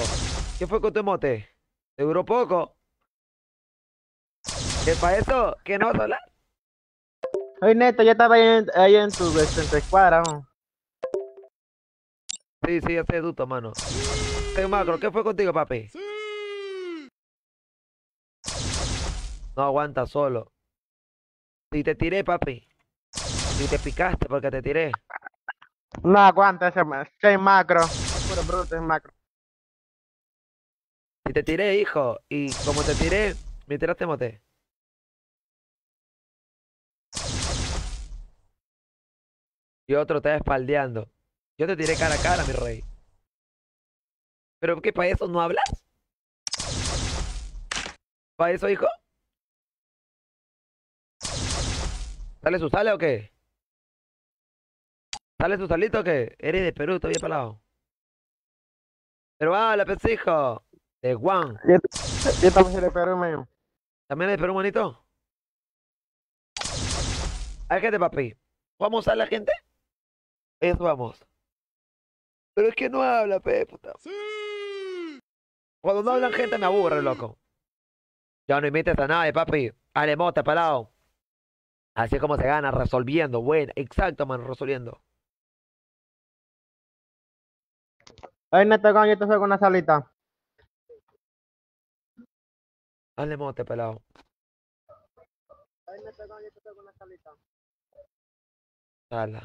¿Qué fue con tu emote? ¿Te duró poco? ¿Qué para eso? ¿Que no vas a hablar? Oye, neto, ya estaba ahí en, ahí en tu, este, en tu escuadra. ¿no? Sí, sí, ya sé, duto, mano. Hey, Macro, ¿qué fue contigo, papi? No aguanta solo. Si te tiré, papi. Si te picaste porque te tiré. No aguanta ese, ese macro. Bruto es macro. Si te tiré, hijo. Y como te tiré, me tiraste mote. Y otro está espaldeando. Yo te tiré cara a cara, mi rey. ¿Pero qué, para eso no hablas? ¿Para eso, hijo? ¿Sale su sale o qué? ¿Sale su salito o qué? Eres de Perú, todavía pelado. Pero habla, hijo. De Juan. Yo, también soy de Perú, man. ¿También eres de Perú, manito? Hay gente, papi. ¿Vamos a la gente? Eso vamos. Pero es que no habla, pe, puta. Cuando no hablan gente me aburre, loco. Ya no imites a nadie, papi. Ale mota, pelado. Así es como se gana, resolviendo. Bueno, exacto, man, resolviendo. Ay, Neto, coño, yo te saco una salita. Dale mote, pelado. Ay, Neto, coño, yo te saco una salita. Sala.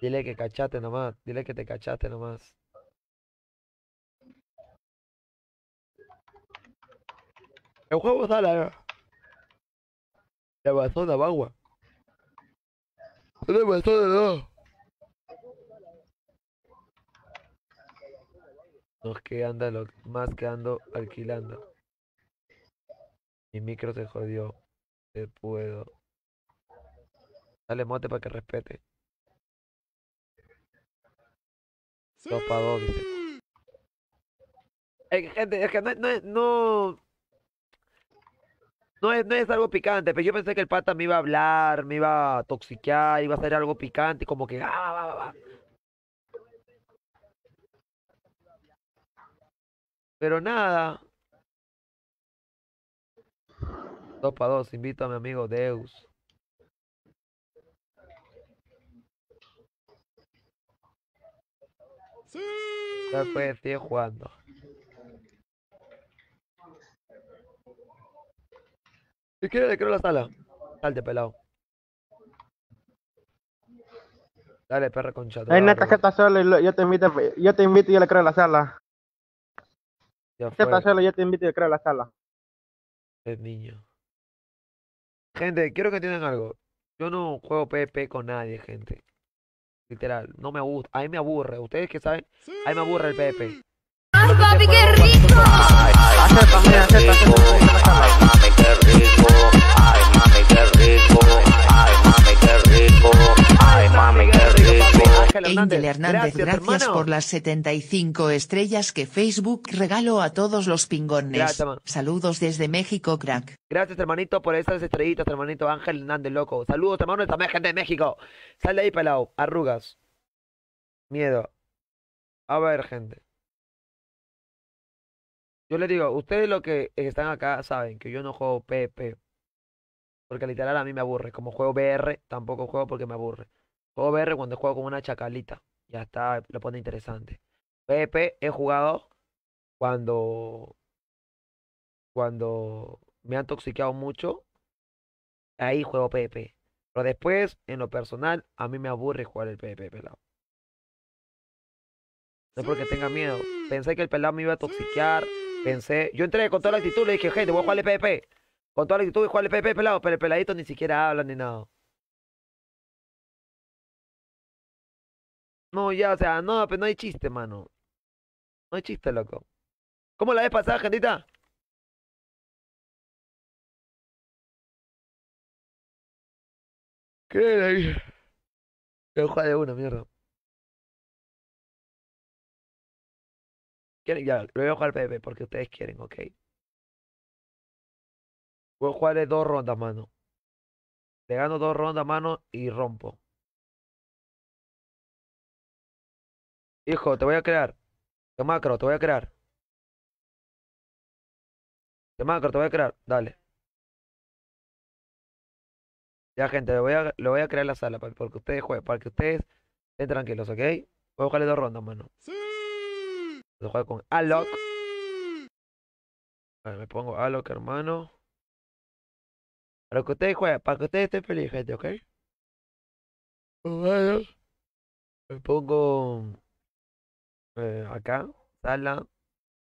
Dile que cachaste nomás. Dile que te cachaste nomás. El juego sala, eh. Le pasó de agua. Le pasó de dos. No que anda lo más que ando alquilando. Mi micro se jodió. Te puedo. Dale mote para que respete. Dos para dos, dice. Gente, es que no, no, es- no, no es, no es algo picante, pero yo pensé que el pata me iba a hablar, me iba a toxiquear, iba a hacer algo picante, como que, ah, va, va, va. Pero nada. Dos para dos, invito a mi amigo Deus. Ya fue, sigue jugando. Si quieres le creo la sala. Salte, pelado. Dale, perra concha. te voy Ay, a Neto, dar que estás solo y lo- yo te invito, yo te invito y yo le creo la sala. Ya fue, yo te invito yo creo la sala. es niño. Gente, quiero que entiendan algo. Yo no juego PP con nadie, gente. Literal, no me gusta. A mí me aburre. Ustedes que saben, a mí me aburre el PP. ¡Ay, papi, qué rico! Acepta, mira, acepta, acepta, acepta. Ay, mami, qué rico. Ay, mami, qué rico. Ay, mami, qué rico. Ay, mami, qué rico. Ángel Hernández, gracias, por las 75 estrellas que Facebook regaló a todos los pingones. Gracias. Saludos desde México, crack. Gracias, hermanito, por esas estrellitas, hermanito Ángel Hernández, loco. Saludos, hermano, también gente de México. Sal de ahí, pelado. Arrugas. Miedo. A ver, gente. Yo les digo, ustedes lo que están acá saben que yo no juego PP. Porque literal a mí me aburre. Como juego BR, tampoco juego porque me aburre. Juego BR cuando juego con una chacalita. Ya está, lo pone interesante. PP he jugado cuando cuando me han toxiqueado mucho, ahí juego PP. Pero después, en lo personal, a mí me aburre jugar el PP, pelado. No es porque tenga miedo. Pensé que el pelado me iba a toxiquear. Pensé, yo entré con toda la actitud, le dije, gente, voy a jugarle PP. Con toda la actitud a jugarle PP, pelado, pero el peladito ni siquiera habla ni nada. No, ya, o sea, no, pero no hay chiste, mano. No hay chiste, loco. ¿Cómo la vez pasada, gentita? ¿Qué era ahí? Voy a jugar de una, mierda. ¿Quieren? Ya, lo voy a jugar PP porque ustedes quieren, ok. Voy a jugar de dos rondas, mano. Le gano dos rondas, mano, y rompo. Hijo, te voy a crear. Te macro, te voy a crear. Te macro, te voy a crear. Dale. Ya, gente, le voy a, le voy a crear la sala para, porque ustedes jueguen, para que ustedes estén tranquilos, ¿ok? Voy a jugarle dos rondas, mano. Voy a jugar con Alok. A ver, me pongo Alok, hermano. Para que ustedes jueguen, para que ustedes estén felices, gente, ¿ok? Bueno. Me pongo eh, acá, sala,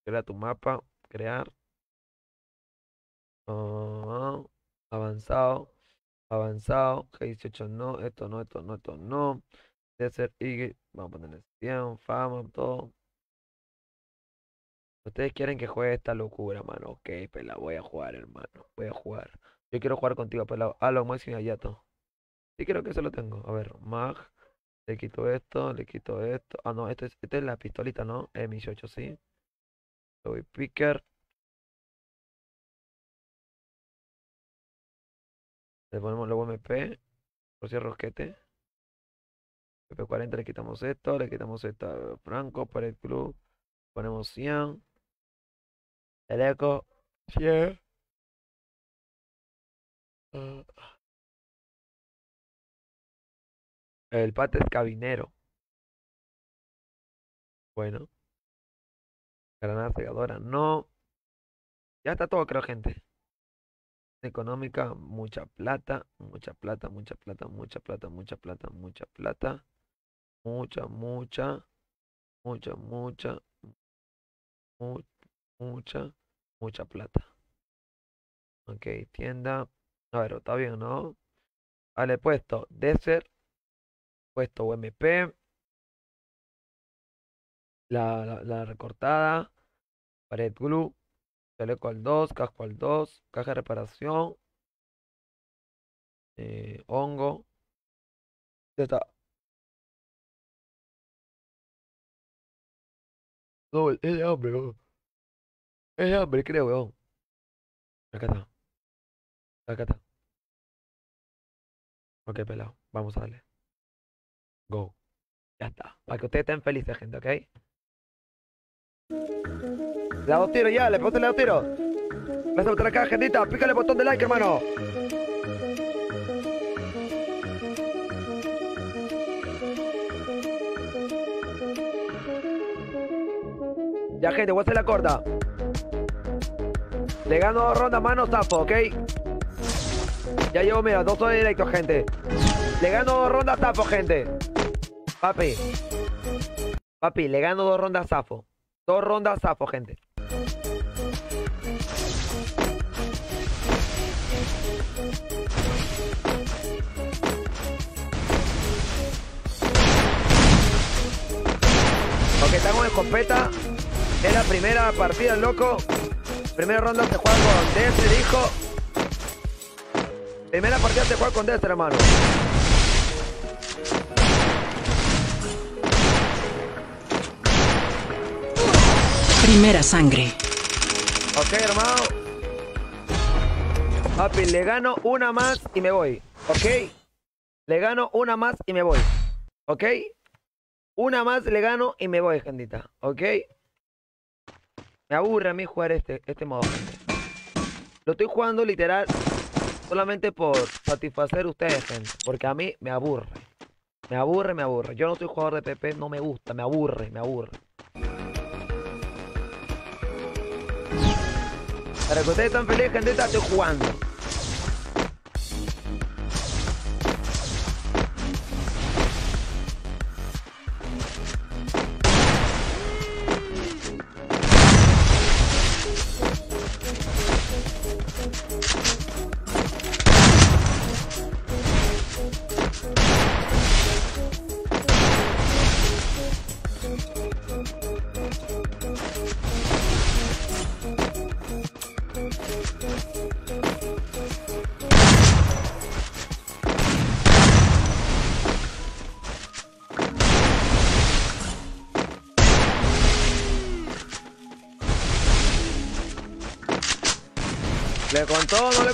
crea tu mapa, crear. Ah, avanzado. Avanzado. G18 no. Esto no, esto no, esto no. Desert Eagle. Vamos a ponerle 100. Fama, todo. Ustedes quieren que juegue esta locura, mano. Ok, pela, voy a jugar, hermano. Voy a jugar. Yo quiero jugar contigo, pelado. A lo máximo Ayato. Sí, creo que eso lo tengo. A ver, Mag. Le quito esto, le quito esto. Ah, no, este es, esta es la pistolita, ¿no? M18, sí. Doy picker. Le ponemos luego MP. Por si rosquete. MP40 le quitamos esto, le quitamos esto. Franco, Pared Club. Ponemos 100. El eco. 100. Ah. El pate es cabinero. Bueno. Granada segadora, no. Ya está todo, creo, gente. Económica, mucha plata, mucha plata, mucha plata, mucha plata, mucha plata, mucha plata. Mucha, mucha, mucha, mucha, mu- mucha, mucha plata. Ok, tienda. A ver, está bien, ¿no? Vale, puesto Desert, puesto UMP, la, la, la recortada, pared glue, chaleco al 2, casco al 2, caja de reparación, eh, hongo. Ya está. No, es de hambre, weón. Es de hambre, creo, weón. Acá está. Está. Ok, pelado. Vamos a darle. Go. Ya está. Para que ustedes estén felices, gente, ¿ok? Le dos tiros ya, le puse dos tiros. Por estar acá, gentita. Pícale el botón de like, hermano. Ya, gente, voy a hacer la corta. Le gano dos rondas mano zafo, ¿ok? Ya llevo, mira, dos horas directos, gente. Le gano dos rondas zafo, gente. Papi. Papi, le gano dos rondas zafo. Dos rondas zafo, gente. Ok, estamos en escopeta. Es la primera partida, loco. Primera ronda se juega con Dexter, hijo. Primera partida se juega con Dexter, hermano. Primera sangre. Ok, hermano. Papi, le gano una más y me voy. Ok. Le gano una más y me voy. Ok. Una más le gano y me voy, gentita. Ok. Me aburre a mí jugar este, este modo. Lo estoy jugando literal solamente por satisfacer ustedes, gente. Porque a mí me aburre. Me aburre, me aburre. Yo no soy jugador de PP, no me gusta, me aburre, me aburre. Para que ustedes estén felices, gente, estoy jugando.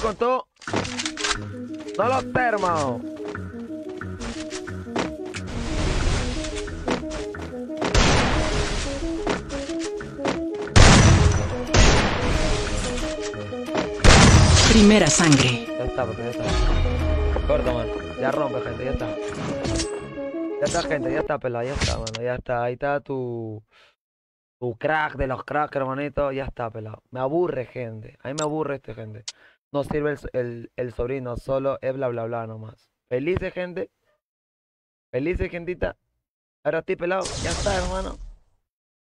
Le contó? No lo sé, hermano. Primera sangre. Ya está, porque ya está. Corta, mano. Ya rompe, gente, ya está. Ya está, gente, ya está, pelado, ya está, mano. Ya está, ahí está tu. Tu crack de los cracks, hermanito. Ya está, pelado. Me aburre, gente. A mí me aburre este, gente. No sirve el, el, el sobrino, solo es bla bla bla nomás. Felices, gente. Felices, gentita. Ahora estoy pelado. Ya está, hermano.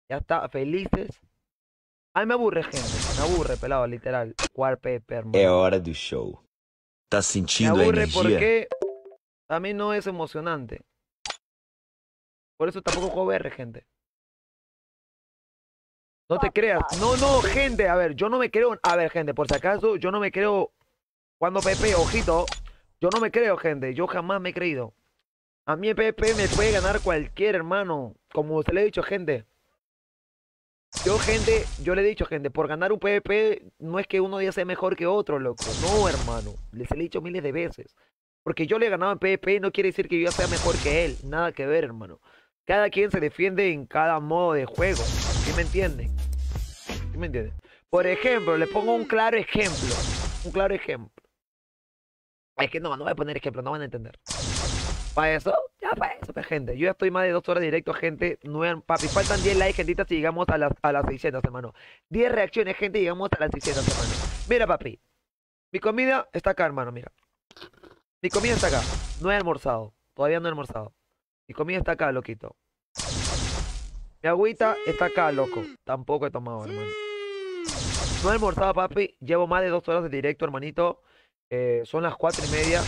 Ya está, felices. A mí me aburre, gente. Me aburre, pelado, literal. Jugar Pepe, hermano. É hora do show. Tá Me sentindo a aburre energia? porque a mí no es emocionante. Por eso tampoco juego VR, gente. No te creas. No, no, gente. A ver, yo no me creo. A ver, gente, por si acaso, yo no me creo. Cuando Pepe, ojito. Yo no me creo, gente. Yo jamás me he creído. A mí PvP me puede ganar cualquier hermano. Como se le he dicho, gente. Yo, gente, yo le he dicho, gente, por ganar un PvP no es que uno ya sea mejor que otro, loco. No, hermano. Les he dicho miles de veces. Porque yo le he ganado en PvP no quiere decir que yo sea mejor que él. Nada que ver, hermano. Cada quien se defiende en cada modo de juego. ¿Sí me entienden? ¿Sí me entienden? Por ejemplo, le pongo un claro ejemplo. Un claro ejemplo. Es que no, no voy a poner ejemplo, no van a entender. Para eso, ya para eso, gente. Yo ya estoy más de dos horas directo, gente. Papi, faltan 10 likes, gentitas, y llegamos a las, a las 600, hermano. 10 reacciones, gente, y llegamos a las 600, hermano. Mira, papi. Mi comida está acá, hermano, mira. Mi comida está acá. No he almorzado. Todavía no he almorzado. Mi comida está acá, loquito. Mi agüita está acá, loco. Tampoco he tomado, hermano. No he almorzado, papi. Llevo más de dos horas de directo, hermanito. Eh, son las cuatro y media.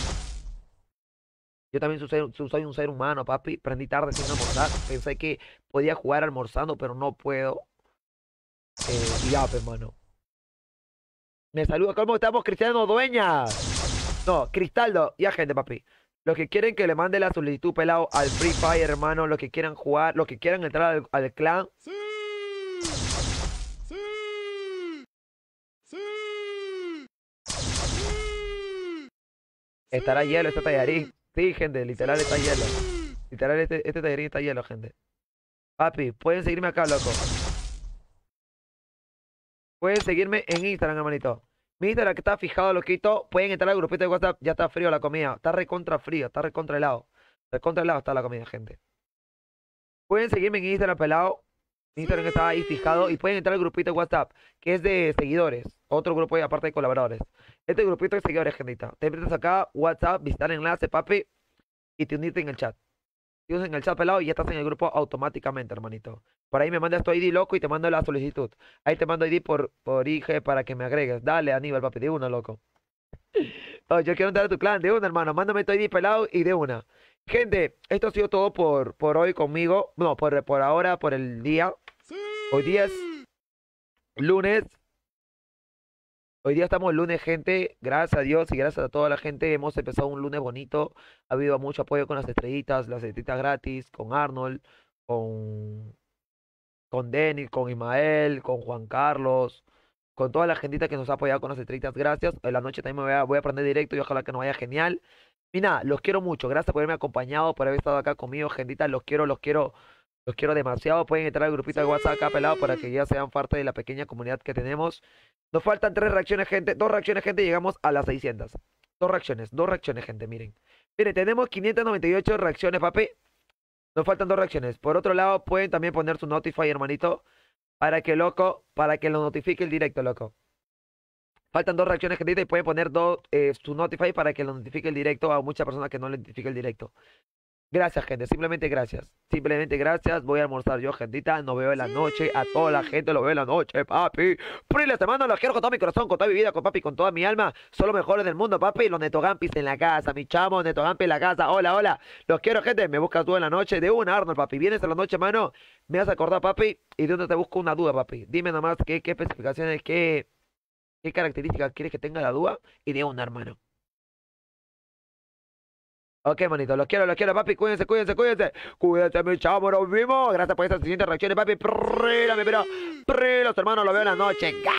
Yo también soy, un ser humano, papi. Prendí tarde sin almorzar. Pensé que podía jugar almorzando, pero no puedo. Eh, y ya, pues, hermano. Me saluda. ¿Cómo estamos, Cristiano Dueñas? No, Cristaldo. Ya, gente, papi. Los que quieren que le mande la solicitud pelado al Free Fire, hermano. Los que quieran jugar, los que quieran entrar al, al clan. Estará hielo este tallarín. Sí, gente, literal está hielo. Literal, este, este tallarín está hielo, gente. Papi, pueden seguirme acá, loco. Pueden seguirme en Instagram, hermanito. Mi Instagram que está fijado, loquito. Pueden entrar al grupito de WhatsApp. Ya está frío la comida. Está recontra frío, está recontra helado. Recontra helado está la comida, gente. Pueden seguirme en Instagram, pelado. Instagram está ahí fijado. Y pueden entrar al grupito de WhatsApp, que es de seguidores. Otro grupo, aparte de colaboradores. Este grupito de seguidores, gentita. Te metes acá, WhatsApp, visitar el enlace, papi. Y te unirte en el chat. Te unes en el chat pelado y ya estás en el grupo automáticamente, hermanito. Por ahí me mandas tu ID loco y te mando la solicitud. Ahí te mando ID por, por IG para que me agregues. Dale, Aníbal, papi, de una, loco. Oh, yo quiero entrar a tu clan, de una, hermano. Mándame tu ID pelado y de una. Gente, esto ha sido todo por, por hoy conmigo. No, por, por ahora, por el día. Hoy día es lunes. Hoy día estamos lunes, gente. Gracias a Dios y gracias a toda la gente. Hemos empezado un lunes bonito. Ha habido mucho apoyo con las estrellitas, las estrellitas gratis, con Arnold, con, con Denis, con Ismael, con Juan Carlos, con toda la gentita que nos ha apoyado con las estrellitas. Gracias. En la noche también me voy a, voy a aprender directo y ojalá que nos vaya genial. Y los quiero mucho. Gracias por haberme acompañado, por haber estado acá conmigo, gentita. Los quiero, los quiero. Los quiero demasiado. Pueden entrar al grupito de WhatsApp acá pelado para que ya sean parte de la pequeña comunidad que tenemos. Nos faltan tres reacciones, gente. Dos reacciones, gente. Llegamos a las 600. Dos reacciones, dos reacciones, gente. Miren. Miren, tenemos 598 reacciones, papi. Nos faltan dos reacciones. Por otro lado, pueden también poner su Notify, hermanito. Para que, loco, para que lo notifique el directo, loco. Faltan dos reacciones, gente. Y pueden poner dos, eh, su Notify para que lo notifique el directo a muchas personas que no le notifique el directo. Gracias, gente. Simplemente gracias. Simplemente gracias. Voy a almorzar yo, gentita. Nos veo en la noche. A toda la gente lo veo en la noche, papi. Prile, te mando, los quiero con todo mi corazón, con toda mi vida, con papi, con toda mi alma. Son los mejores del mundo, papi. Los netogampis en la casa. Mi chamo, netogampi en la casa. Hola, hola. Los quiero, gente. Me buscas tú en la noche. De una, Arnold, papi. Vienes en la noche, mano. Me vas a acordar, papi. Y de dónde te busco una duda, papi. Dime nomás qué, qué especificaciones, qué, qué características quieres que tenga la duda. Y de una, hermano. Ok, manito, los quiero, los quiero, papi. Cuídense, cuídense, cuídense. Cuídense, mi chamo, nos vimos. Gracias por estas siguientes reacciones, papi. Prila, mi pero. Prila, los hermanos, lo veo en la noche.